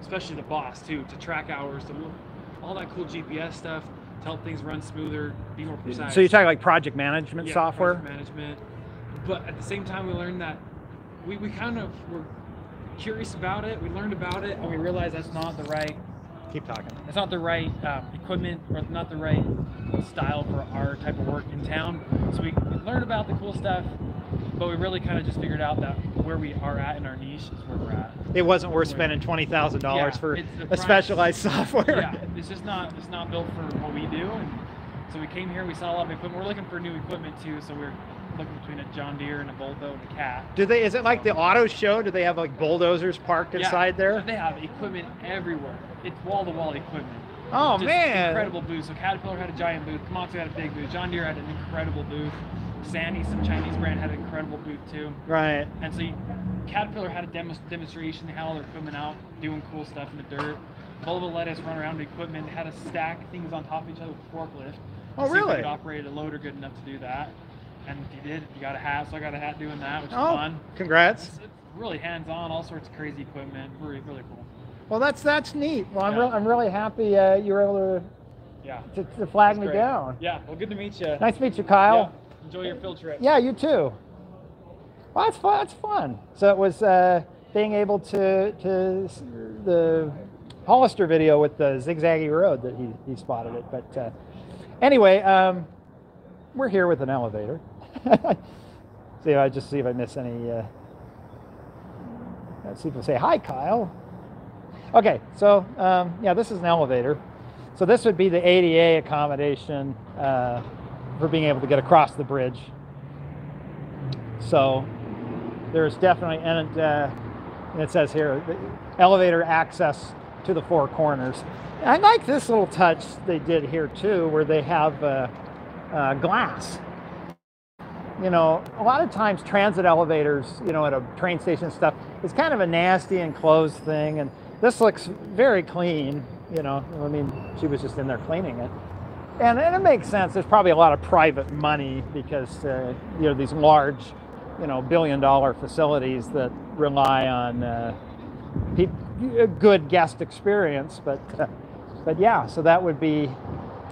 especially the boss too, to track hours, to look, all that cool GPS stuff to help things run smoother, be more precise. So you're talking like project management Yeah, software. project management. But at the same time, we learned that we, we kind of were curious about it. We learned about it, and we realized that's not the right Keep talking. it's not the right uh, equipment or not the right style for our type of work in town. So we learned about the cool stuff, but we really kind of just figured out that where we are at in our niche is where we're at. It wasn't worth spending twenty thousand dollars for a specialized software. Yeah, it's just not it's not built for what we do. And so we came here, we saw a lot of equipment. We're looking for new equipment too, so we're looking between a John Deere and a Volvo and a Cat. Do they? Is it like the auto show? Do they have like bulldozers parked Yeah, inside there? They have equipment everywhere. It's wall to wall equipment. Oh Just man! Incredible booth. So Caterpillar had a giant booth. Komatsu had a big booth. John Deere had an incredible booth. Sany, some Chinese brand, had an incredible booth too. Right. And so you, Caterpillar had a demo, demonstration. How they're equipment out, doing cool stuff in the dirt. Volvo let us run around the equipment. Had us stack things on top of each other with forklift. Oh, to see if we really? could operate a loader good enough to do that. And if you did, you got a hat. So I got a hat doing that, which is Oh, fun. congrats! It's, it's really hands-on, all sorts of crazy equipment. Really, really cool. Well, that's that's neat. Well, I'm Yeah. real, I'm really happy uh, you were able Yeah. to, to, to flag That's me great. down. Yeah. Well, good to meet you. Nice to meet you, Kyle. Yeah. Enjoy your field trip. Yeah, you too. Well, that's fun. That's fun. So it was uh, being able to to the Hollister video with the zigzaggy road that he, he spotted it. But uh, anyway, um, we're here with an elevator. see if I just see if I miss any. Uh, let's see if I say hi, Kyle. Okay, so um, yeah, this is an elevator. So this would be the ADA accommodation uh, for being able to get across the bridge. So there's definitely, and uh, it says here, elevator access to the four corners. I like this little touch they did here too, where they have uh, uh, glass. You know, a lot of times transit elevators, you know, at a train station and stuff, it's kind of a nasty enclosed thing, and this looks very clean. You know, I mean, she was just in there cleaning it. and, and it makes sense. There's probably a lot of private money because uh, you know these large, you know, billion dollar facilities that rely on uh, a good guest experience. But uh, but yeah, so that would be.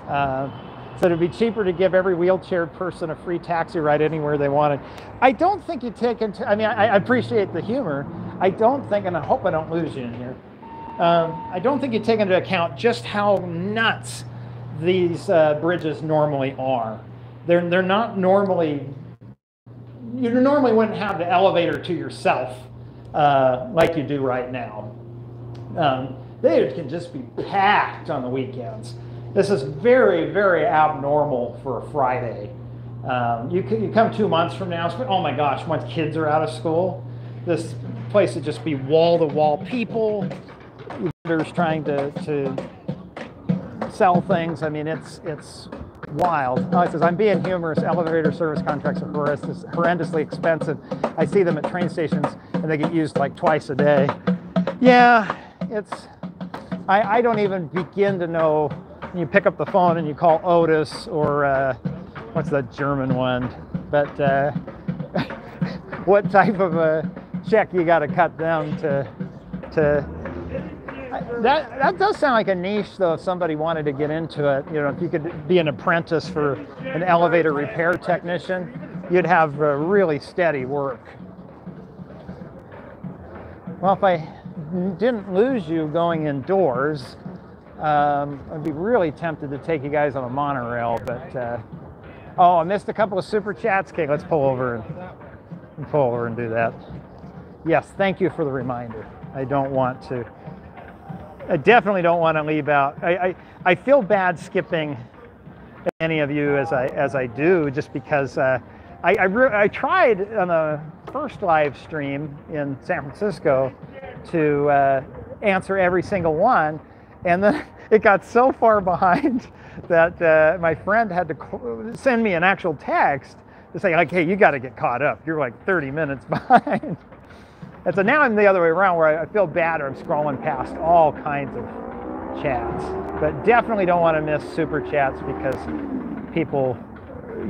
Uh, so it'd be cheaper to give every wheelchair person a free taxi ride anywhere they wanted. I don't think you take into. I mean, I, I appreciate the humor. I don't think, and I hope I don't lose you in here. Um, I don't think you take into account just how nuts these uh, bridges normally are. They're they're not normally. You normally wouldn't have the elevator to yourself uh, like you do right now. Um, they can just be packed on the weekends. This is very, very abnormal for a Friday. Um, you, you come two months from now, oh my gosh, once kids are out of school, this place would just be wall to wall people, vendors trying to, to sell things. I mean, it's, it's wild. Oh, it says, I'm being humorous. Elevator service contracts are horrendously expensive. I see them at train stations and they get used like twice a day. Yeah, it's, I, I don't even begin to know you pick up the phone and you call Otis or uh, what's the German one, but uh, what type of a check you got to cut down to to that that does sound like a niche though if somebody wanted to get into it. You know if you could be an apprentice for an elevator repair technician you'd have really steady work. Well if i didn't lose you going indoors um, I'd be really tempted to take you guys on a monorail, but uh, oh, I missed a couple of super chats. Okay, let's pull over and pull over and do that. Yes, thank you for the reminder. I don't want to. I definitely don't want to leave out. I, I, I feel bad skipping any of you as I as I do, just because uh, I I, I tried on the first live stream in San Francisco to uh, answer every single one and then it got so far behind that uh, my friend had to send me an actual text to say, like, hey, you got to get caught up. You're like 30 minutes behind. and so now I'm the other way around where I feel bad or I'm scrolling past all kinds of chats. But definitely don't want to miss super chats because people,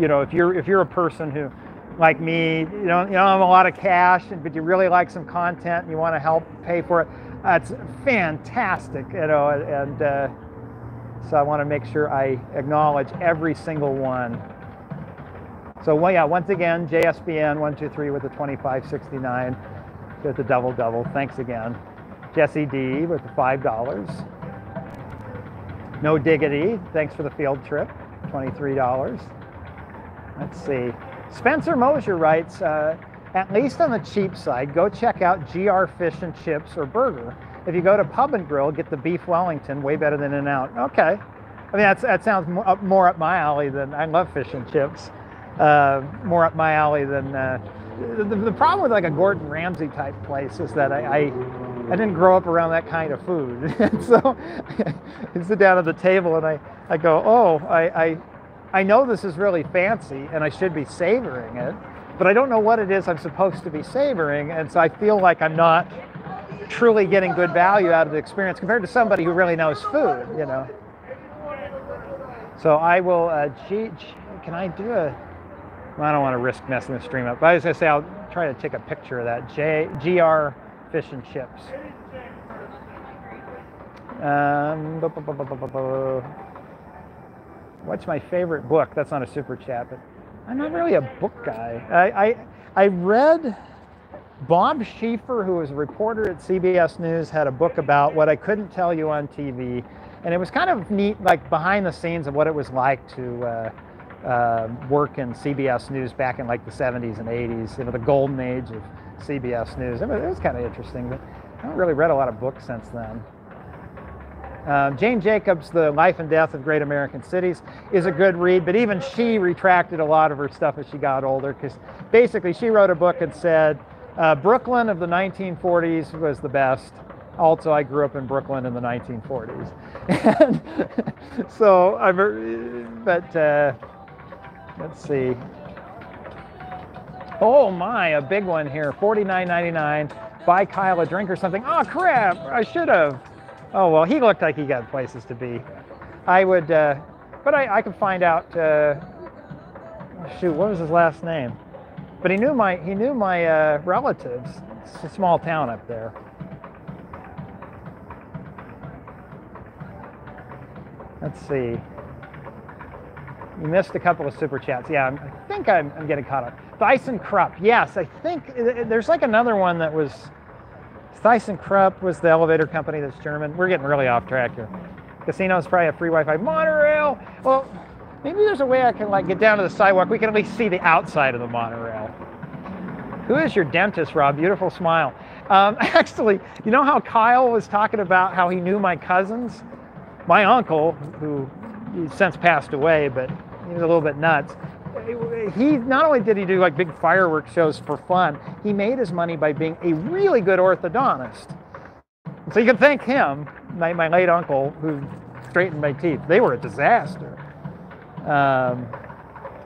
you know, if you're if you're a person who like me, you know, you don't have a lot of cash, but you really like some content and you want to help pay for it, that's fantastic, you know, and uh, so I want to make sure I acknowledge every single one. So, well, yeah, once again, JSBN 123 with the 2569 with the double double. Thanks again. Jesse D with the $5. No Diggity, thanks for the field trip, $23. Let's see. Spencer Mosier writes, uh, at least on the cheap side, go check out GR Fish and Chips or Burger. If you go to Pub and Grill, get the beef Wellington, way better than In-N-Out. Okay. I mean, that's, that sounds more up my alley than I love fish and chips. Uh, more up my alley than uh, the, the, problem with like a Gordon Ramsay type place is that I, I, I didn't grow up around that kind of food. and so I sit down at the table and I, I go, oh, I, I, I know this is really fancy and I should be savoring it but I don't know what it is I'm supposed to be savoring. And so I feel like I'm not truly getting good value out of the experience compared to somebody who really knows food, you know. So I will, uh, G, G, can I do a, well, I don't want to risk messing the stream up, but I was going to say I'll try to take a picture of that. J, GR Fish and Chips. Um, what's my favorite book? That's not a super chat, but I'm not really a book guy. I, I, I read Bob Schieffer, who was a reporter at CBS News, had a book about what I couldn't tell you on TV. And it was kind of neat, like behind the scenes of what it was like to uh, uh, work in CBS News back in like the 70s and 80s, you know, the golden age of CBS News. It was, it was kind of interesting, but I haven't really read a lot of books since then. Uh, Jane Jacobs, The Life and Death of Great American Cities, is a good read, but even she retracted a lot of her stuff as she got older because basically she wrote a book and said, uh, Brooklyn of the 1940s was the best. Also, I grew up in Brooklyn in the 1940s. and so, I'm, but uh, let's see. Oh my, a big one here, $49.99. Buy Kyle a drink or something. Oh crap, I should have. Oh, well, he looked like he got places to be. I would, uh, but I, I could find out. Uh, shoot, what was his last name? But he knew my he knew my uh, relatives. It's a small town up there. Let's see. You missed a couple of super chats. Yeah, I think I'm, I'm getting caught up. ThyssenKrupp. Yes, I think uh, there's like another one that was. ThyssenKrupp was the elevator company that's German. We're getting really off track here. Casinos probably have free Wi-Fi. Monorail. Well, maybe there's a way I can like get down to the sidewalk. We can at least see the outside of the monorail. Who is your dentist, Rob? Beautiful smile. Um, actually, you know how Kyle was talking about how he knew my cousins? My uncle, who since passed away, but he was a little bit nuts. He not only did he do like big fireworks shows for fun, he made his money by being a really good orthodontist. So you can thank him, my, my late uncle, who straightened my teeth. They were a disaster. Um,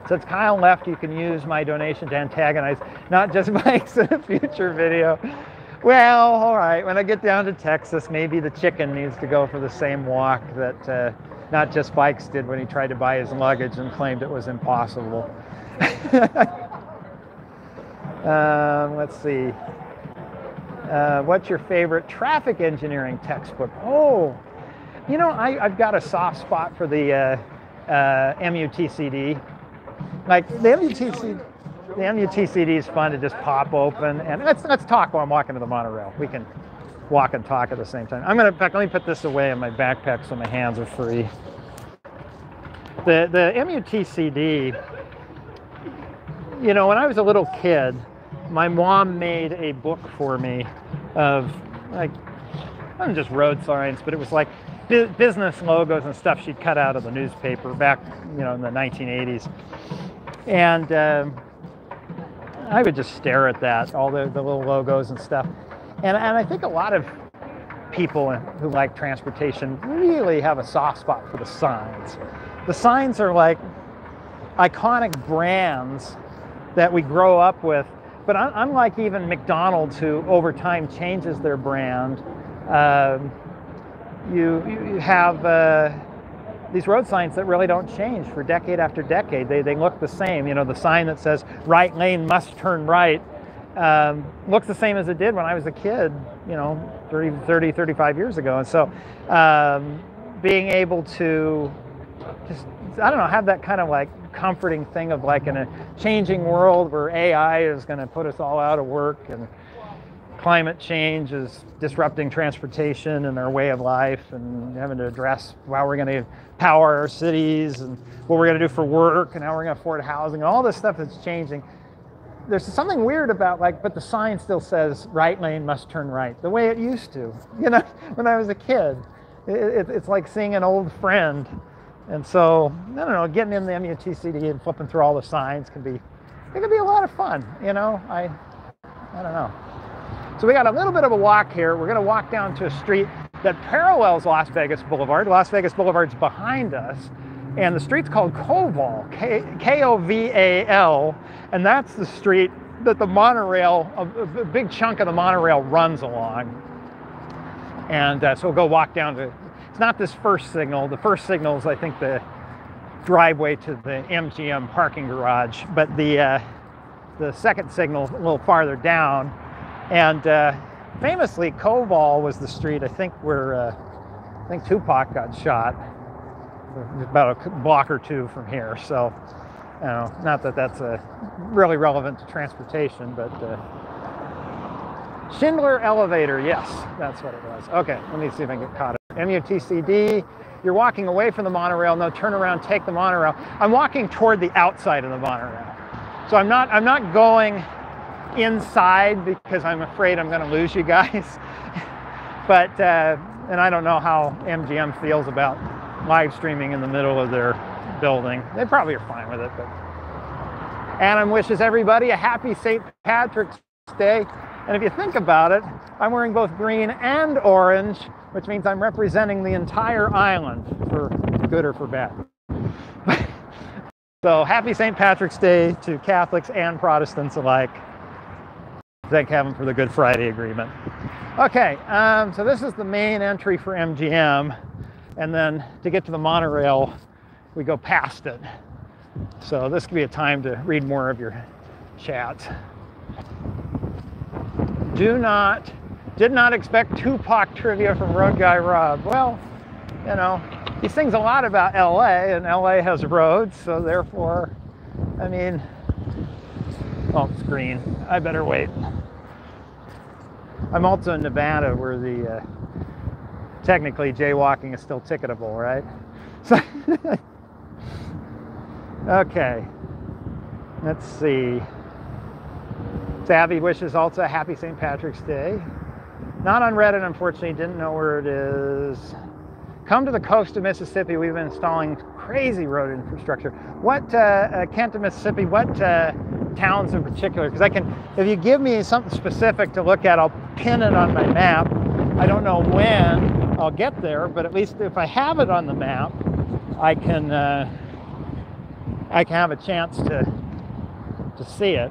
since Kyle left, you can use my donation to antagonize not just Bikes in a future video. Well, all right, when I get down to Texas, maybe the chicken needs to go for the same walk that uh, not just Bikes did when he tried to buy his luggage and claimed it was impossible. um, let's see. Uh, what's your favorite traffic engineering textbook? Oh, you know, I, have got a soft spot for the uh, uh, MUTCD. Like the MUTCD, the MUTCD is fun to just pop open and let's let's talk while I'm walking to the monorail. We can walk and talk at the same time. I'm gonna, in fact, let me put this away in my backpack so my hands are free. The, the MUTCD, you know, when I was a little kid, my mom made a book for me of like, not just road signs, but it was like business logos and stuff she'd cut out of the newspaper back, you know, in the 1980s. And um, I would just stare at that, all the, the little logos and stuff. And, and I think a lot of people who like transportation really have a soft spot for the signs. The signs are like iconic brands that we grow up with, but unlike even McDonald's, who over time changes their brand, um, you, you have uh, these road signs that really don't change for decade after decade. They, they look the same. You know, the sign that says right lane must turn right um, looks the same as it did when I was a kid, you know, 30, 30 35 years ago. And so um, being able to just, I don't know, have that kind of like comforting thing of like in a changing world where AI is going to put us all out of work and climate change is disrupting transportation and our way of life and having to address how we're going to power our cities and what we're going to do for work and how we're going to afford housing and all this stuff that's changing there's something weird about like, but the sign still says right lane must turn right, the way it used to, you know, when I was a kid. It, it, it's like seeing an old friend. And so, I don't know, getting in the MUTCD and flipping through all the signs can be, it can be a lot of fun, you know, I, I don't know. So we got a little bit of a walk here. We're gonna walk down to a street that parallels Las Vegas Boulevard. Las Vegas Boulevard's behind us and the street's called Koval, K-O-V-A-L, and that's the street that the monorail, a, big chunk of the monorail runs along. And uh, so we'll go walk down to, it's not this first signal. The first signal is, I think, the driveway to the MGM parking garage, but the, uh, the second signal a little farther down. And uh, famously, Koval was the street, I think, where uh, I think Tupac got shot about a block or two from here. So, you know, not that that's uh, really relevant to transportation, but uh, Schindler Elevator, yes, that's what it was. Okay, let me see if I can get caught up. MUTCD, you're walking away from the monorail. No, turn around, take the monorail. I'm walking toward the outside of the monorail. So I'm not, I'm not going inside because I'm afraid I'm going to lose you guys. but, uh, and I don't know how MGM feels about live streaming in the middle of their building. They probably are fine with it. But Adam wishes everybody a happy St. Patrick's Day. And if you think about it, I'm wearing both green and orange, which means I'm representing the entire island for good or for bad. so happy St. Patrick's Day to Catholics and Protestants alike. Thank heaven for the Good Friday Agreement. Okay, um, so this is the main entry for MGM. And then to get to the monorail, we go past it. So this could be a time to read more of your chats. Do not, did not expect Tupac trivia from Road Guy Rob. Well, you know, he sings a lot about LA, and LA has roads, so therefore, I mean, it's green. I better wait. I'm also in Nevada where the uh, technically jaywalking is still ticketable, right? So, okay, let's see. Savvy wishes also a happy St. Patrick's Day. Not on Reddit, unfortunately, didn't know where it is. Come to the coast of Mississippi. We've been installing crazy road infrastructure. What, uh, uh, Kent of Mississippi, what uh, towns in particular? Because I can, if you give me something specific to look at, I'll pin it on my map. I don't know when I'll get there, but at least if I have it on the map, I can, uh, I can have a chance to, to see it.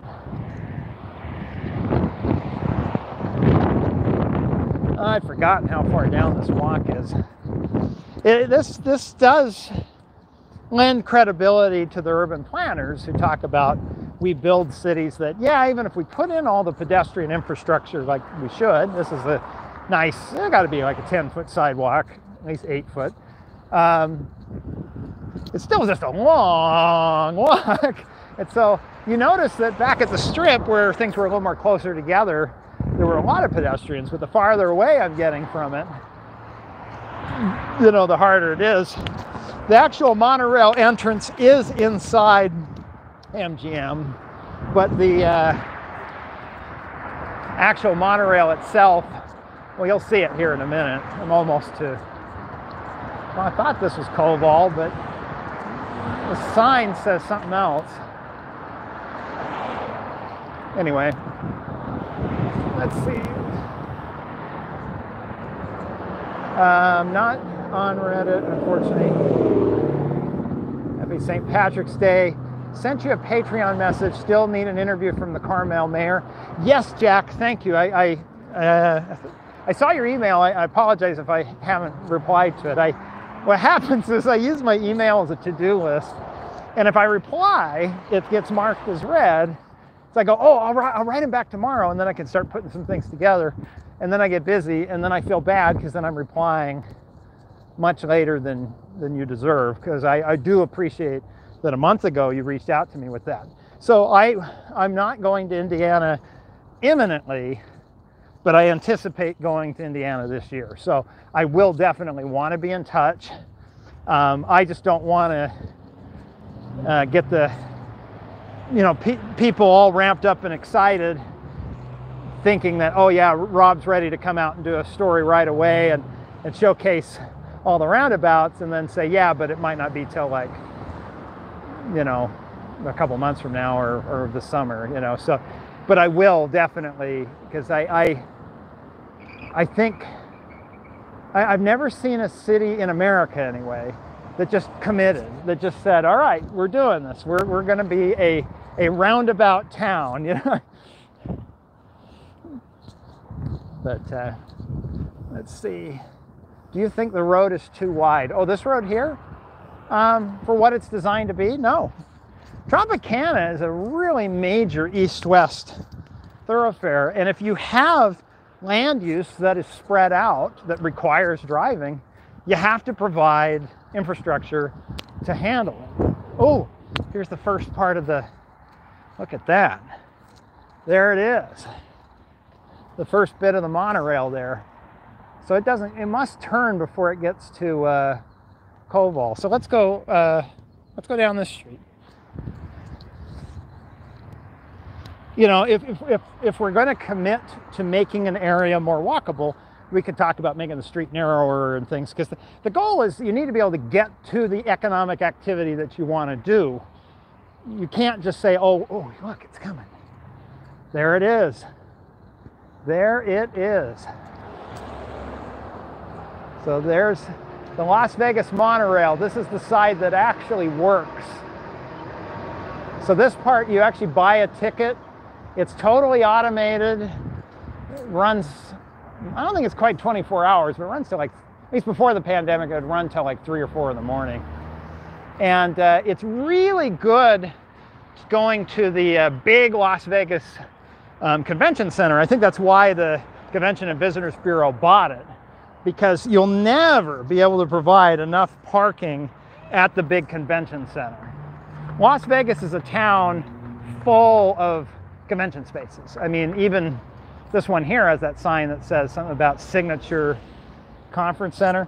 I'd forgotten how far down this walk is. It, this, this does lend credibility to the urban planners who talk about we build cities that, yeah, even if we put in all the pedestrian infrastructure like we should, this is a nice, it got to be like a 10 foot sidewalk, at least eight foot. Um, it's still just a long walk. And so you notice that back at the strip where things were a little more closer together, there were a lot of pedestrians, but the farther away I'm getting from it, you know, the harder it is. The actual monorail entrance is inside MGM, but the uh, actual monorail itself, well, you'll see it here in a minute. I'm almost to, well, I thought this was Koval, but the sign says something else. Anyway, let's see. Um, not on Reddit, unfortunately. Happy St. Patrick's Day. Sent you a Patreon message. Still need an interview from the Carmel mayor. Yes, Jack. Thank you. I I, uh, I saw your email. I, I, apologize if I haven't replied to it. I what happens is I use my email as a to-do list, and if I reply, it gets marked as read. So I go, oh, I'll, I'll write him back tomorrow, and then I can start putting some things together. And then I get busy, and then I feel bad because then I'm replying much later than than you deserve. Because I, I do appreciate that a month ago you reached out to me with that. So I I'm not going to Indiana imminently, but I anticipate going to Indiana this year. So I will definitely want to be in touch. Um, I just don't want to uh, get the you know, pe people all ramped up and excited, thinking that, oh yeah, Rob's ready to come out and do a story right away and, and showcase all the roundabouts, and then say, yeah, but it might not be till like, you know, a couple months from now or, or the summer, you know. So, but I will definitely because I, I, I think I, I've never seen a city in America anyway that just committed, that just said, all right, we're doing this. We're, we're going to be a a roundabout town, you know. but uh, let's see. Do you think the road is too wide? Oh, this road here? Um, for what it's designed to be? No. Tropicana is a really major east-west thoroughfare. And if you have land use that is spread out, that requires driving, you have to provide infrastructure to handle it. Oh, here's the first part of the Look at that. There it is. The first bit of the monorail there. So it doesn't, it must turn before it gets to uh, Koval. So let's go, uh, let's go down this street. You know, if, if, if, if we're to commit to making an area more walkable, we could talk about making the street narrower and things because the, the goal is you need to be able to get to the economic activity that you want to do you can't just say, oh, oh, look, it's coming. There it is. There it is. So there's the Las Vegas monorail. This is the side that actually works. So this part, you actually buy a ticket. It's totally automated. It runs, I don't think it's quite 24 hours, but it runs to like, at least before the pandemic, it would run till like three or four in the morning. And uh, it's really good going to the uh, big Las Vegas um, Convention Center. I think that's why the Convention and Visitors Bureau bought it, because you'll never be able to provide enough parking at the big convention center. Las Vegas is a town full of convention spaces. I mean, even this one here has that sign that says something about signature conference center.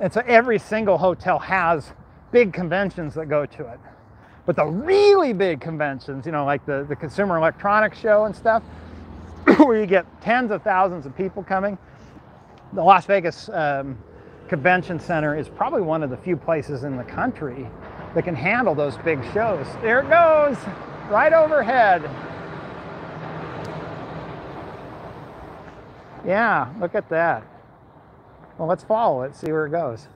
And so every single hotel has big conventions that go to it. But the really big conventions, you know, like the, the Consumer Electronics Show and stuff, where you get tens of thousands of people coming, the Las Vegas um, Convention Center is probably one of the few places in the country that can handle those big shows. There it goes, right overhead. Yeah, look at that. Well, let's follow it, see where it goes.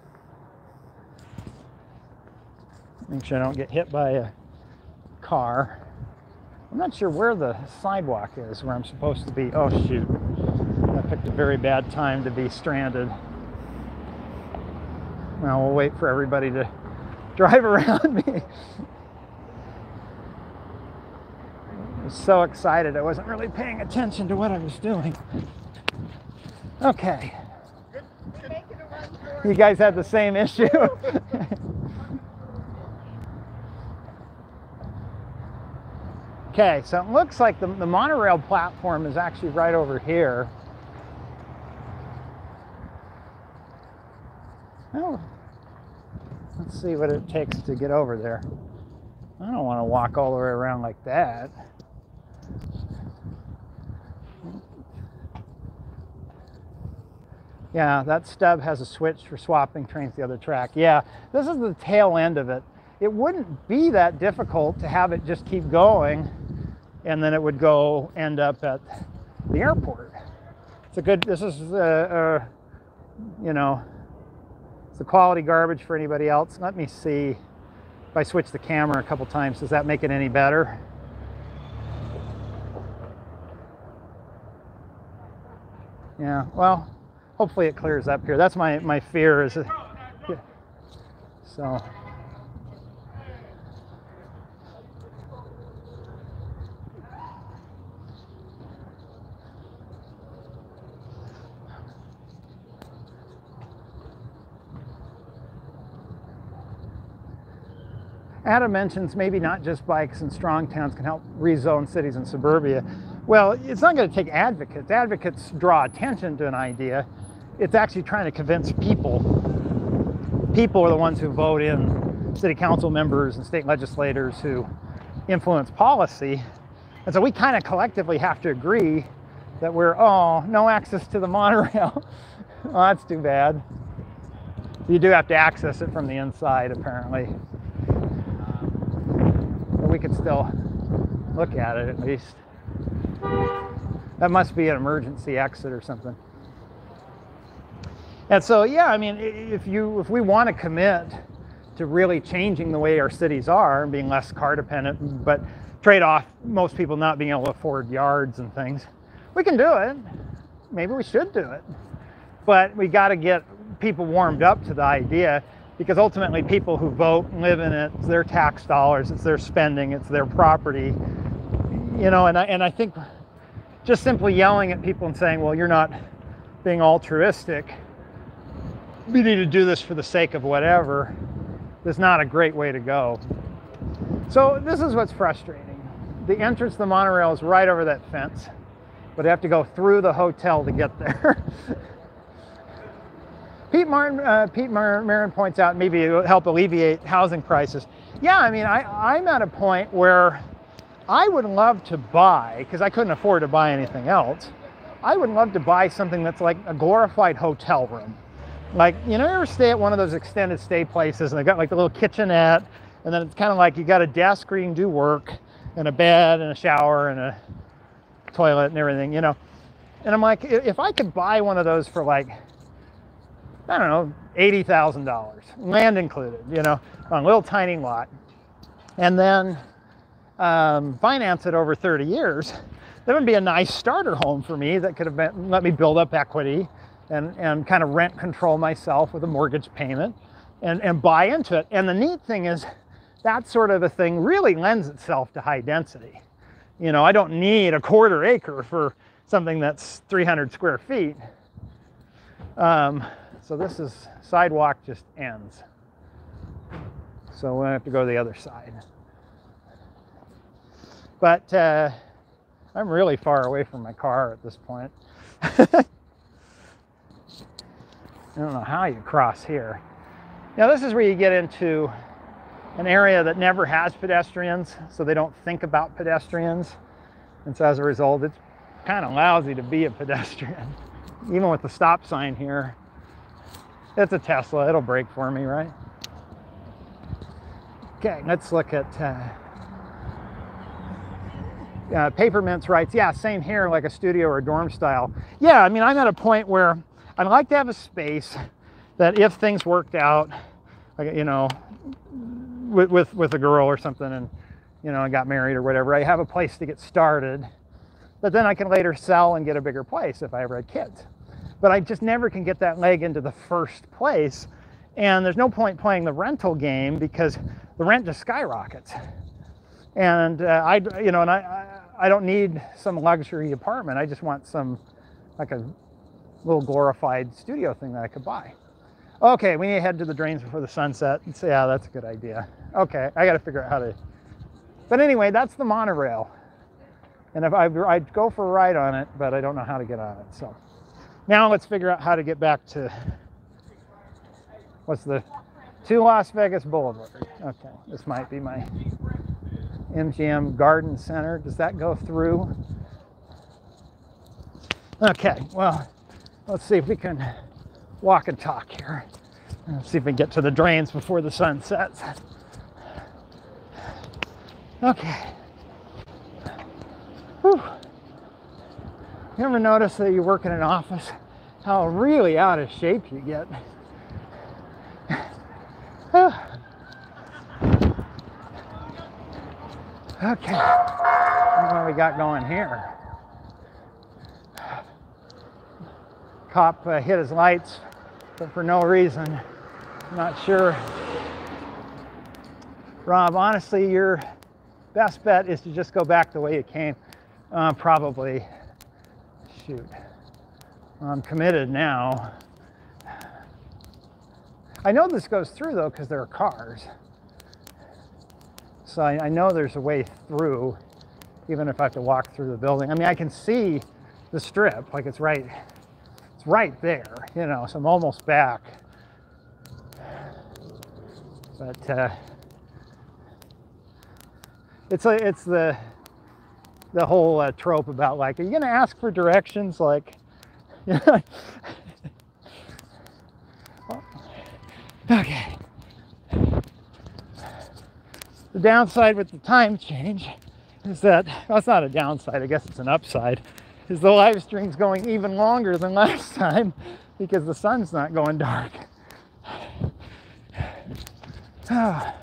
Make sure I don't get hit by a car. I'm not sure where the sidewalk is where I'm supposed to be. Oh, shoot. Picked a very bad time to be stranded. Well, we'll wait for everybody to drive around me. I was so excited I wasn't really paying attention to what I was doing. Okay. You guys had the same issue. okay, so it looks like the, the monorail platform is actually right over here. Oh, let's see what it takes to get over there. I don't want to walk all the way around like that. Yeah, that stub has a switch for swapping trains the other track. Yeah, this is the tail end of it. It wouldn't be that difficult to have it just keep going and then it would go end up at the airport. It's a good, this is, uh, uh, you know, it's a quality garbage for anybody else. Let me see if I switch the camera a couple times, does that make it any better? Yeah, well, hopefully it clears up here. That's my, my fear is, yeah. so. Adam mentions maybe not just bikes and strong towns can help rezone cities and suburbia. Well, it's not going to take advocates. Advocates draw attention to an idea. It's actually trying to convince people. People are the ones who vote in city council members and state legislators who influence policy. And so we kind of collectively have to agree that we're, oh, no access to the monorail. well, that's too bad. You do have to access it from the inside, apparently we could still look at it at least. That must be an emergency exit or something. And so, yeah, I mean, if you if we want to commit to really changing the way our cities are and being less car dependent, but trade off most people not being able to afford yards and things, we can do it. Maybe we should do it. But we got to get people warmed up to the idea because ultimately people who vote and live in it, it's their tax dollars, it's their spending, it's their property. You know, and I, and I think just simply yelling at people and saying, well, you're not being altruistic, we need to do this for the sake of whatever, is not a great way to go. So this is what's frustrating. The entrance to the monorail is right over that fence, but I have to go through the hotel to get there. Pete Martin, uh, Pete Marin points out maybe it will help alleviate housing prices. Yeah, I mean, I, I'm at a point where I would love to buy, because I couldn't afford to buy anything else, I would love to buy something that's like a glorified hotel room. Like, you know, you ever stay at one of those extended stay places and they've got like the little kitchenette, and then it's kind of like you got a desk where you can do work, and a bed, and a shower, and a toilet, and everything, you know. And I'm like, if I could buy one of those for like I don't know, $80,000, land included, you know, on a little tiny lot, and then um, finance it over 30 years, that would be a nice starter home for me that could have been, let me build up equity and, and kind of rent control myself with a mortgage payment. and, and buy into it. And the neat thing is that sort of a thing really lends itself to high density. You know, I don't need a quarter acre for something that's 300 square feet. Um, so this is sidewalk just ends. So we have to go to the other side. But uh, I'm really far away from my car at this point. I don't know how you cross here. Now this is where you get into an area that never has pedestrians, so they don't think about pedestrians. And so as a result, it's kind of lousy to be a pedestrian. Even with the stop sign here, it's a Tesla, it'll brake for me, right? Okay, let's look at uh, uh, Papermints writes, yeah, same here, like a studio or a dorm style. Yeah, I mean, I'm at a point where I'd like to have a space that if things worked out, like, you know, with, with, with a girl or something and, you know, I got married or whatever, I have a place to get started, but then I can later sell and get a bigger place if I ever had kids. But I just never can get that leg into the first place. And there's no point playing the rental game because the rent just skyrockets. And uh, I, you know, and I, I don't need some luxury apartment. I just want some, like a little glorified studio thing that I could buy. Okay, we need to head to the drains before the sunset. Say, yeah, that's a good idea. Okay, I got to figure out how to. But anyway, that's the monorail. And if I, I'd go for a ride on it, but I don't know how to get on it. So now let's figure out how to get back to what's the to Las Vegas Boulevard. Okay, this might be my MGM Garden Center. Does that go through? Okay, well, let's see if we can walk and talk here. Let's see if we can get to the drains before the sun sets. Okay. Whew. You ever notice that you work in an office, how really out of shape you get? Okay, what we got going here? Cop uh, hit his lights, but for no reason. not sure. Rob, honestly, your best bet is to just go back the way you came. Uh, probably. Shoot. I'm committed now. I know this goes through though because there are cars. So I, I, know there's a way through, even if I have to walk through the building. I mean, I can see the strip, like it's right, it's right there, you know, so I'm almost back. But uh, it's a, it's the the whole uh, trope about like, are you gonna ask for directions? Like, okay. The downside with the time change is that, well, it's not a downside, I guess it's an upside, is the live stream's going even longer than last time because the sun's not going dark. I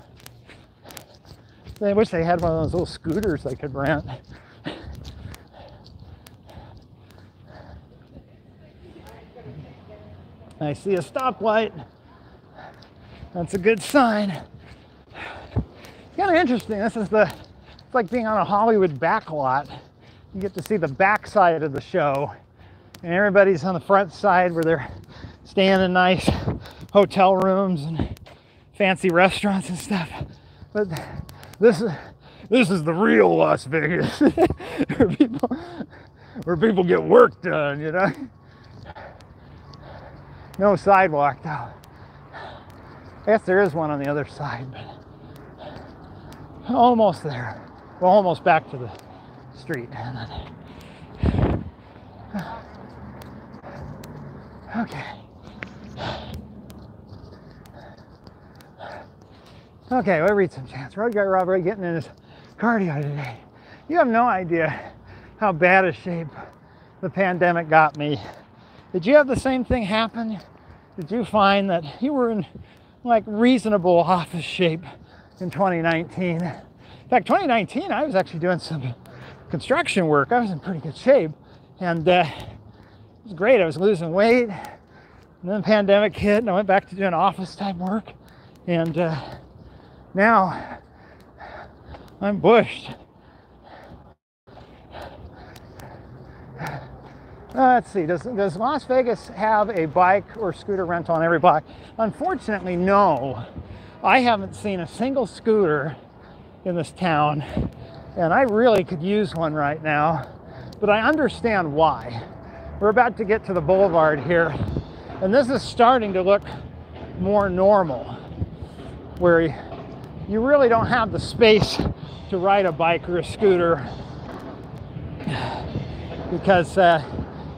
wish they had one of those little scooters I could rent. I see a stoplight. That's a good sign kind of interesting. This is the, it's like being on a Hollywood backlot. You get to see the backside of the show, and everybody's on the front side where they're staying in nice hotel rooms and fancy restaurants and stuff. But this is this is the real Las Vegas, where people where people get work done. You know, no sidewalk though. I guess there is one on the other side, but almost there. We're almost back to the street. Okay. Okay, we'll read some chance. Road guy Robert getting in his cardio today. You have no idea how bad a shape the pandemic got me. Did you have the same thing happen? Did you find that you were in like reasonable office shape in 2019. In fact, 2019, I was actually doing some construction work. I was in pretty good shape, and uh, it was great. I was losing weight, and then the pandemic hit, and I went back to doing office type work. And uh, now I'm bushed. Let's see, does, does Las Vegas have a bike or scooter rental on every block? Unfortunately, no. I haven't seen a single scooter in this town, and I really could use one right now, but I understand why. We're about to get to the boulevard here, and this is starting to look more normal, where you really don't have the space to ride a bike or a scooter because uh,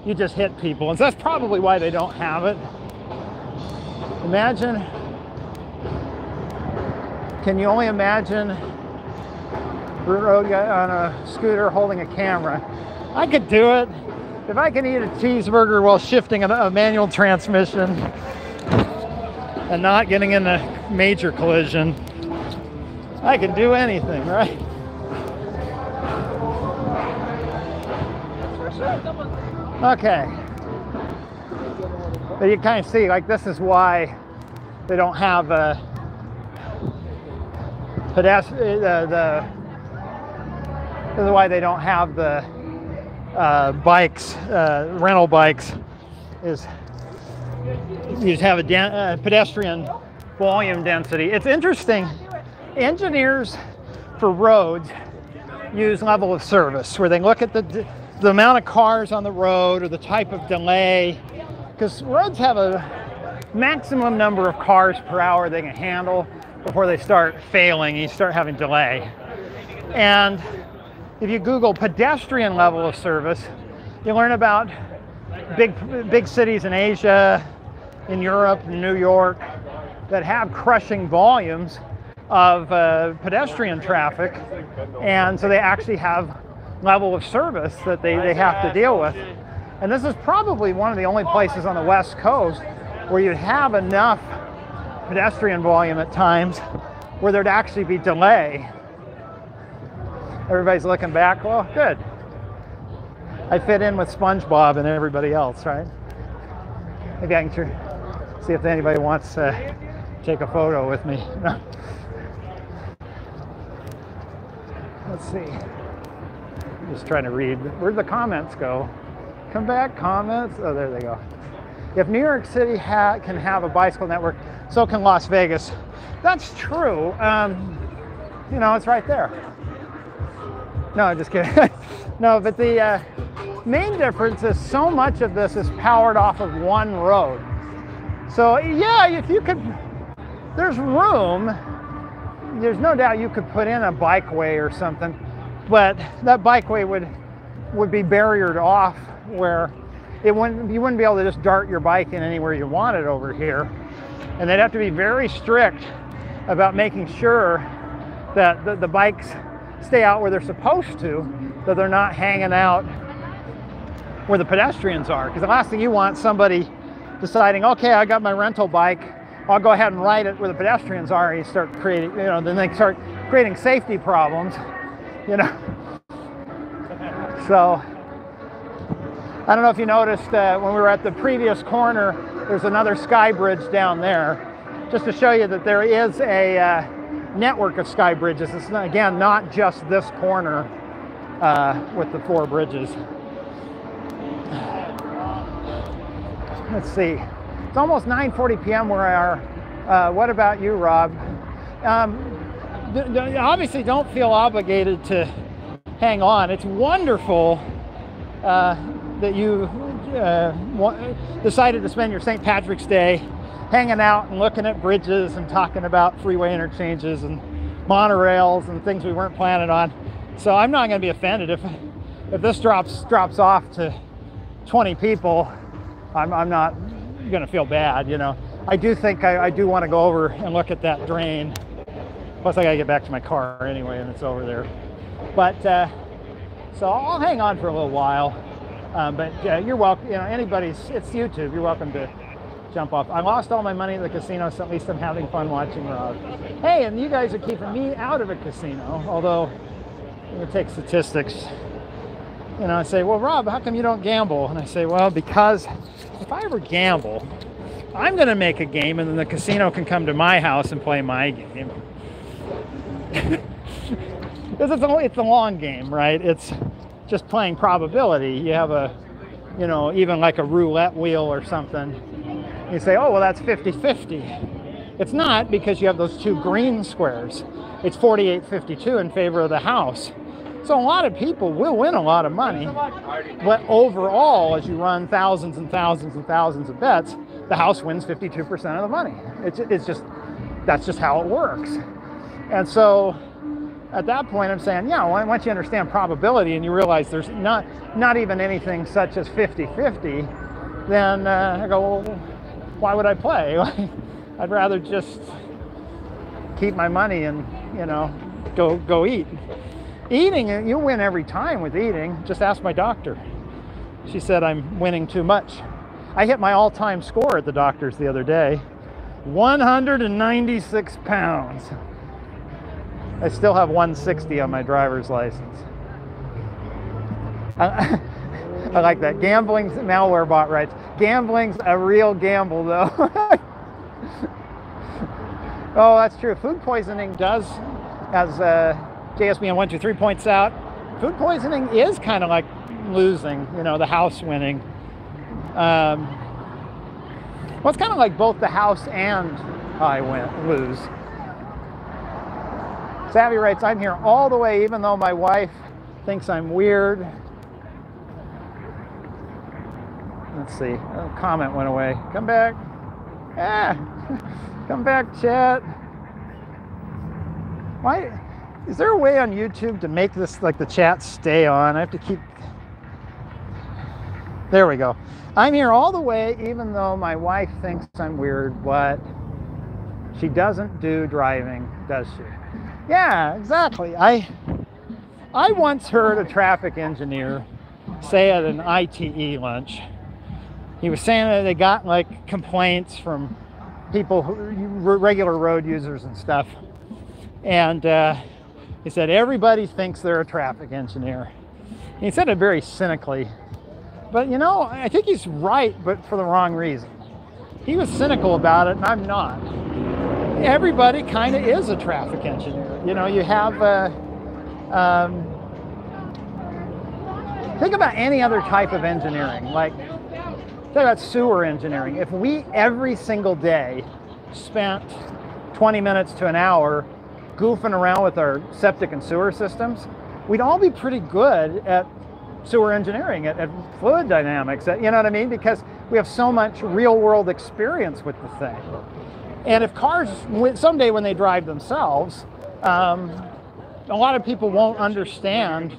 you just hit people. And so that's probably why they don't have it. Imagine, can you only imagine on a scooter holding a camera? I could do it. If I can eat a cheeseburger while shifting a manual transmission and not getting in a major collision, I can do anything, right? Okay. But you kind of see, like, this is why they don't have a pedestrian, uh, the, this is why they don't have the uh, bikes, uh, rental bikes, is you just have a uh, pedestrian volume density. It's interesting. Engineers for roads use level of service where they look at the the amount of cars on the road or the type of delay, because roads have a maximum number of cars per hour they can handle before they start failing, and you start having delay. And if you Google pedestrian level of service, you learn about big, big cities in Asia, in Europe, in New York, that have crushing volumes of uh, pedestrian traffic. And so they actually have level of service that they, they have to deal with. And this is probably one of the only places on the West Coast where you'd have enough pedestrian volume at times where there'd actually be delay. Everybody's looking back. Well, good. I fit in with SpongeBob and everybody else, right? Maybe I can see if anybody wants to take a photo with me. Let's see just trying to read. Where'd the comments go? Come back, comments. Oh, there they go. If New York City ha can have a bicycle network, so can Las Vegas. That's true. Um, you know, it's right there. No, just kidding. no, but the uh, main difference is so much of this is powered off of one road. So yeah, if you could, there's room. There's no doubt you could put in a bikeway or something but that bikeway would would be barriered off where it wouldn't you wouldn't be able to just dart your bike in anywhere you wanted over here. And they'd have to be very strict about making sure that the, the bikes stay out where they're supposed to that they're not hanging out where the pedestrians are. Because the last thing you want somebody deciding okay i got my rental bike. I'll go ahead and ride it where the pedestrians are and you start creating you know then they start creating safety problems you know. So I don't know if you noticed that when we were at the previous corner, there's another sky bridge down there, just to show you that there is a uh, network of sky bridges. It's not, again not just this corner uh, with the four bridges. Let's see. It's almost 9:40 p.m. where I are. Uh, what about you, Rob? Um, obviously don't feel obligated to hang on. It's wonderful uh, that you uh, decided to spend your St. Patrick's Day hanging out and looking at bridges and talking about freeway interchanges and monorails and things we weren't planning on. So I'm not going to be offended if if this drops drops off to 20 people. I'm, I'm not going to feel bad, you know. I do think I, I do want to go over and look at that drain Plus, I got to get back to my car anyway, and it's over there. But uh, so I'll hang on for a little while. Um, but uh, you're welcome. You know, anybody's. It's YouTube. You're welcome to jump off. I lost all my money at the casino, so at least I'm having fun watching Rob. Hey, and you guys are keeping me out of a casino. Although, you take statistics. You know, I say, well, Rob, how come you don't gamble? And I say, well, because if I ever gamble, I'm going to make a game, and then the casino can come to my house and play my game. Because it's a, it's a long game, right? It's just playing probability. You have a, you know, even like a roulette wheel or something. You say, oh, well, that's 50 50. It's not because you have those two green squares. It's 48 52 in favor of the house. So a lot of people will win a lot of money, but overall, as you run thousands and thousands and thousands of bets, the house wins 52% of the money. It's, it's just, that's just how it works. And so at that point, I'm saying, yeah, once you understand probability and you realize there's not, not even anything such as 50-50, then uh, I go, well, why would I play? I'd rather just keep my money and, you know, go, go eat. Eating, you win every time with eating. Just ask my doctor. She said I'm winning too much. I hit my all-time score at the doctor's the other day. 196 pounds. I still have 160 on my driver's license. I, like that. Gambling's malware bot writes, gambling's a real gamble though. oh, that's true. Food poisoning does, as uh, JSBN123 points out, food poisoning is kind of like losing, you know, the house winning. Um, well, it's kind of like both the house and I win, lose. Savvy writes, I'm here all the way, even though my wife thinks I'm weird. Let's see, comment went away. Come back. Ah, come back, chat. Why? Is there a way on YouTube to make this like the chat stay on? I have to keep. There we go. I'm here all the way, even though my wife thinks I'm weird. What? She doesn't do driving, does she? Yeah, exactly. I I once heard a traffic engineer say at an ITE lunch, he was saying that they got like complaints from people, who, regular road users and stuff, and uh, he said, everybody thinks they're a traffic engineer. He said it very cynically. But you know, I think he's right, but for the wrong reason. He was cynical about it, and I'm not. Everybody kind of is a traffic engineer. You know, you have, uh, um, think about any other type of engineering, like, think about sewer engineering. If we every single day spent 20 minutes to an hour goofing around with our septic and sewer systems, we'd all be pretty good at sewer engineering, at, at fluid dynamics, at, you know what I mean? Because we have so much real world experience with the thing. And if cars, someday when they drive themselves, um, a lot of people won't understand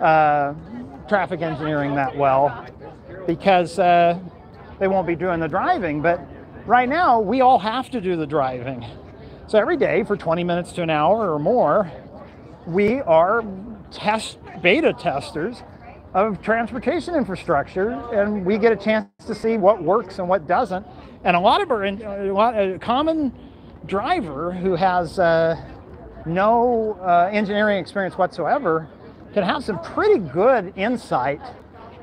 uh, traffic engineering that well because uh, they won't be doing the driving. But right now, we all have to do the driving. So every day for 20 minutes to an hour or more, we are test beta testers of transportation infrastructure, and we get a chance to see what works and what doesn't. And a lot of our, a, lot, a common driver who has uh, no uh, engineering experience whatsoever can have some pretty good insight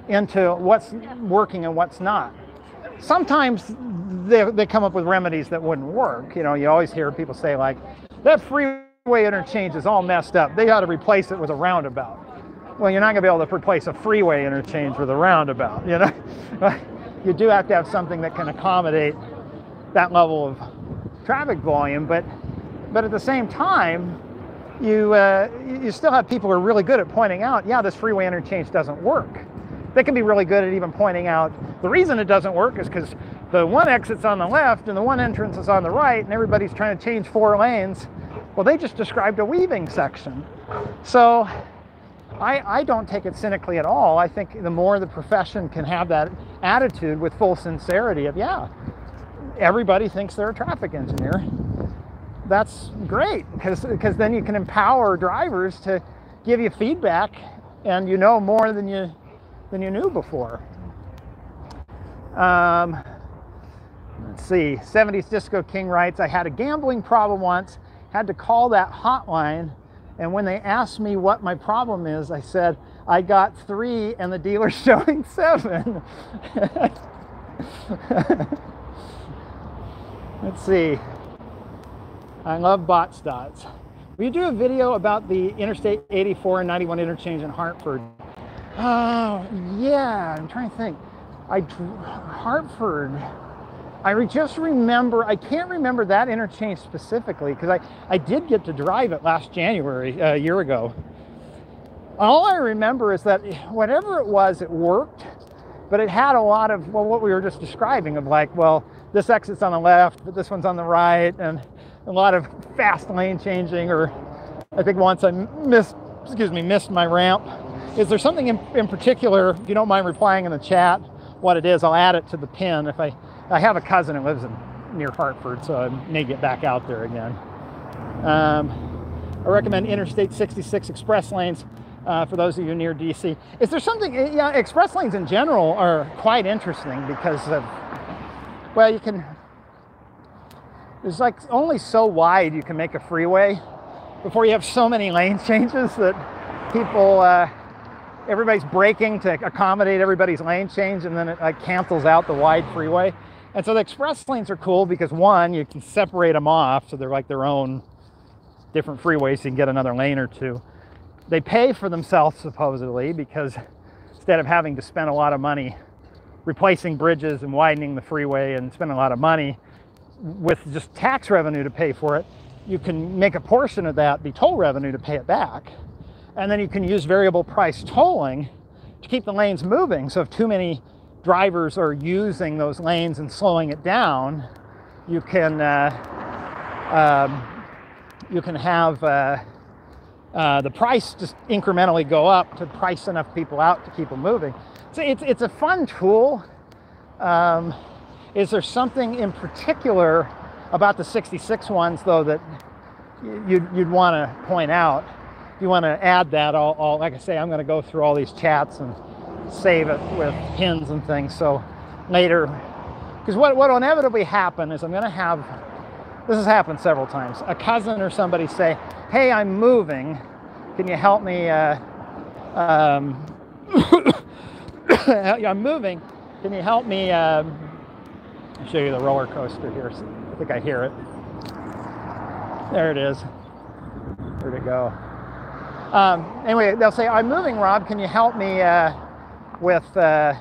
into what's working and what's not. Sometimes they, they come up with remedies that wouldn't work. You know, you always hear people say like, that freeway interchange is all messed up. They ought to replace it with a roundabout. Well, you're not gonna be able to replace a freeway interchange with a roundabout, you know? you do have to have something that can accommodate that level of traffic volume, but but at the same time, you uh, you still have people who are really good at pointing out, yeah, this freeway interchange doesn't work. They can be really good at even pointing out the reason it doesn't work is because the one exit's on the left and the one entrance is on the right, and everybody's trying to change four lanes. Well, they just described a weaving section. So I, I don't take it cynically at all. I think the more the profession can have that attitude with full sincerity of, yeah, everybody thinks they're a traffic engineer. That's great because because then you can empower drivers to give you feedback and you know more than you than you knew before. Um, let's see, 70s Disco King writes, I had a gambling problem once, had to call that hotline, and when they asked me what my problem is, I said, I got three and the dealer's showing seven. Let's see. I love Botts' Dots. Will you do a video about the Interstate 84 and 91 interchange in Hartford? Oh, yeah, I'm trying to think. I Hartford. I just remember, I can't remember that interchange specifically because I, I did get to drive it last January, uh, a year ago. All I remember is that whatever it was, it worked, but it had a lot of, well, what we were just describing of like, well, this exit's on the left, but this one's on the right, and a lot of fast lane changing, or I think once I missed, excuse me, missed my ramp. Is there something in, in particular, if you don't mind replying in the chat, what it is, I'll add it to the pin if I I have a cousin who lives in near Hartford, so I may get back out there again. Um, I recommend Interstate 66 express lanes uh, for those of you near DC. Is there something, yeah, express lanes in general are quite interesting because of, well, you can, there's like only so wide you can make a freeway before you have so many lane changes that people, uh, everybody's braking to accommodate everybody's lane change and then it like cancels out the wide freeway. And so the express lanes are cool because one, you can separate them off so they're like their own different freeways so you can get another lane or two. They pay for themselves supposedly because instead of having to spend a lot of money replacing bridges and widening the freeway and spend a lot of money with just tax revenue to pay for it, you can make a portion of that be toll revenue to pay it back. And then you can use variable price tolling to keep the lanes moving. So if too many drivers are using those lanes and slowing it down, you can uh, um, you can have uh, uh, the price just incrementally go up to price enough people out to keep them moving. So it's it's a fun tool. Um, is there something in particular about the 66 ones though that you'd, you'd want to point out? If you want to add that, all, all like I say, I'm going to go through all these chats and save it with pins and things. So later, because what what will inevitably happen is I'm going to have this has happened several times. A cousin or somebody say, "Hey, I'm moving. Can you help me? Uh, um, I'm moving. Can you help me?" Um, I'll show you the roller coaster here. I think I hear it. There it is. Where'd it go? Um, anyway, they'll say, "I'm moving, Rob. Can you help me?" Uh, with uh,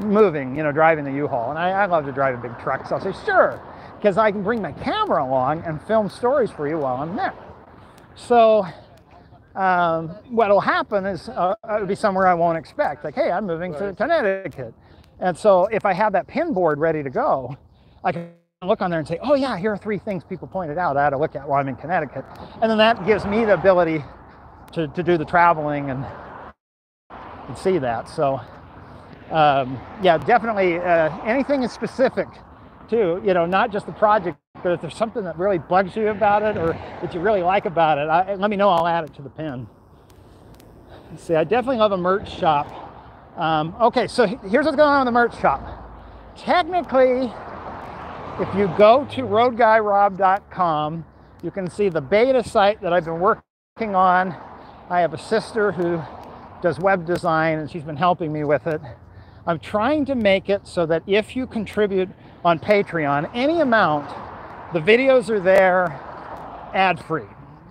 moving, you know, driving the U-Haul. And I, I love to drive a big truck, so I'll say, sure, because I can bring my camera along and film stories for you while I'm there. So um, what'll happen is uh, it'll be somewhere I won't expect. Like, hey, I'm moving right. to Connecticut. And so if I have that pin board ready to go, I can look on there and say, oh yeah, here are three things people pointed out I had to look at while I'm in Connecticut. And then that gives me the ability to, to do the traveling and can see that. So um, yeah, definitely uh, anything is specific too, you know, not just the project, but if there's something that really bugs you about it or that you really like about it, I, let me know, I'll add it to the pin. See, I definitely love a merch shop. Um, okay, so here's what's going on in the merch shop. Technically, if you go to roadguyrob.com, you can see the beta site that I've been working on. I have a sister who does web design and she's been helping me with it. I'm trying to make it so that if you contribute on Patreon, any amount, the videos are there ad free.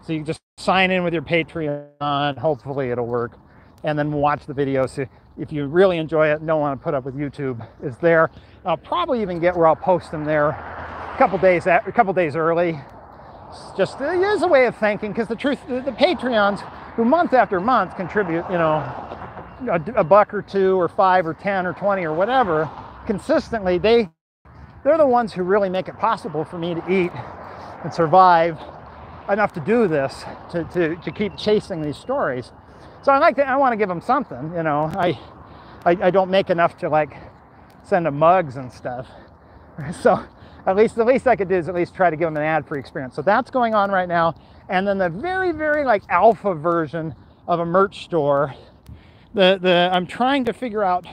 So you just sign in with your Patreon, hopefully it'll work, and then watch the videos. If you really enjoy it and don't want to put up with YouTube, it's there. I'll probably even get where I'll post them there a couple days a couple days early. It's just uh, it is a way of thanking because the truth, the Patreons who month after month contribute, you know, a, a, buck or two or five or 10 or 20 or whatever, consistently, they, they're the ones who really make it possible for me to eat and survive enough to do this, to, to, to keep chasing these stories. So I like to, I want to give them something, you know, I, I, I don't make enough to like send them mugs and stuff. So at least, the least I could do is at least try to give them an ad-free experience. So that's going on right now and then the very very like alpha version of a merch store the the i'm trying to figure out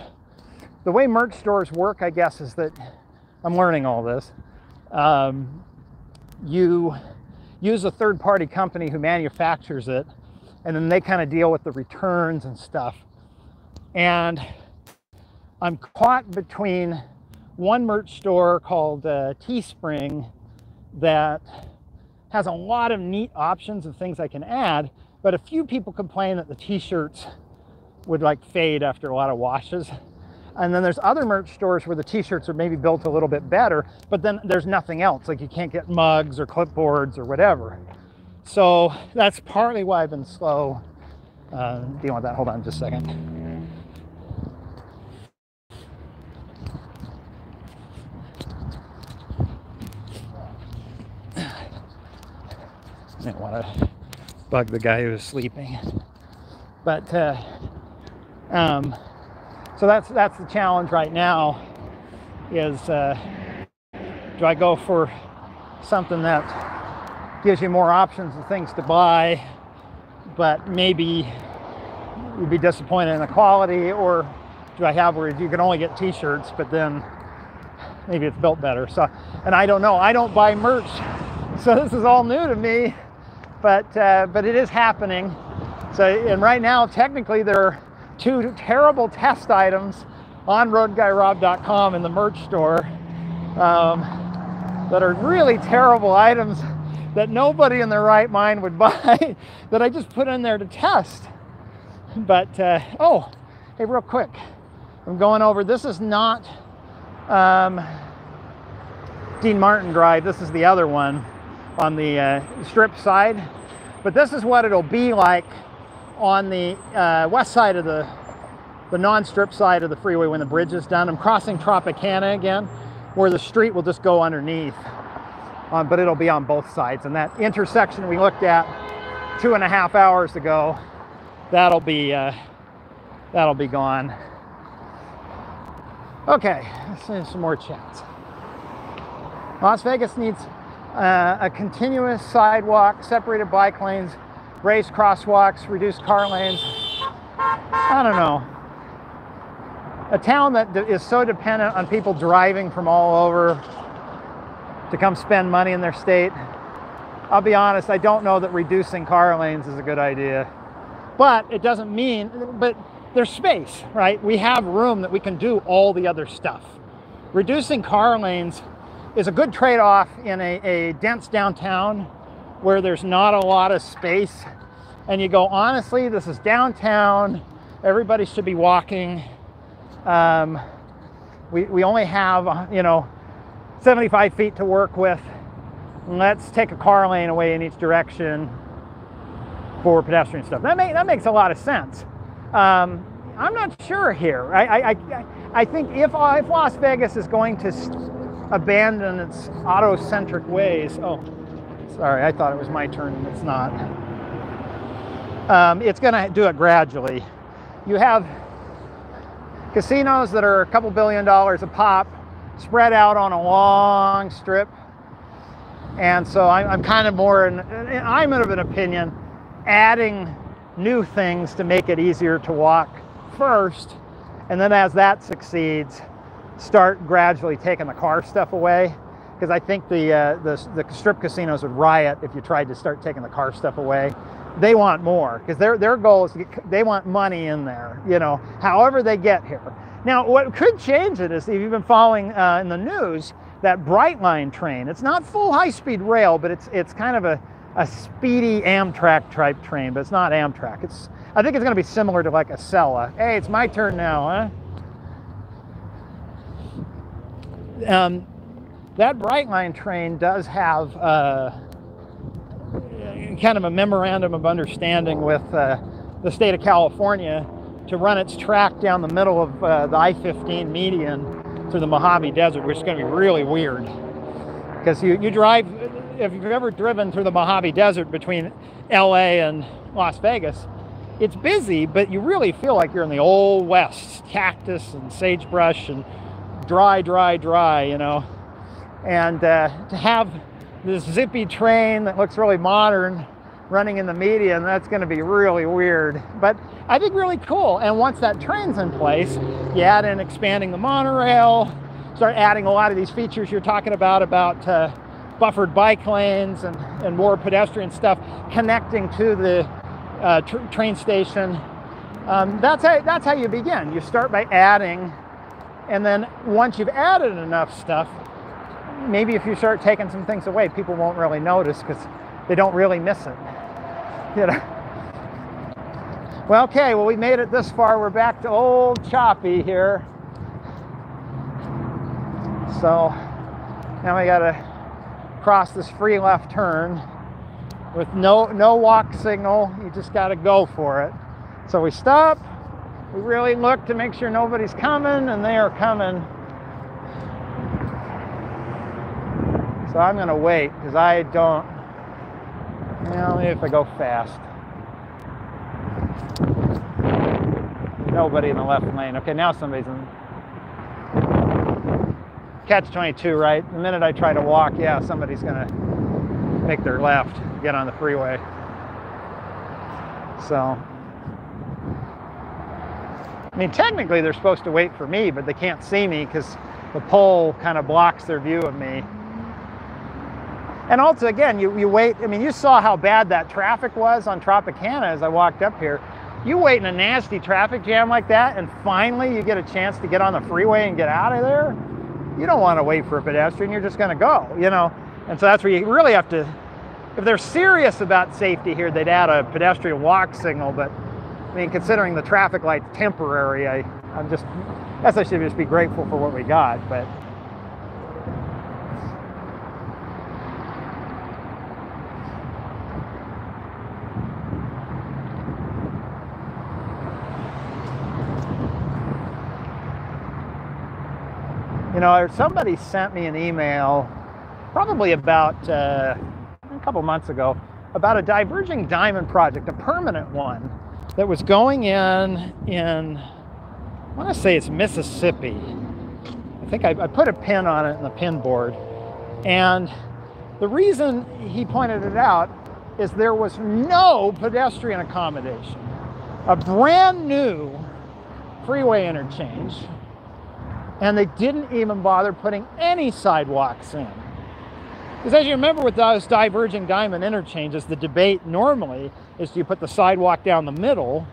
the way merch stores work i guess is that i'm learning all this um, you use a third party company who manufactures it and then they kind of deal with the returns and stuff and i'm caught between one merch store called uh, Teespring that has a lot of neat options of things I can add, but a few people complain that the t-shirts would like fade after a lot of washes. And then there's other merch stores where the t-shirts are maybe built a little bit better, but then there's nothing else. Like you can't get mugs or clipboards or whatever. So that's partly why I've been slow uh, dealing with that. Hold on just a second. Didn't want to bug the guy who was sleeping. But uh, um, so that's that's the challenge right now. Is uh, do I go for something that gives you more options of things to buy, but maybe you'd be disappointed in the quality, or do I have where you can only get T-shirts, but then maybe it's built better. So, and I don't know. I don't buy merch, so this is all new to me but uh, but it is happening. So and right now, technically, there are two terrible test items on RoadGuyRob.com in the merch store um, that are really terrible items that nobody in their right mind would buy that I just put in there to test. But uh, oh, hey, real quick, I'm going over. This is not um, Dean Martin Drive. This is the other one on the uh, strip side. But this is what it'll be like on the uh, west side of the, the non-strip side of the freeway when the bridge is done. I'm crossing Tropicana again, where the street will just go underneath. Um, but it'll be on both sides. And that intersection we looked at two and a half hours ago, that'll be, uh, that'll be gone. Okay, let's do some more chats. Las Vegas needs uh, a continuous sidewalk, separated bike lanes, raised crosswalks, reduced car lanes. I don't know. A town that is so dependent on people driving from all over to come spend money in their state. I'll be honest, I don't know that reducing car lanes is a good idea. But it doesn't mean, but there's space, right? We have room that we can do all the other stuff. Reducing car lanes is a good trade-off in a, a dense downtown where there's not a lot of space and you go honestly this is downtown everybody should be walking um, we, we only have you know 75 feet to work with let's take a car lane away in each direction for pedestrian stuff that, may, that makes a lot of sense um, i'm not sure here I, I, I, think if, if las vegas is going to abandon its auto-centric ways. Oh, sorry, I thought it was my turn and it's not. Um, it's going to do it gradually. You have casinos that are a couple billion dollars a pop spread out on a long strip. And so I'm, I'm kind of more, in, I'm of an opinion, adding new things to make it easier to walk first. And then as that succeeds, start gradually taking the car stuff away because I think the, uh, the, the strip casinos would riot if you tried to start taking the car stuff away. They want more because their their goal is get, they want money in there. You know, however they get here. Now, what could change it is if you've been following uh, in the news that Brightline train. It's not full high-speed rail, but it's it's kind of a a speedy Amtrak type train, but it's not Amtrak. It's I think it's going to be similar to like Acela. Hey, it's my turn now, huh? um, that Brightline train does have uh, kind of a memorandum of understanding with uh, the state of California to run its track down the middle of uh, the I-15 median through the Mojave Desert, which is going to be really weird. Because you, you drive, if you've ever driven through the Mojave Desert between LA and Las Vegas, it's busy, but you really feel like you're in the old west, cactus and sagebrush and dry, dry, dry, you know. And uh, to have this zippy train that looks really modern running in the median, that's going to be really weird. But I think really cool. And once that train's in place, you add in expanding the monorail, start adding a lot of these features you're talking about, about uh, buffered bike lanes and, and more pedestrian stuff connecting to the uh, tr train station. Um, that's, how, that's how you begin. You start by adding And then once you've added enough stuff, maybe if you start taking some things away, people won't really notice because they don't really miss it. You know. Well, okay, well we made it this far. We're back to old choppy here. So now we gotta cross this free left turn with no no walk signal. You just gotta go for it. So we stop, we really look to make sure nobody's coming, and they are coming. So I'm gonna wait because I don't, well, if I go fast. Nobody in the left lane. Okay, now somebody's in. Catch 22, right? The minute I try to walk, yeah, somebody's gonna make their left, get on the freeway. So, I mean, technically they're supposed to wait for me, but they can't see me because the pole kind of blocks their view of me. And also, again, you, you wait. I mean, you saw how bad that traffic was on Tropicana as I walked up here. You wait in a nasty traffic jam like that, and finally you get a chance to get on the freeway and get out of there. You don't want to wait for a pedestrian. You're just going to go, you know. And so that's where you really have to. If they're serious about safety here, they'd add a pedestrian walk signal. But I mean, considering the traffic light's temporary, I, I'm just. I guess I should just be grateful for what we got. But know, somebody sent me an email probably about uh, a couple months ago about a diverging diamond project, a permanent one that was going in in I want to say it's Mississippi. I think I, I put a pin on it in the pin board, and the reason he pointed it out is there was no pedestrian accommodation. A brand new freeway interchange and they didn't even bother putting any sidewalks in. Because as you remember with those diverging diamond interchanges, the debate normally is do you put the sidewalk down the middle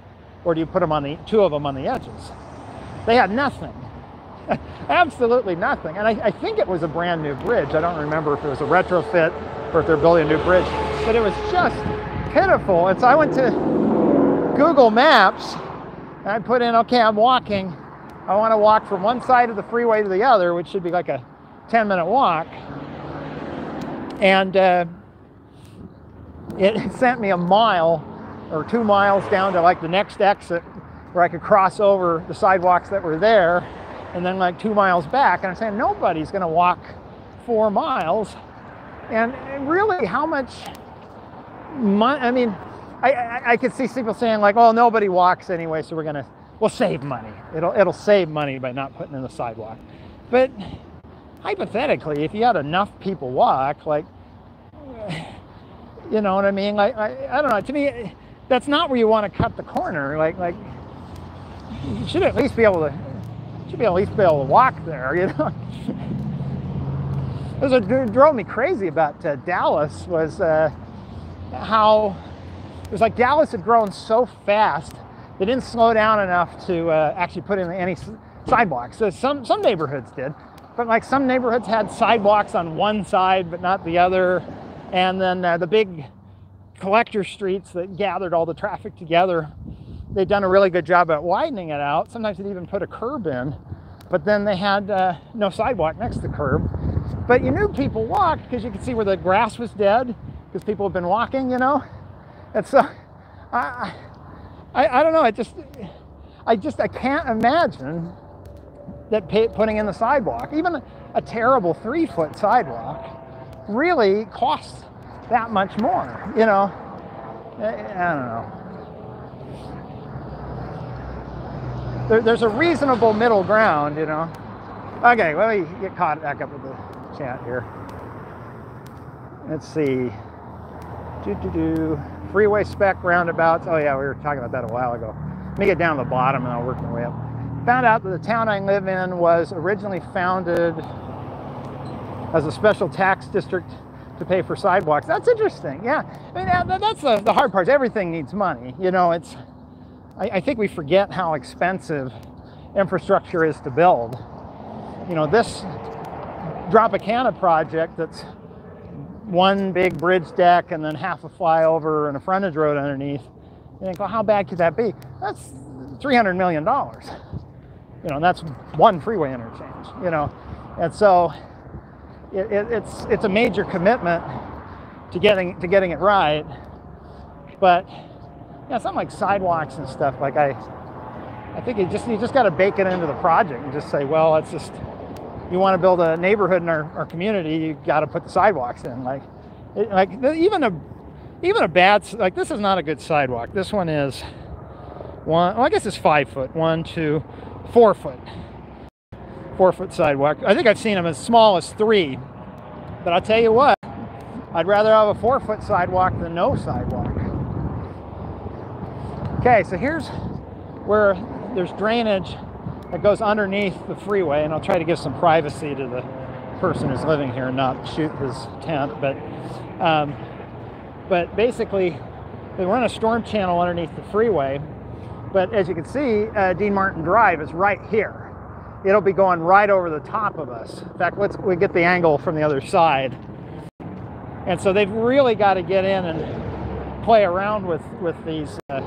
or do you put them on the two of them on the edges? They had nothing. Absolutely nothing. And I, I, think it was a brand new bridge. I don't remember if it was a retrofit or if they're building a new bridge, but it was just pitiful. And so I went to Google Maps and I put in, okay, I'm walking I want to walk from one side of the freeway to the other, which should be like a 10 minute walk. And uh, it sent me a mile or two miles down to like the next exit where I could cross over the sidewalks that were there and then like two miles back. And I'm saying nobody's going to walk four miles. And really, how much money? I mean, I, I, I could see people saying like, oh, nobody walks anyway, so we're going to will save money. It'll, it'll save money by not putting in the sidewalk. But hypothetically, if you had enough people walk, like, you know what I mean? Like, I, I don't know. To me, that's not where you want to cut the corner. Like, like you should at least be able to, should be at least be able to walk there, you know? what drove me crazy about uh, Dallas was uh, how it was like Dallas had grown so fast they didn't slow down enough to uh, actually put in any sidewalks. So some, some neighborhoods did, but like some neighborhoods had sidewalks on one side but not the other. And then uh, the big collector streets that gathered all the traffic together, they'd done a really good job at widening it out. Sometimes they'd even put a curb in, but then they had uh, no sidewalk next to the curb. But you knew people walked because you could see where the grass was dead because people have been walking, you know? And so I, I, I don't know. I just, I just, I can't imagine that pay, putting in the sidewalk, even a, terrible three foot sidewalk, really costs that much more. You know, I, I don't know. There, there's a reasonable middle ground, you know. Okay, let me get caught back up with the chat here. Let's see. Do do do freeway spec roundabouts. Oh yeah, we were talking about that a while ago. Let me get down to the bottom and I'll work my way up. Found out that the town I live in was originally founded as a special tax district to pay for sidewalks. That's interesting. Yeah, I mean that's the, the hard part. Everything needs money. You know, it's. I, I think we forget how expensive infrastructure is to build. you know, this Dropicana project that's one big bridge deck and then half a flyover and a frontage road underneath. You think, well, how bad could that be? That's $300 million. You know, and that's one freeway interchange, you know. And so it, it, it's, it's a major commitment to getting, to getting it right. But yeah, something like sidewalks and stuff, like I, I think you just, you just got to bake it into the project and just say, well, it's just, you want to build a neighborhood in our, our community, you got to put the sidewalks in. Like, it, like even a even a bad like this is not a good sidewalk. This one is one. Well, I guess it's five foot. One, two, four foot. Four foot sidewalk. I think I've seen them as small as three. But I'll tell you what, I'd rather have a four foot sidewalk than no sidewalk. Okay, so here's where there's drainage that goes underneath the freeway, and I'll try to give some privacy to the person who's living here and not shoot his tent. But, um, but basically, they run a storm channel underneath the freeway. But as you can see, uh, Dean Martin Drive is right here. It'll be going right over the top of us. In fact, let's we get the angle from the other side. And so they've really got to get in and play around with with these uh,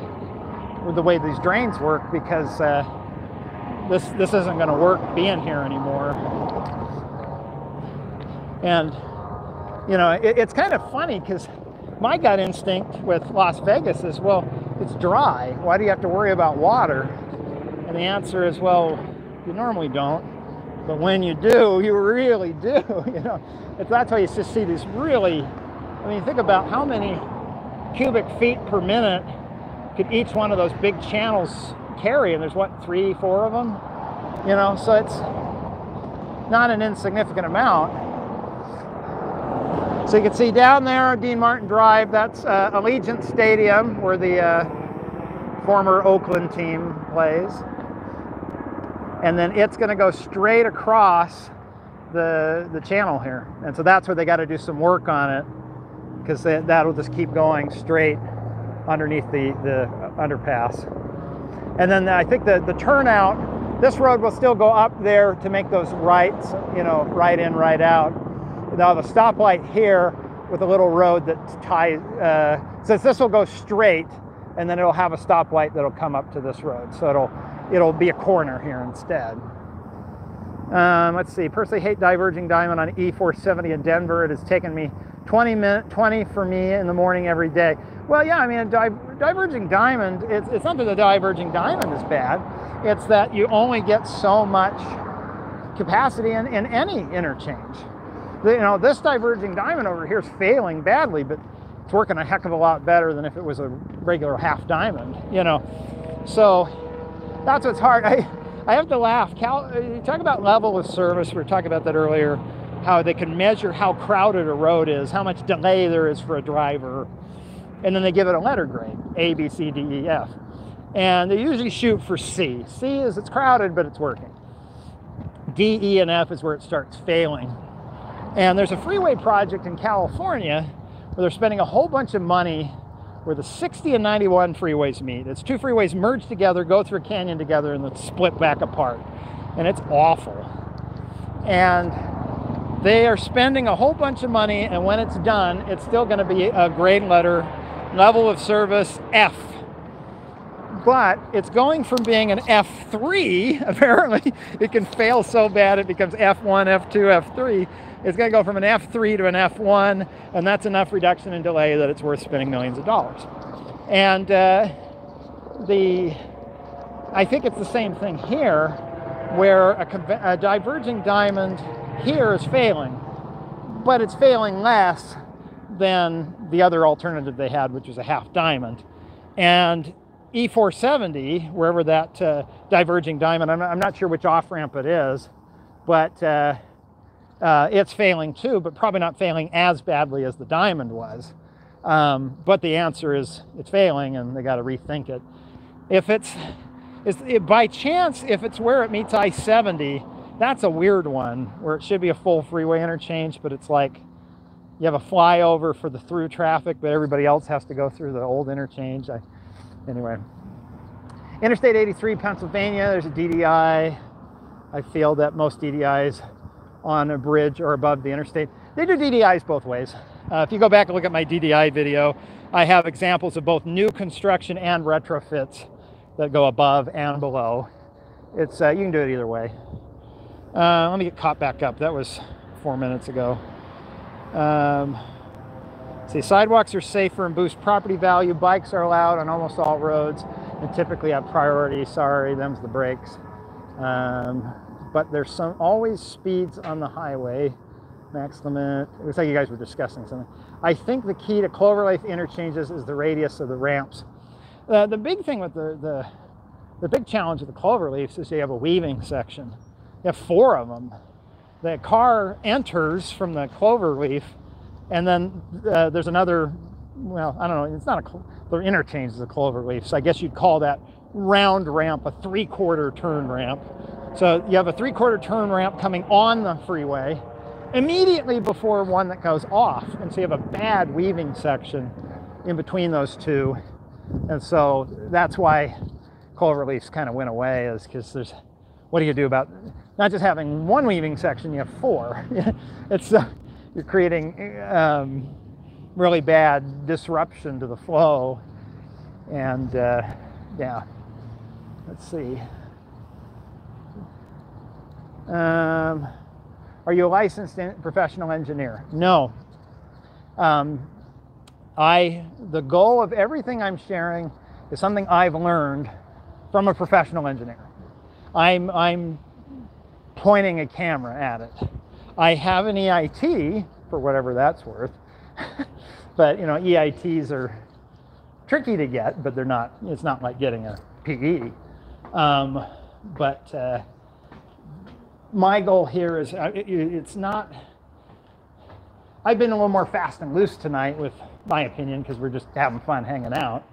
with the way these drains work because. Uh, this this isn't going to work being here anymore. And you know, it, it's kind of funny because my gut instinct with Las Vegas is, well, it's dry. Why do you have to worry about water? And the answer is, well, you normally don't. But when you do, you really do. You know, that's why you just see these really. I mean, think about how many cubic feet per minute could each one of those big channels carry, and there's what three, four of them, you know. So it's not an insignificant amount. So you can see down there, Dean Martin Drive. That's uh, Allegiant Stadium, where the uh, former Oakland team plays, and then it's going to go straight across the the channel here, and so that's where they got to do some work on it because that'll just keep going straight underneath the the underpass. And then I think the, the turnout, this road will still go up there to make those rights, you know, right in, right out. Now the stoplight here with a little road that ties, uh, since this will go straight and then it'll have a stoplight that'll come up to this road. So it'll, it'll be a corner here instead. Um, let's see, personally hate diverging diamond on E470 in Denver. It has taken me 20 minutes, 20 for me in the morning every day. Well, yeah, I mean, di diverging diamond, it's, it's not that the diverging diamond is bad. It's that you only get so much capacity in, in any interchange. You know, this diverging diamond over here is failing badly, but it's working a heck of a lot better than if it was a regular half diamond, you know. So that's what's hard. I, I have to laugh. Cal, uh, you talk about level of service. We were talking about that earlier, how they can measure how crowded a road is, how much delay there is for a driver and then they give it a letter grade A, B, C, D, E, F. And they usually shoot for C. C is it's crowded, but it's working. D, E, and F is where it starts failing. And there's a freeway project in California where they're spending a whole bunch of money where the 60 and 91 freeways meet. It's two freeways merged together, go through a canyon together, and then split back apart. And it's awful. And they are spending a whole bunch of money, and when it's done, it's still going to be a grade letter level of service F. But it's going from being an F3, apparently, it can fail so bad it becomes F1, F2, F3. It's going to go from an F3 to an F1, and that's enough reduction in delay that it's worth spending millions of dollars. And uh, the, I think it's the same thing here, where a, a diverging diamond here is failing, but it's failing less than the other alternative they had, which was a half diamond. And E470, wherever that uh, diverging diamond, I'm not, I'm not, sure which off ramp it is, but uh, uh, it's failing too, but probably not failing as badly as the diamond was. Um, but the answer is it's failing and they got to rethink it. If it's, it's it, by chance, if it's where it meets I 70, that's a weird one where it should be a full freeway interchange, but it's like you have a flyover for the through traffic, but everybody else has to go through the old interchange. I, anyway, Interstate 83, Pennsylvania, there's a DDI. I feel that most DDIs on a bridge or above the interstate, they do DDIs both ways. Uh, if you go back and look at my DDI video, I have examples of both new construction and retrofits that go above and below. It's uh, you can do it either way. Uh, let me get caught back up. That was four minutes ago. Um, see, sidewalks are safer and boost property value. Bikes are allowed on almost all roads and typically have priority. Sorry, them's the brakes. Um, but there's some always speeds on the highway. Max limit. It looks like you guys were discussing something. I think the key to Cloverleaf interchanges is the radius of the ramps. Uh, the big thing with the, the the big challenge with the Cloverleafs is you have a weaving section. You have four of them. The car enters from the Cloverleaf, and then uh, there's another. Well, I don't know. It's not a. The interchange is a Cloverleaf, so I guess you'd call that round ramp a three-quarter turn ramp. So you have a three-quarter turn ramp coming on the freeway immediately before one that goes off, and so you have a bad weaving section in between those two, and so that's why Cloverleafs kind of went away is because there's what do you do about not just having one weaving section you have four. It's uh, you're creating um, really bad disruption to the flow. And uh, yeah let's see. Um, are you a licensed professional engineer? No. Um, I the goal of everything I'm sharing is something I've learned from a professional engineer. I'm, I'm pointing a camera at it. I have an EIT for whatever that's worth, but you know EITs are tricky to get, but they're not. It's not like getting a PE. Um, but uh, my goal here is it, it's not. I've been a little more fast and loose tonight, with my opinion, because we're just having fun hanging out.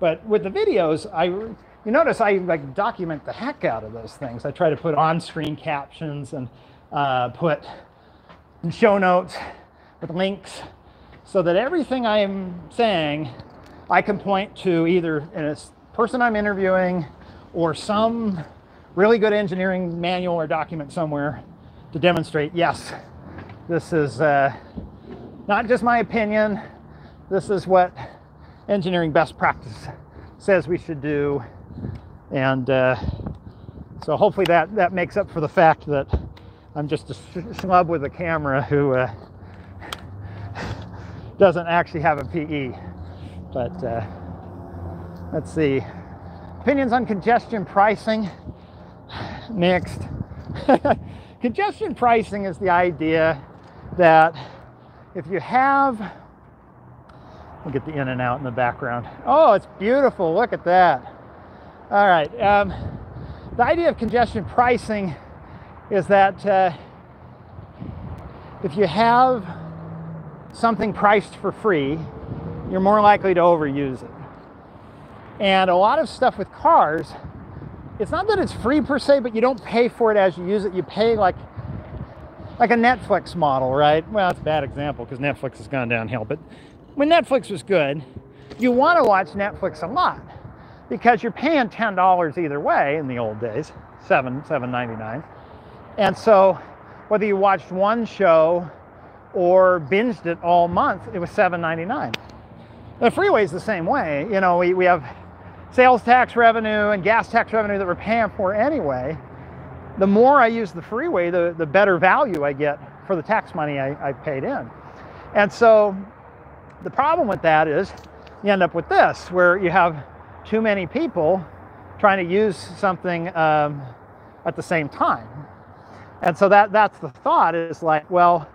But with the videos, I you notice I like document the heck out of those things. I try to put on-screen captions and uh, put show notes with links so that everything I'm saying I can point to either in a person I'm interviewing or some really good engineering manual or document somewhere to demonstrate yes, this is uh, not just my opinion, this is what engineering best practice says we should do and uh, so hopefully that, that makes up for the fact that I'm just a schlub with a camera who uh, doesn't actually have a PE. But uh, let's see. Opinions on congestion pricing? Mixed. congestion pricing is the idea that if you have, we'll get the in and out in the background. Oh, it's beautiful. Look at that. All right. Um, the idea of congestion pricing is that uh, if you have something priced for free, you're more likely to overuse it. And a lot of stuff with cars, it's not that it's free per se, but you don't pay for it as you use it. You pay like like a Netflix model, right? Well, it's a bad example because Netflix has gone downhill. But when Netflix was good, you want to watch Netflix a lot because you're paying $10 either way in the old days, seven, seven ninety-nine. And so whether you watched one show or binged it all month, it was $7.99. The freeway's the same way. You know, we, we have sales tax revenue and gas tax revenue that we're paying for anyway. The more I use the freeway, the, the better value I get for the tax money I, I paid in. And so the problem with that is you end up with this, where you have too many people trying to use something um, at the same time. And so that, that's the thought is like, well,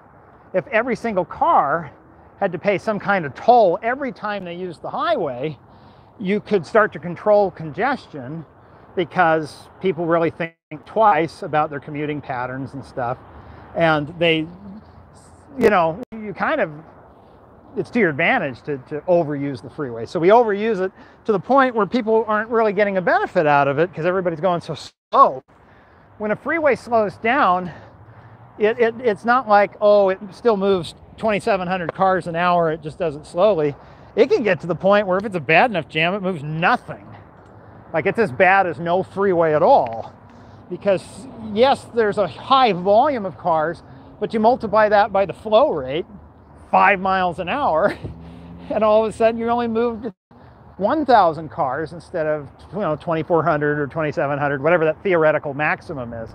if every single car had to pay some kind of toll every time they use the highway, you could start to control congestion because people really think twice about their commuting patterns and stuff. And they, you know, you kind of it's to your advantage to, to overuse the freeway. So we overuse it to the point where people aren't really getting a benefit out of it because everybody's going so slow. When a freeway slows down, it, it, it's not like, oh, it still moves 2,700 cars an hour, it just does it slowly. It can get to the point where if it's a bad enough jam, it moves nothing. Like it's as bad as no freeway at all. because yes, there's a high volume of cars, but you multiply that by the flow rate, five miles an hour, and all of a sudden you only moved 1,000 cars instead of you know 2,400 or 2,700, whatever that theoretical maximum is.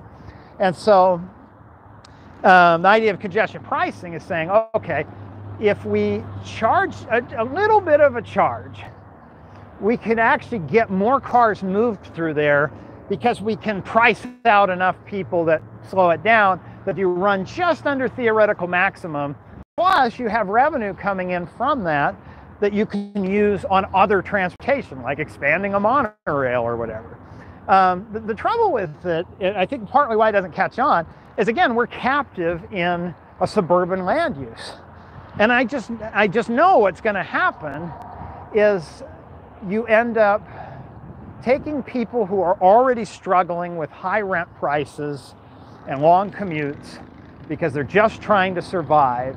And so um, the idea of congestion pricing is saying, okay, if we charge a, a little bit of a charge, we can actually get more cars moved through there because we can price out enough people that slow it down that you run just under theoretical maximum. Plus, you have revenue coming in from that that you can use on other transportation, like expanding a monorail or whatever. Um, the, the, trouble with it, I think partly why it doesn't catch on, is again, we're captive in a suburban land use. And I just, I just know what's going to happen is you end up taking people who are already struggling with high rent prices and long commutes because they're just trying to survive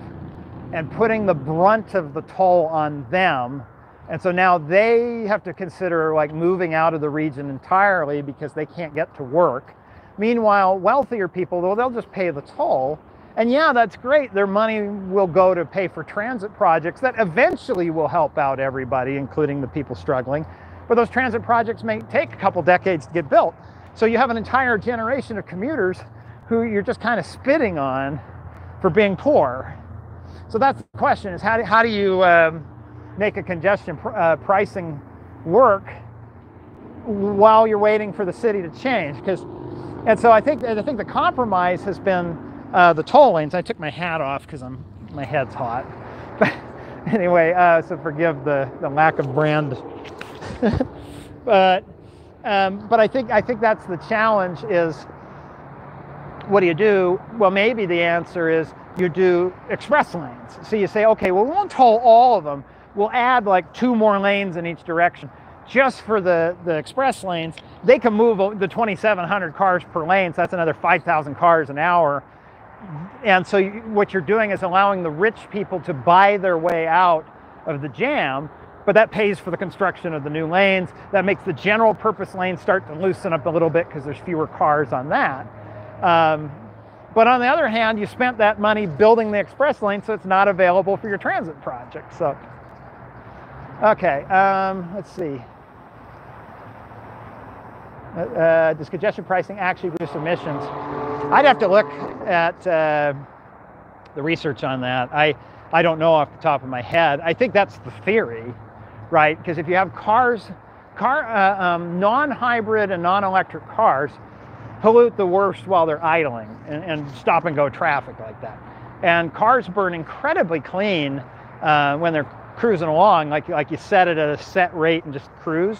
and putting the brunt of the toll on them. And so now they have to consider like moving out of the region entirely because they can't get to work. Meanwhile, wealthier people, well, they'll just pay the toll. And yeah, that's great. Their money will go to pay for transit projects that eventually will help out everybody, including the people struggling. But those transit projects may take a couple decades to get built. So you have an entire generation of commuters who you're just kind of spitting on for being poor. So that's the question is how do, how do you um, make a congestion pr uh, pricing work while you're waiting for the city to change? Because, and so I think, I think the compromise has been uh, the toll lanes. I took my hat off because I'm, my head's hot. But anyway, uh, so forgive the, the lack of brand. but, um, but I think, I think that's the challenge is what do you do? Well, maybe the answer is you do express lanes. So you say, okay, well, we won't toll all of them. We'll add like two more lanes in each direction just for the, the express lanes. They can move the 2,700 cars per lane, so that's another 5,000 cars an hour. And so you, what you're doing is allowing the rich people to buy their way out of the jam, but that pays for the construction of the new lanes. That makes the general purpose lanes start to loosen up a little bit because there's fewer cars on that. Um, but on the other hand, you spent that money building the express lane, so it's not available for your transit project. So, okay, um, let's see. Uh, uh, does congestion pricing actually reduce emissions? I'd have to look at uh, the research on that. I, I don't know off the top of my head. I think that's the theory, right? Because if you have cars, car, uh, um, non-hybrid and non-electric cars, pollute the worst while they're idling and, and, stop and go traffic like that. And cars burn incredibly clean uh, when they're cruising along, like, like you set it at a set rate and just cruise.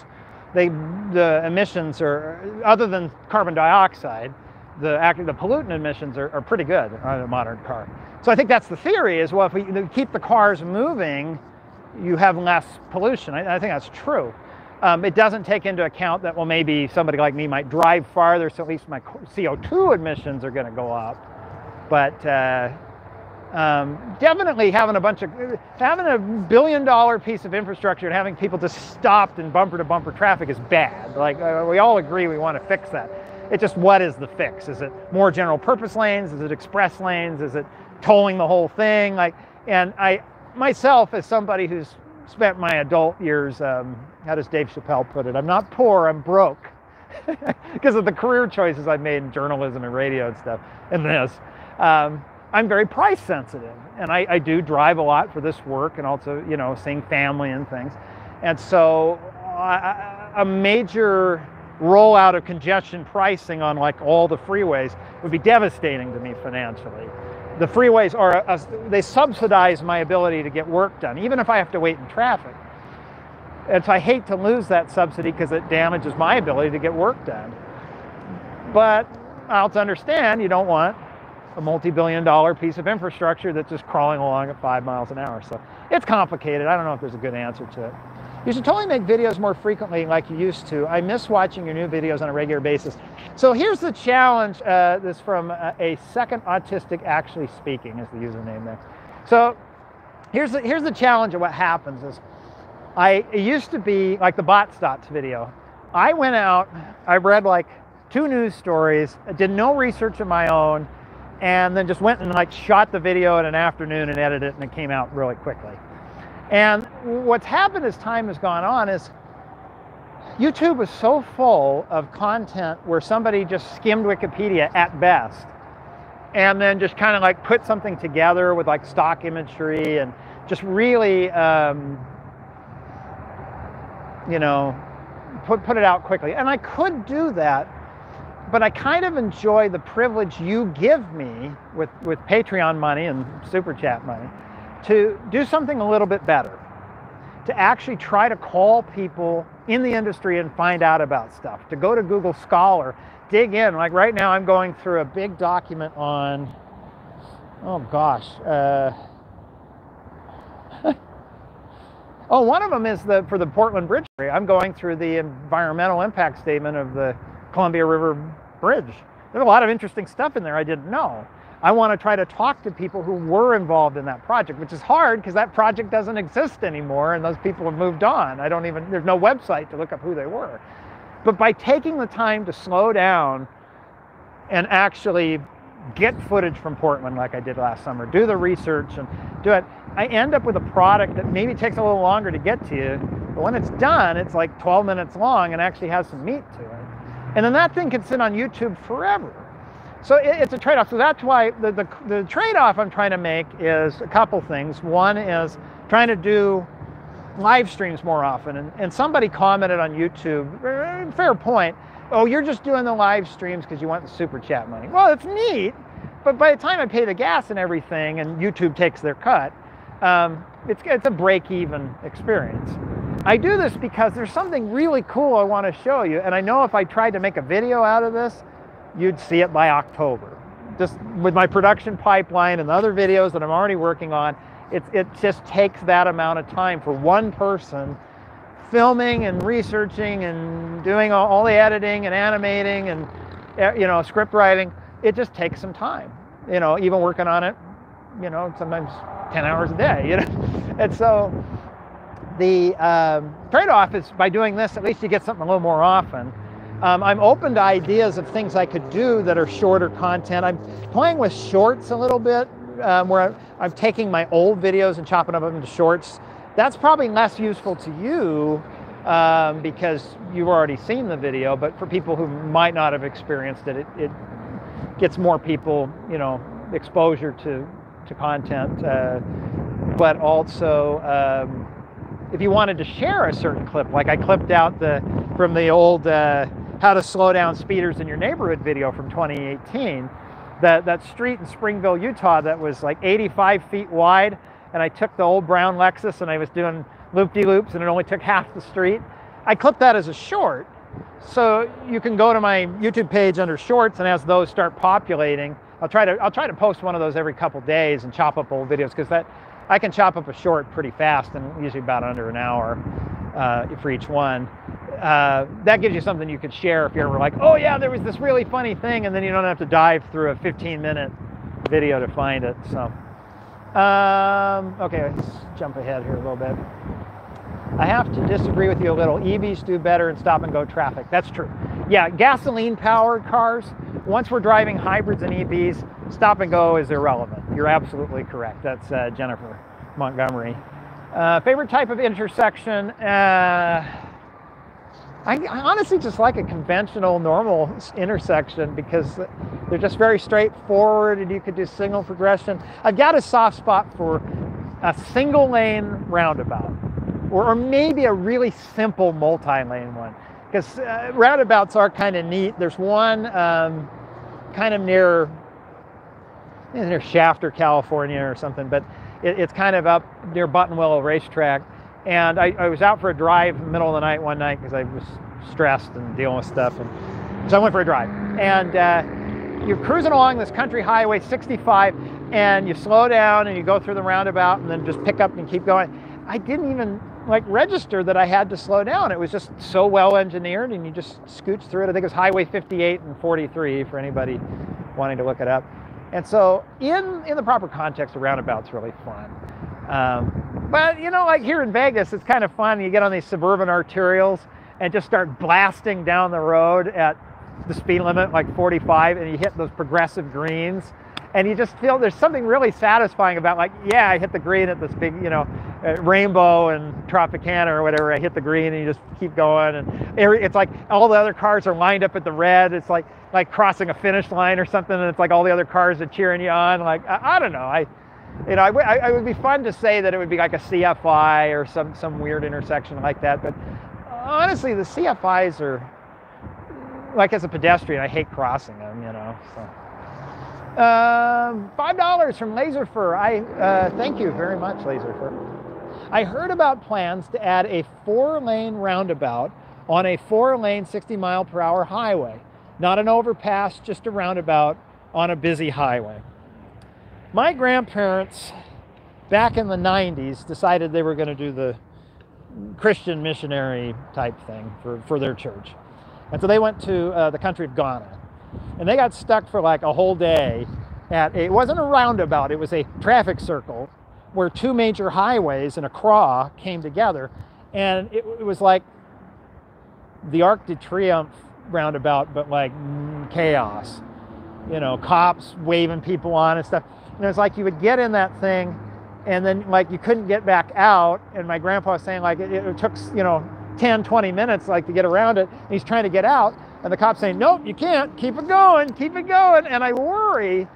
They, the emissions are, other than carbon dioxide, the, act the pollutant emissions are, are pretty good on a modern car. So I think that's the theory is, well, if we keep the cars moving, you have less pollution. I, I think that's true. Um, it doesn't take into account that, well, maybe somebody like me might drive farther, so at least my CO2 emissions are going to go up. But uh, um, definitely having a bunch of, having a billion dollar piece of infrastructure and having people just stopped in bumper to bumper traffic is bad. Like, uh, we all agree we want to fix that. It's just what is the fix? Is it more general purpose lanes? Is it express lanes? Is it tolling the whole thing? Like, and I, myself, as somebody who's spent my adult years, um, how does Dave Chappelle put it? I'm not poor, I'm broke. because of the career choices I've made in journalism and radio and stuff, and this. Um, I'm very price sensitive, and I, I, do drive a lot for this work and also, you know, seeing family and things. And so, a major rollout of congestion pricing on like all the freeways would be devastating to me financially the freeways are, a, they subsidize my ability to get work done, even if I have to wait in traffic. And so I hate to lose that subsidy because it damages my ability to get work done. But I also understand you don't want a multi-billion dollar piece of infrastructure that's just crawling along at five miles an hour. So it's complicated. I don't know if there's a good answer to it. You should totally make videos more frequently like you used to. I miss watching your new videos on a regular basis. So here's the challenge. Uh, this from a, a, second autistic actually speaking is the username there. So here's the, here's the challenge of what happens is I used to be like the Botts' Dots video. I went out, I read like two news stories, did no research of my own, and then just went and like shot the video in an afternoon and edited it, and it came out really quickly. And what's happened as time has gone on is YouTube is so full of content where somebody just skimmed Wikipedia at best and then just kind of like put something together with like stock imagery and just really, um, you know, put, put it out quickly. And I could do that, but I kind of enjoy the privilege you give me with, with Patreon money and Super Chat money to do something a little bit better, to actually try to call people in the industry and find out about stuff, to go to Google Scholar, dig in. Like right now, I'm going through a big document on, oh gosh. Uh, oh, one of them is the for the Portland Bridge. I'm going through the environmental impact statement of the Columbia River Bridge. There's a lot of interesting stuff in there I didn't know. I want to try to talk to people who were involved in that project, which is hard because that project doesn't exist anymore and those people have moved on. I don't even, there's no website to look up who they were. But by taking the time to slow down and actually get footage from Portland like I did last summer, do the research and do it, I end up with a product that maybe takes a little longer to get to you, but when it's done, it's like 12 minutes long and actually has some meat to it. And then that thing can sit on YouTube forever. So it's a trade-off. So that's why the, the, the trade-off I'm trying to make is a couple things. One is trying to do live streams more often. And, and somebody commented on YouTube, eh, fair point, oh, you're just doing the live streams because you want the super chat money. Well, it's neat, but by the time I pay the gas and everything and YouTube takes their cut, um, it's, it's a break-even experience. I do this because there's something really cool I want to show you. And I know if I tried to make a video out of this, you'd see it by October. Just with my production pipeline and the other videos that I'm already working on, it, it just takes that amount of time for one person filming and researching and doing all, all the editing and animating and eh, you know script writing. It just takes some time. You know, even working on it, you know, sometimes 10 hours a day, you know. And so the um, trade-off is by doing this, at least you get something a little more often. Um, I'm open to ideas of things I could do that are shorter content. I'm playing with shorts a little bit, um, where I'm taking my old videos and chopping them up into shorts. That's probably less useful to you um, because you've already seen the video, but for people who might not have experienced it, it, it gets more people, you know, exposure to, to content. Uh, but also, um, if you wanted to share a certain clip, like I clipped out the from the old uh, how to slow down speeders in your neighborhood video from 2018. That, that street in Springville, Utah that was like 85 feet wide. And I took the old brown Lexus and I was doing loop-de-loops and it only took half the street. I clipped that as a short. So you can go to my YouTube page under shorts and as those start populating, I'll try to I'll try to post one of those every couple days and chop up old videos because that I can chop up a short pretty fast and usually about under an hour uh, for each one uh, that gives you something you could share if you're ever like, oh yeah, there was this really funny thing, and then you don't have to dive through a 15 minute video to find it. So, um, okay, let's jump ahead here a little bit. I have to disagree with you a little. EVs do better in stop and go traffic. That's true. Yeah, gasoline powered cars, once we're driving hybrids and EVs, stop and go is irrelevant. You're absolutely correct. That's uh, Jennifer Montgomery. Uh, favorite type of intersection? Uh, I, I honestly just like a conventional, normal intersection because they're just very straightforward and you could do signal progression. I've got a soft spot for a single lane roundabout or, or maybe a really simple multi-lane one because uh, roundabouts are kind of neat. There's one um, kind of near near Shafter, California or something, but it, it's kind of up near Buttonwillow Racetrack and I, I, was out for a drive in the middle of the night one night because I was stressed and dealing with stuff. And so I went for a drive. And uh, you're cruising along this country highway 65 and you slow down and you go through the roundabout and then just pick up and keep going. I didn't even like register that I had to slow down. It was just so well engineered and you just scooch through it. I think it was Highway 58 and 43 for anybody wanting to look it up. And so in, in the proper context, a roundabout's really fun. Um, but you know, like here in Vegas, it's kind of fun. You get on these suburban arterials and just start blasting down the road at the speed limit, like 45, and you hit those progressive greens, and you just feel there's something really satisfying about like, yeah, I hit the green at this big, you know, uh, Rainbow and Tropicana or whatever. I hit the green, and you just keep going, and it's like all the other cars are lined up at the red. It's like like crossing a finish line or something, and it's like all the other cars are cheering you on. Like I, I don't know, I you know, I, I, I, would be fun to say that it would be like a CFI or some some weird intersection like that, but honestly, the CFIs are like as a pedestrian, I hate crossing them, you know. So. Um, Five dollars from Laserfur. I uh, thank you very much, Laserfur. I heard about plans to add a four-lane roundabout on a four-lane 60 mile per hour highway, not an overpass, just a roundabout on a busy highway. My grandparents, back in the 90s, decided they were going to do the Christian missionary type thing for, for their church. And so they went to uh, the country of Ghana. And they got stuck for like a whole day at a, it wasn't a roundabout, it was a traffic circle where two major highways and Accra came together. And it, it was like the Arc de Triomphe roundabout, but like chaos. You know, cops waving people on and stuff. And it's like you would get in that thing and then like you couldn't get back out. And my grandpa was saying like it, it took, you know, 10, 20 minutes like to get around it. And he's trying to get out. And the cop's saying, nope, you can't. Keep it going, keep it going. And I worry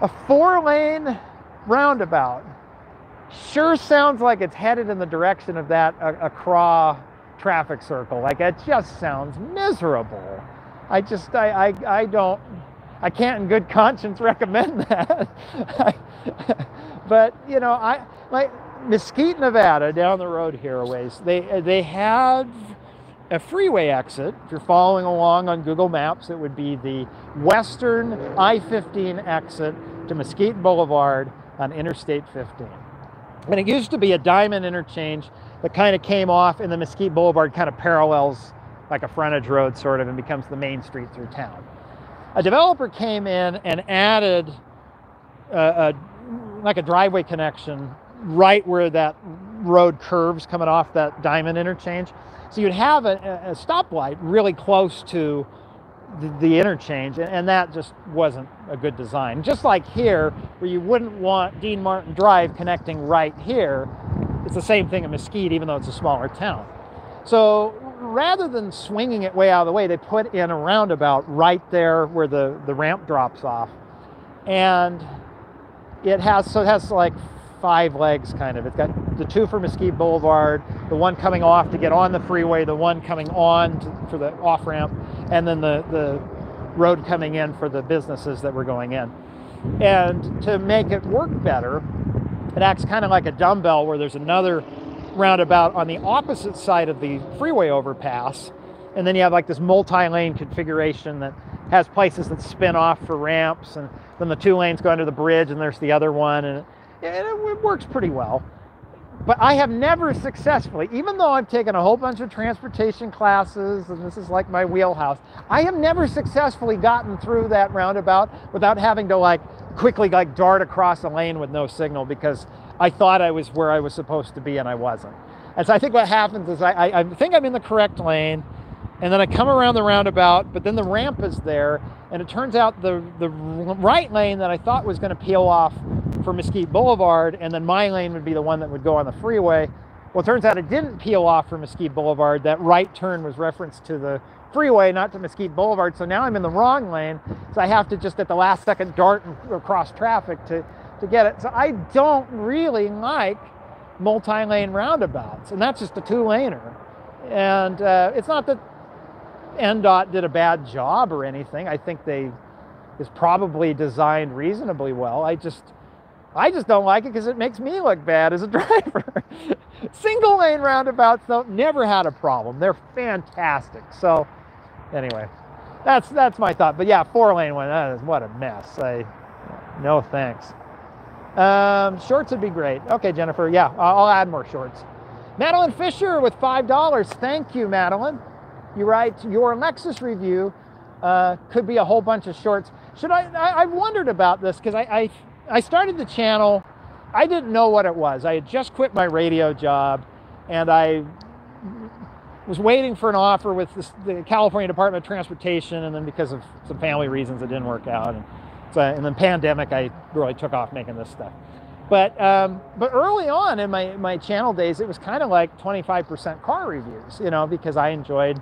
a four lane roundabout sure sounds like it's headed in the direction of that uh, Accra traffic circle. Like it just sounds miserable. I just, I, I, I don't, I can't in good conscience recommend that. but you know, I like Mesquite, Nevada, down the road here a ways. They they have a freeway exit. If you're following along on Google Maps, it would be the western I-15 exit to Mesquite Boulevard on Interstate 15. And it used to be a diamond interchange that kind of came off and the Mesquite Boulevard kind of parallels like a frontage road sort of and becomes the main street through town a developer came in and added a, a, like a driveway connection right where that road curves coming off that diamond interchange. So you'd have a, a stoplight really close to the, the interchange, and, and, that just wasn't a good design. Just like here, where you wouldn't want Dean Martin Drive connecting right here, it's the same thing in Mesquite, even though it's a smaller town. So rather than swinging it way out of the way, they put in a roundabout right there where the, the ramp drops off. And it has, so it has like five legs kind of. It's got the two for Mesquite Boulevard, the one coming off to get on the freeway, the one coming on to, for the off ramp, and then the, the road coming in for the businesses that were going in. And to make it work better, it acts kind of like a dumbbell where there's another roundabout on the opposite side of the freeway overpass. And then you have like this multi-lane configuration that has places that spin off for ramps and then the two lanes go under the bridge and there's the other one and it, it works pretty well. But I have never successfully, even though I've taken a whole bunch of transportation classes and this is like my wheelhouse, I have never successfully gotten through that roundabout without having to like quickly like dart across a lane with no signal because I thought I was where I was supposed to be and I wasn't. And so I think what happens is I, I, I think I'm in the correct lane and then I come around the roundabout, but then the ramp is there, and it turns out the, the right lane that I thought was going to peel off for Mesquite Boulevard, and then my lane would be the one that would go on the freeway. Well, it turns out it didn't peel off for Mesquite Boulevard. That right turn was referenced to the freeway, not to Mesquite Boulevard. So now I'm in the wrong lane. So I have to just at the last second dart across traffic to to get it. So I don't really like multi-lane roundabouts, and that's just a two-laner. And uh, it's not that NDOT did a bad job or anything. I think they is probably designed reasonably well. I just I just don't like it because it makes me look bad as a driver. Single lane roundabouts though never had a problem. They're fantastic. So anyway, that's that's my thought. But yeah, four lane one, that is what a mess. I no thanks. Um, shorts would be great. Okay, Jennifer. Yeah, I'll, add more shorts. Madeline Fisher with $5. Thank you, Madeline. You write, your Lexus review uh, could be a whole bunch of shorts. Should I, I, I wondered about this because I, I, I started the channel. I didn't know what it was. I had just quit my radio job and I was waiting for an offer with the California Department of Transportation, and then because of some family reasons, it didn't work out. And, so, and then pandemic, I really took off making this stuff. But um, but early on in my my channel days, it was kind of like 25% car reviews, you know, because I enjoyed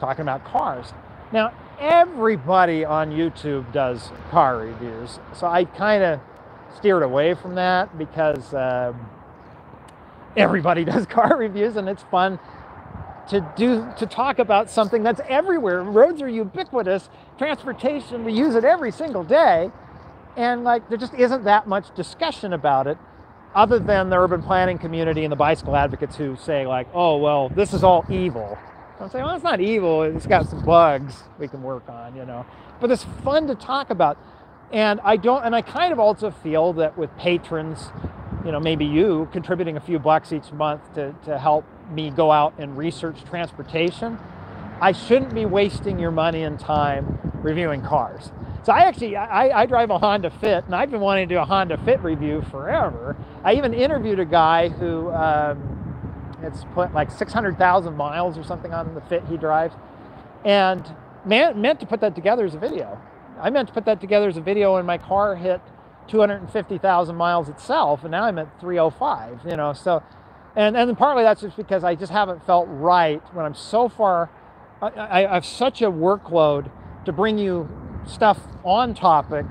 talking about cars. Now everybody on YouTube does car reviews, so I kind of steered away from that because um, everybody does car reviews, and it's fun to do to talk about something that's everywhere. Roads are ubiquitous. Transportation, we use it every single day and like there just isn't that much discussion about it other than the urban planning community and the bicycle advocates who say like oh well this is all evil i'm saying well it's not evil it's got some bugs we can work on you know but it's fun to talk about and i don't and i kind of also feel that with patrons you know maybe you contributing a few bucks each month to, to help me go out and research transportation i shouldn't be wasting your money and time reviewing cars so I actually, I, I, drive a Honda Fit, and I've been wanting to do a Honda Fit review forever. I even interviewed a guy who um, it's put like 600,000 miles or something on the Fit he drives, and man, meant to put that together as a video. I meant to put that together as a video, and my car hit 250,000 miles itself, and now I'm at 305. You know, so, and and partly that's just because I just haven't felt right when I'm so far. I, I have such a workload to bring you stuff on topic,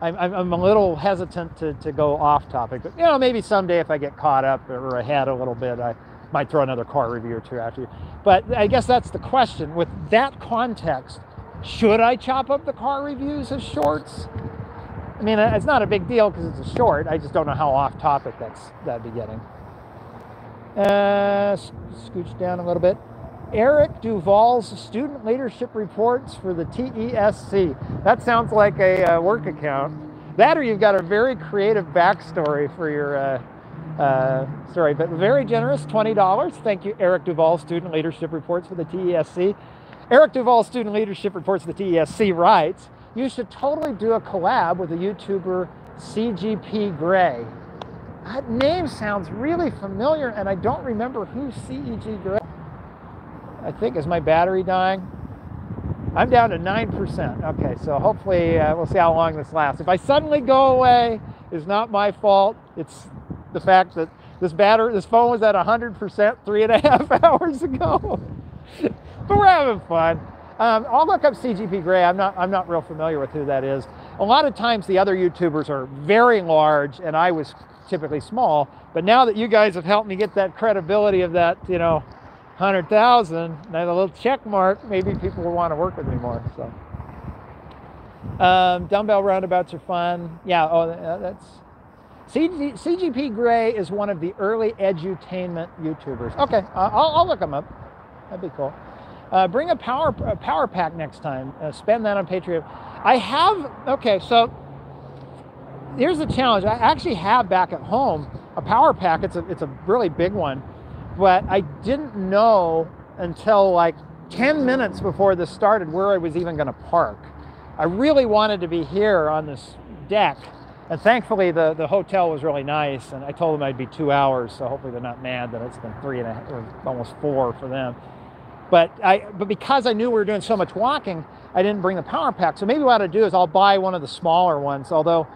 I'm, I'm, a little hesitant to, to go off topic. But, you know, maybe someday if I get caught up or ahead a little bit, I might throw another car review or two after you. But I guess that's the question. With that context, should I chop up the car reviews as shorts? I mean, it's not a big deal because it's a short. I just don't know how off topic that's that'd be getting. Uh, scooch down a little bit. Eric Duval's student leadership reports for the TESC. That sounds like a uh, work account. That or you've got a very creative backstory for your uh, uh, story, but very generous, $20. Thank you, Eric Duval, student leadership reports for the TESC. Eric Duval, student leadership reports for the TESC writes, you should totally do a collab with the YouTuber CGP Grey. That name sounds really familiar, and I don't remember who CEG Grey I think. Is my battery dying? I'm down to 9%. Okay, so hopefully uh, we'll see how long this lasts. If I suddenly go away, it's not my fault. It's the fact that this battery, this phone was at 100% three and a half hours ago. but we're having fun. Um, I'll look up CGP Grey. I'm not, I'm not real familiar with who that is. A lot of times the other YouTubers are very large and I was typically small. But now that you guys have helped me get that credibility of that, you know, 100,000, now the little check mark, maybe people will want to work with me more. So, um, dumbbell roundabouts are fun. Yeah, oh, that's CG, CGP Grey is one of the early edutainment YouTubers. Okay, uh, I'll, I'll, look them up. That'd be cool. Uh, bring a power a power pack next time. Uh, spend that on Patreon. I have. Okay, so here's the challenge. I actually have back at home a power pack. It's a it's a really big one but I didn't know until like 10 minutes before this started where I was even going to park. I really wanted to be here on this deck. And thankfully, the, the hotel was really nice. And I told them I'd be two hours. So hopefully, they're not mad that it's been three and a half, or almost four for them. But, I, but because I knew we were doing so much walking, I didn't bring the power pack. So maybe what I'll do is I'll buy one of the smaller ones. Although,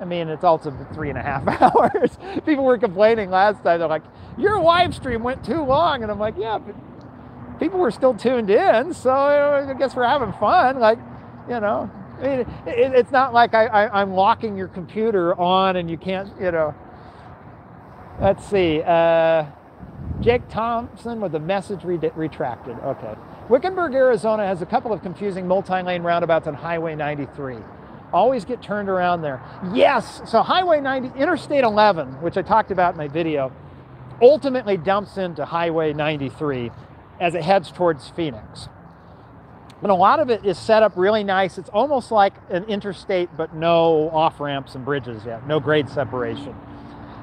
I mean, it's also three and a half hours. People were complaining last time. They're like, your live stream went too long. And I'm like, yeah, but people were still tuned in. So I guess we're having fun. Like, you know, I mean, it, it's not like I, I, am locking your computer on and you can't, you know. Let's see. Uh, Jake Thompson with a message re retracted. Okay. Wickenburg, Arizona has a couple of confusing multi-lane roundabouts on Highway 93. Always get turned around there. Yes, so Highway 90, Interstate 11, which I talked about in my video, ultimately dumps into Highway 93 as it heads towards Phoenix. And a lot of it is set up really nice. It's almost like an interstate, but no off ramps and bridges yet, no grade separation.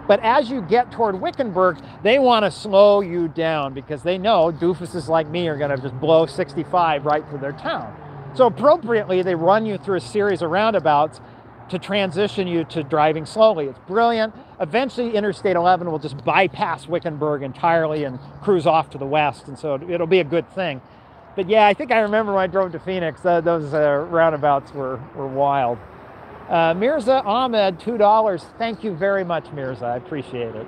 But as you get toward Wickenburg, they want to slow you down because they know doofuses like me are going to just blow 65 right through their town. So appropriately, they run you through a series of roundabouts to transition you to driving slowly. It's brilliant. eventually Interstate 11 will just bypass Wickenburg entirely and cruise off to the west, and so it'll be a good thing. But yeah, I think I remember when I drove to Phoenix, uh, those uh, roundabouts were, were wild. Uh, Mirza Ahmed, $2. Thank you very much, Mirza. I appreciate it.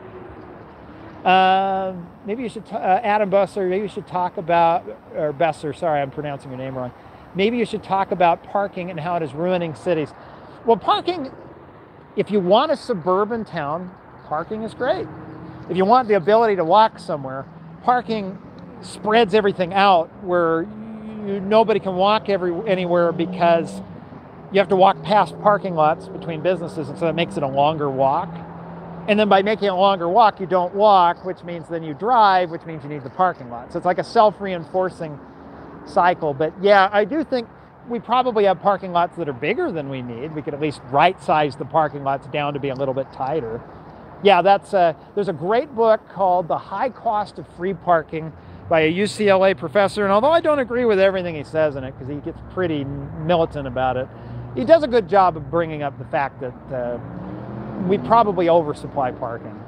Uh, maybe you should, t- uh, Adam Busser, maybe you should talk about, or Besser, sorry, I'm pronouncing your name wrong. Maybe you should talk about parking and how it is ruining cities. Well, parking, if you want a suburban town, parking is great. If you want the ability to walk somewhere, parking spreads everything out where you, nobody can walk every, anywhere because you have to walk past parking lots between businesses, and so that makes it a longer walk. And then by making a longer walk, you don't walk, which means then you drive, which means you need the parking lot. So it's like a self reinforcing cycle. But yeah, I do think we probably have parking lots that are bigger than we need. We could at least right size the parking lots down to be a little bit tighter. Yeah, that's a, there's a great book called The High Cost of Free Parking by a UCLA professor. And although I don't agree with everything he says in it, because he gets pretty militant about it, he does a good job of bringing up the fact that uh, we probably oversupply parking.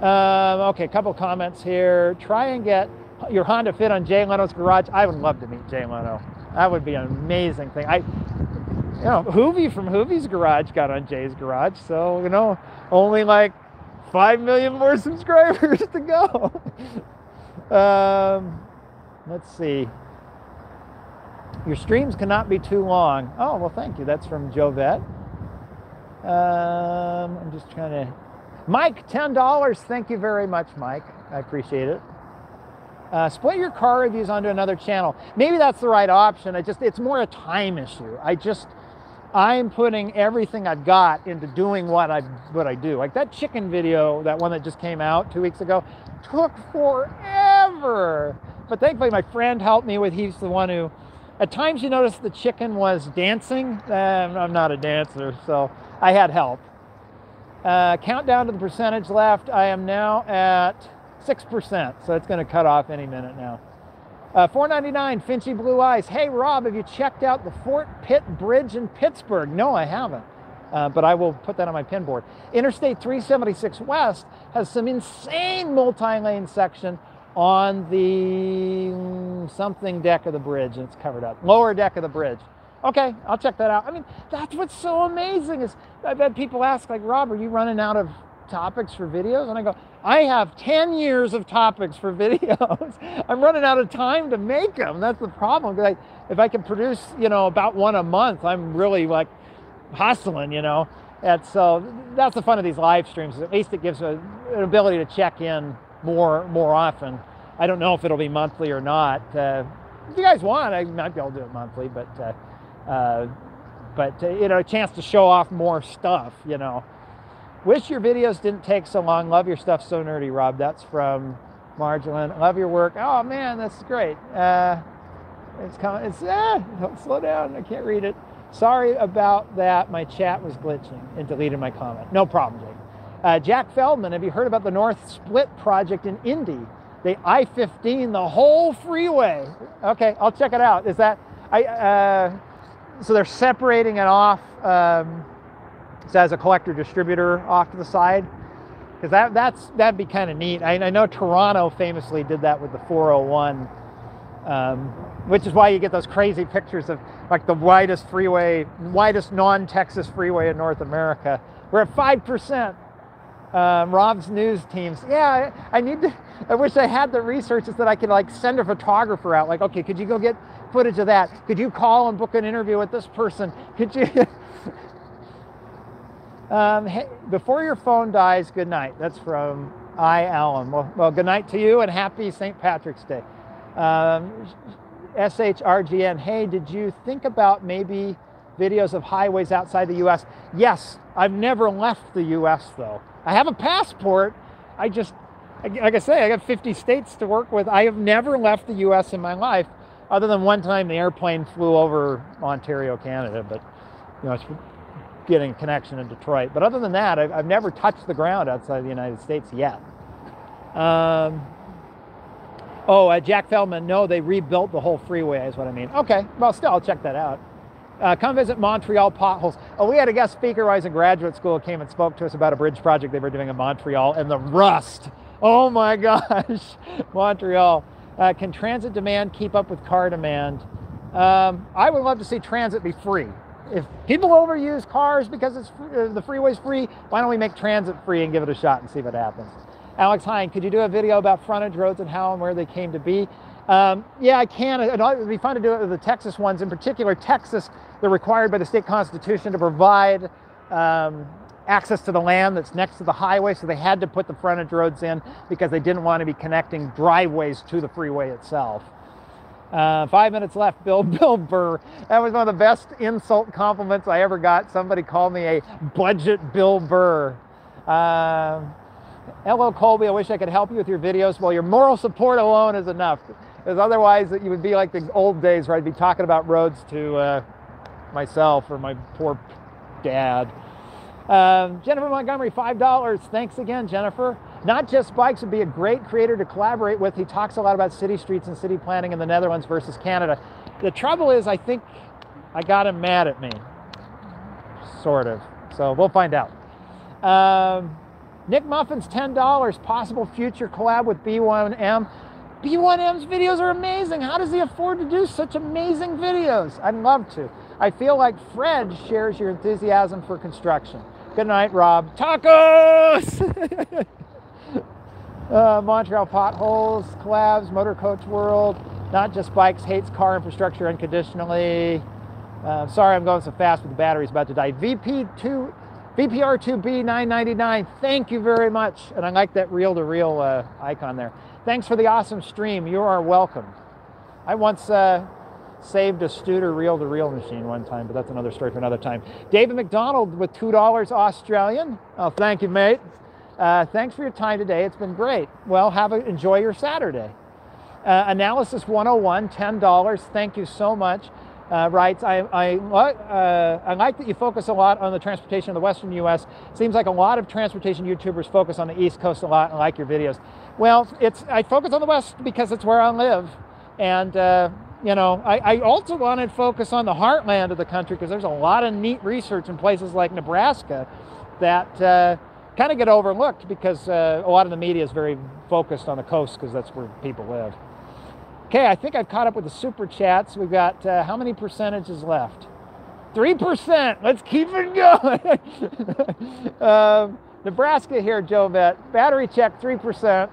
Um, okay, a couple comments here. Try and get your Honda Fit on Jay Leno's garage. I would love to meet Jay Leno. That would be an amazing thing. I, you know, Hoovie from Hoovie's garage got on Jay's garage, so you know, only like five million more subscribers to go. um, let's see. Your streams cannot be too long. Oh well, thank you. That's from Jovette. Um, I'm just trying to. Mike, $10. Thank you very much, Mike. I appreciate it. Uh, split your car reviews onto another channel. Maybe that's the right option. I just, it's more a time issue. I just, I'm putting everything I've got into doing what I, what I do. Like that chicken video, that one that just came out two weeks ago, took forever. But thankfully my friend helped me with, he's the one who, at times you notice the chicken was dancing. Um, I'm not a dancer, so I had help. Uh, countdown to the percentage left. I am now at 6%, so it's going to cut off any minute now. Uh, 499 Finchy Blue Eyes. Hey, Rob, have you checked out the Fort Pitt Bridge in Pittsburgh? No, I haven't, uh, but I will put that on my pin board. Interstate 376 West has some insane multi lane section on the mm, something deck of the bridge, and it's covered up. Lower deck of the bridge. Okay, I'll check that out. I mean, that's what's so amazing is I've had people ask, like, Rob, are you running out of topics for videos? And I go, I have 10 years of topics for videos. I'm running out of time to make them. That's the problem. I, if I can produce, you know, about one a month, I'm really like hustling, you know. And so that's the fun of these live streams. At least it gives a, an ability to check in more more often. I don't know if it'll be monthly or not. Uh, if you guys want, I might be able to do it monthly, but uh, uh, but uh, you know, a chance to show off more stuff. You know, wish your videos didn't take so long. Love your stuff so nerdy, Rob. That's from Marjolin. Love your work. Oh man, that's great. Uh, it's coming. It's ah, slow down. I can't read it. Sorry about that. My chat was glitching and deleted my comment. No problem, Jake. Uh, Jack Feldman, have you heard about the North Split project in Indy? The I-15, the whole freeway. Okay, I'll check it out. Is that I? Uh, so they're separating it off um, so as a collector distributor off to the side because that that's that'd be kind of neat. I, I, know Toronto famously did that with the 401, um, which is why you get those crazy pictures of like the widest freeway, widest non-Texas freeway in North America. We're at five percent. Um, Rob's news teams. Yeah, I, I need to. I wish I had the resources that I could like send a photographer out. Like, okay, could you go get footage of that? Could you call and book an interview with this person? Could you? um, hey, before your phone dies, good night. That's from I. Allen. Well, well, good night to you and happy St. Patrick's Day. Um, SHRGN. Hey, did you think about maybe videos of highways outside the U.S.? Yes, I've never left the U.S. though. I have a passport. I just, like I say, I got 50 states to work with. I have never left the U.S. in my life other than one time the airplane flew over Ontario, Canada, but you know, it's getting a connection in Detroit. But other than that, I've, I've never touched the ground outside the United States yet. Um, oh, uh, Jack Feldman, no, they rebuilt the whole freeway, is what I mean. Okay, well, still, I'll check that out. Uh, come visit Montreal potholes. Oh, we had a guest speaker I was in graduate school came and spoke to us about a bridge project they were doing in Montreal and the rust. Oh my gosh, Montreal. Uh, can transit demand keep up with car demand? Um, I would love to see transit be free. If people overuse cars because it's uh, the freeway's free, why don't we make transit free and give it a shot and see what happens? Alex Hine, could you do a video about frontage roads and how and where they came to be? Um, yeah, I can. It would be fun to do it with the Texas ones. In particular, Texas, they're required by the state constitution to provide um, access to the land that's next to the highway, so they had to put the frontage roads in because they didn't want to be connecting driveways to the freeway itself. Uh, five minutes left, Bill Bill Burr. That was one of the best insult compliments I ever got. Somebody called me a budget Bill Burr. Uh, Colby. I wish I could help you with your videos. Well, your moral support alone is enough. Because otherwise, you would be like the old days where I'd be talking about roads to uh, myself or my poor dad. Um, Jennifer Montgomery, $5. Thanks again, Jennifer. Not Just Bikes would be a great creator to collaborate with. He talks a lot about city streets and city planning in the Netherlands versus Canada. The trouble is, I think I got him mad at me. Sort of. So we'll find out. Um, Nick Muffins, $10. Possible future collab with B1M. B1M's videos are amazing. How does he afford to do such amazing videos? I'd love to. I feel like Fred shares your enthusiasm for construction. Good night, Rob. Tacos! uh, Montreal potholes, collabs, motor coach world, not just bikes, hates car infrastructure unconditionally. Uh, sorry, I'm going so fast, but the battery's about to die. VP2, VPR2B999, thank you very much. And I like that reel-to-reel uh, icon there. Thanks for the awesome stream. You are welcome. I once uh, saved a Studer reel-to-reel machine one time, but that's another story for another time. David McDonald with $2 Australian. Oh, thank you, mate. Uh, thanks for your time today. It's been great. Well, have a, enjoy your Saturday. Uh, Analysis 101, $10. Thank you so much. Uh, writes, I, I, uh, I like that you focus a lot on the transportation of the Western U.S. Seems like a lot of transportation YouTubers focus on the East Coast a lot and like your videos. Well, it's I focus on the West because it's where I live. And, uh, you know, I, I, also wanted to focus on the heartland of the country because there's a lot of neat research in places like Nebraska that uh, kind of get overlooked because uh, a lot of the media is very focused on the coast because that's where people live. Okay, I think I've caught up with the super chats. We've got uh, how many percentages left? 3%. Let's keep it going. um, Nebraska here, Joe Vet. Battery check 3%.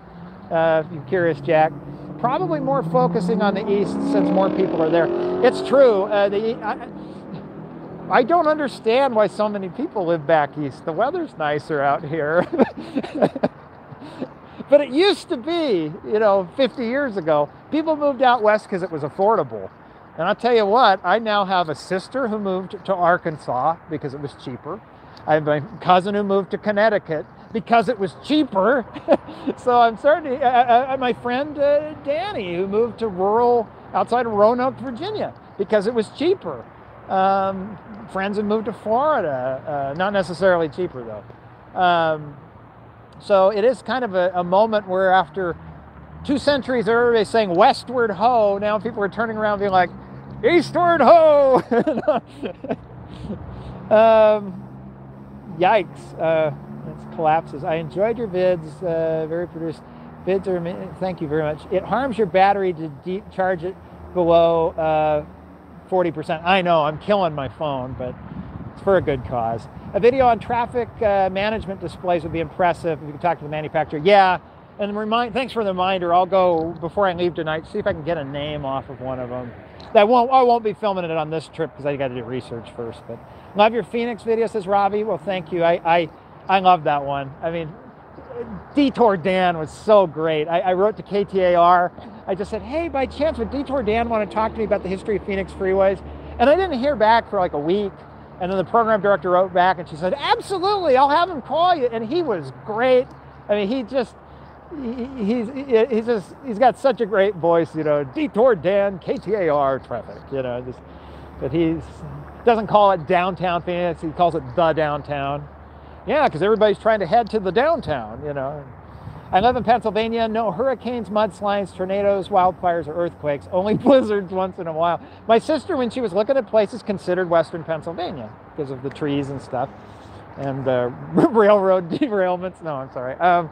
Uh, if you're curious, Jack. Probably more focusing on the east since more people are there. It's true. Uh, the, I, I don't understand why so many people live back east. The weather's nicer out here. but it used to be, you know, 50 years ago, people moved out west because it was affordable. And I'll tell you what, I now have a sister who moved to Arkansas because it was cheaper. I have a cousin who moved to Connecticut because it was cheaper. so I'm starting to, uh, uh, my friend uh, Danny who moved to rural outside of Roanoke, Virginia because it was cheaper. Um, friends have moved to Florida, uh, not necessarily cheaper though. Um, so it is kind of a, a moment where after two centuries everybody's saying westward ho, now people are turning around being like, eastward ho! um, yikes. Uh, collapses. I enjoyed your vids, uh, very produced. Vids are, thank you very much. It harms your battery to deep charge it below uh, 40%. I know, I'm killing my phone, but it's for a good cause. A video on traffic uh, management displays would be impressive if you could talk to the manufacturer. Yeah, and remind, thanks for the reminder. I'll go before I leave tonight, see if I can get a name off of one of them. That won't, I won't be filming it on this trip because I got to do research first. But love your Phoenix video, says Robbie. Well, thank you. I, I, I love that one. I mean, Detour Dan was so great. I, I, wrote to KTAR. I just said, hey, by chance, would Detour Dan want to talk to me about the history of Phoenix freeways? And I didn't hear back for like a week. And then the program director wrote back and she said, absolutely, I'll have him call you. And he was great. I mean, he just, he, he's, he's just, he's got such a great voice, you know, Detour Dan, KTAR traffic, you know, just, but he's, doesn't call it downtown Phoenix, he calls it the downtown. Yeah, because everybody's trying to head to the downtown, you know. I live in Pennsylvania. No hurricanes, mudslides, tornadoes, wildfires, or earthquakes. Only blizzards once in a while. My sister, when she was looking at places, considered Western Pennsylvania because of the trees and stuff and uh, railroad derailments. No, I'm sorry. Um,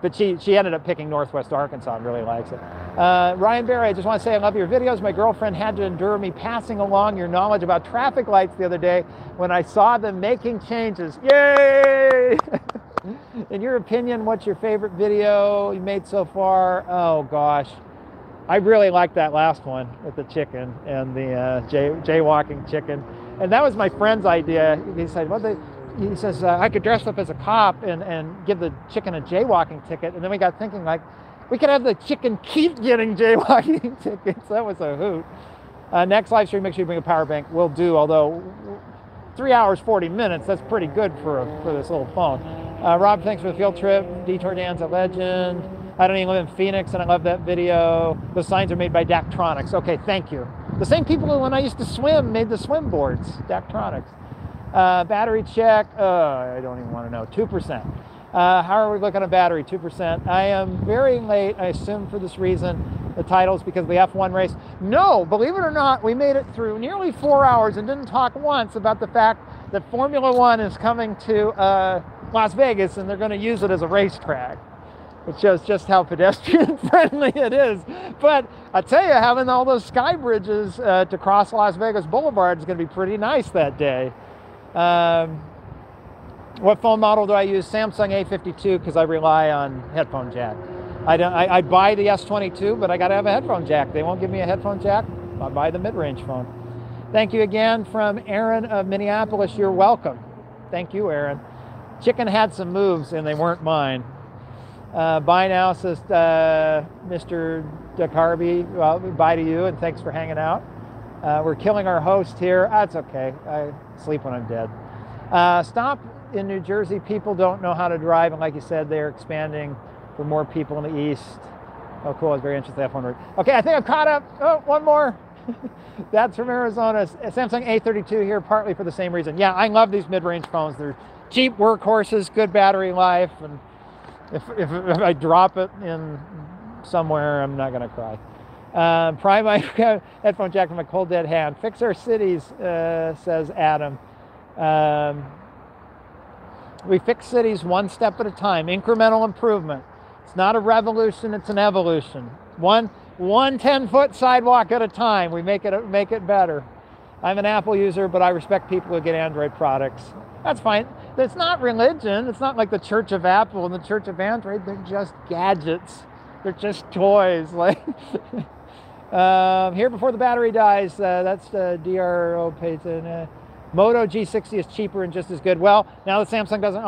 but she, she ended up picking Northwest Arkansas and really likes it. Uh, Ryan Barry, I just want to say I love your videos. My girlfriend had to endure me passing along your knowledge about traffic lights the other day when I saw them making changes. Yay! In your opinion, what's your favorite video you made so far? Oh gosh, I really liked that last one with the chicken and the uh, jay, jaywalking chicken. And that was my friend's idea. He said, "What well, he says uh, I could dress up as a cop and, and give the chicken a jaywalking ticket. And then we got thinking like, we could have the chicken keep getting jaywalking tickets. That was a hoot. Uh, next live stream, make sure you bring a power bank. We'll do, although three hours, 40 minutes, that's pretty good for, a, for this little phone. Uh, Rob, thanks for the field trip. Detour Dan's a legend. I don't even live in Phoenix and I love that video. The signs are made by Daktronics. Okay, thank you. The same people who, when I used to swim, made the swim boards, Daktronics. Uh, battery check, uh, I don't even want to know, 2%. Uh, how are we looking at battery? 2%. I am very late, I assume for this reason. The title's because of the F1 race. No, believe it or not, we made it through nearly four hours and didn't talk once about the fact that Formula One is coming to uh, Las Vegas and they're going to use it as a racetrack. It shows just how pedestrian friendly it is. But I tell you, having all those sky bridges uh, to cross Las Vegas Boulevard is going to be pretty nice that day. Um, what phone model do I use? Samsung A52 because I rely on headphone jack. I don't. I, I buy the S22, but I got to have a headphone jack. They won't give me a headphone jack. I buy the mid-range phone. Thank you again from Aaron of Minneapolis. You're welcome. Thank you, Aaron. Chicken had some moves and they weren't mine. Uh, bye now, says uh, Mr. DeCarby. Well, bye to you and thanks for hanging out. Uh, we're killing our host here. That's okay. I sleep when I'm dead. Uh, stop in New Jersey. People don't know how to drive, and like you said, they're expanding for more people in the east. Oh, cool. I was very interested in that one. Okay, I think I'm caught up. Oh, one more. That's from Arizona. Samsung A32 here, partly for the same reason. Yeah, I love these mid-range phones. They're cheap workhorses, good battery life, and if, if, if I drop it in somewhere, I'm not going to cry. Um, pry my headphone jack from a cold dead hand. Fix our cities, uh, says Adam. Um, we fix cities one step at a time, incremental improvement. It's not a revolution, it's an evolution. One, one 10 foot sidewalk at a time, we make it, make it better. I'm an Apple user, but I respect people who get Android products. That's fine. It's not religion. It's not like the Church of Apple and the Church of Android. They're just gadgets. They're just toys. Like Um, here before the battery dies, uh, that's the DRO Payton. Uh, Moto G60 is cheaper and just as good. Well, now that Samsung doesn't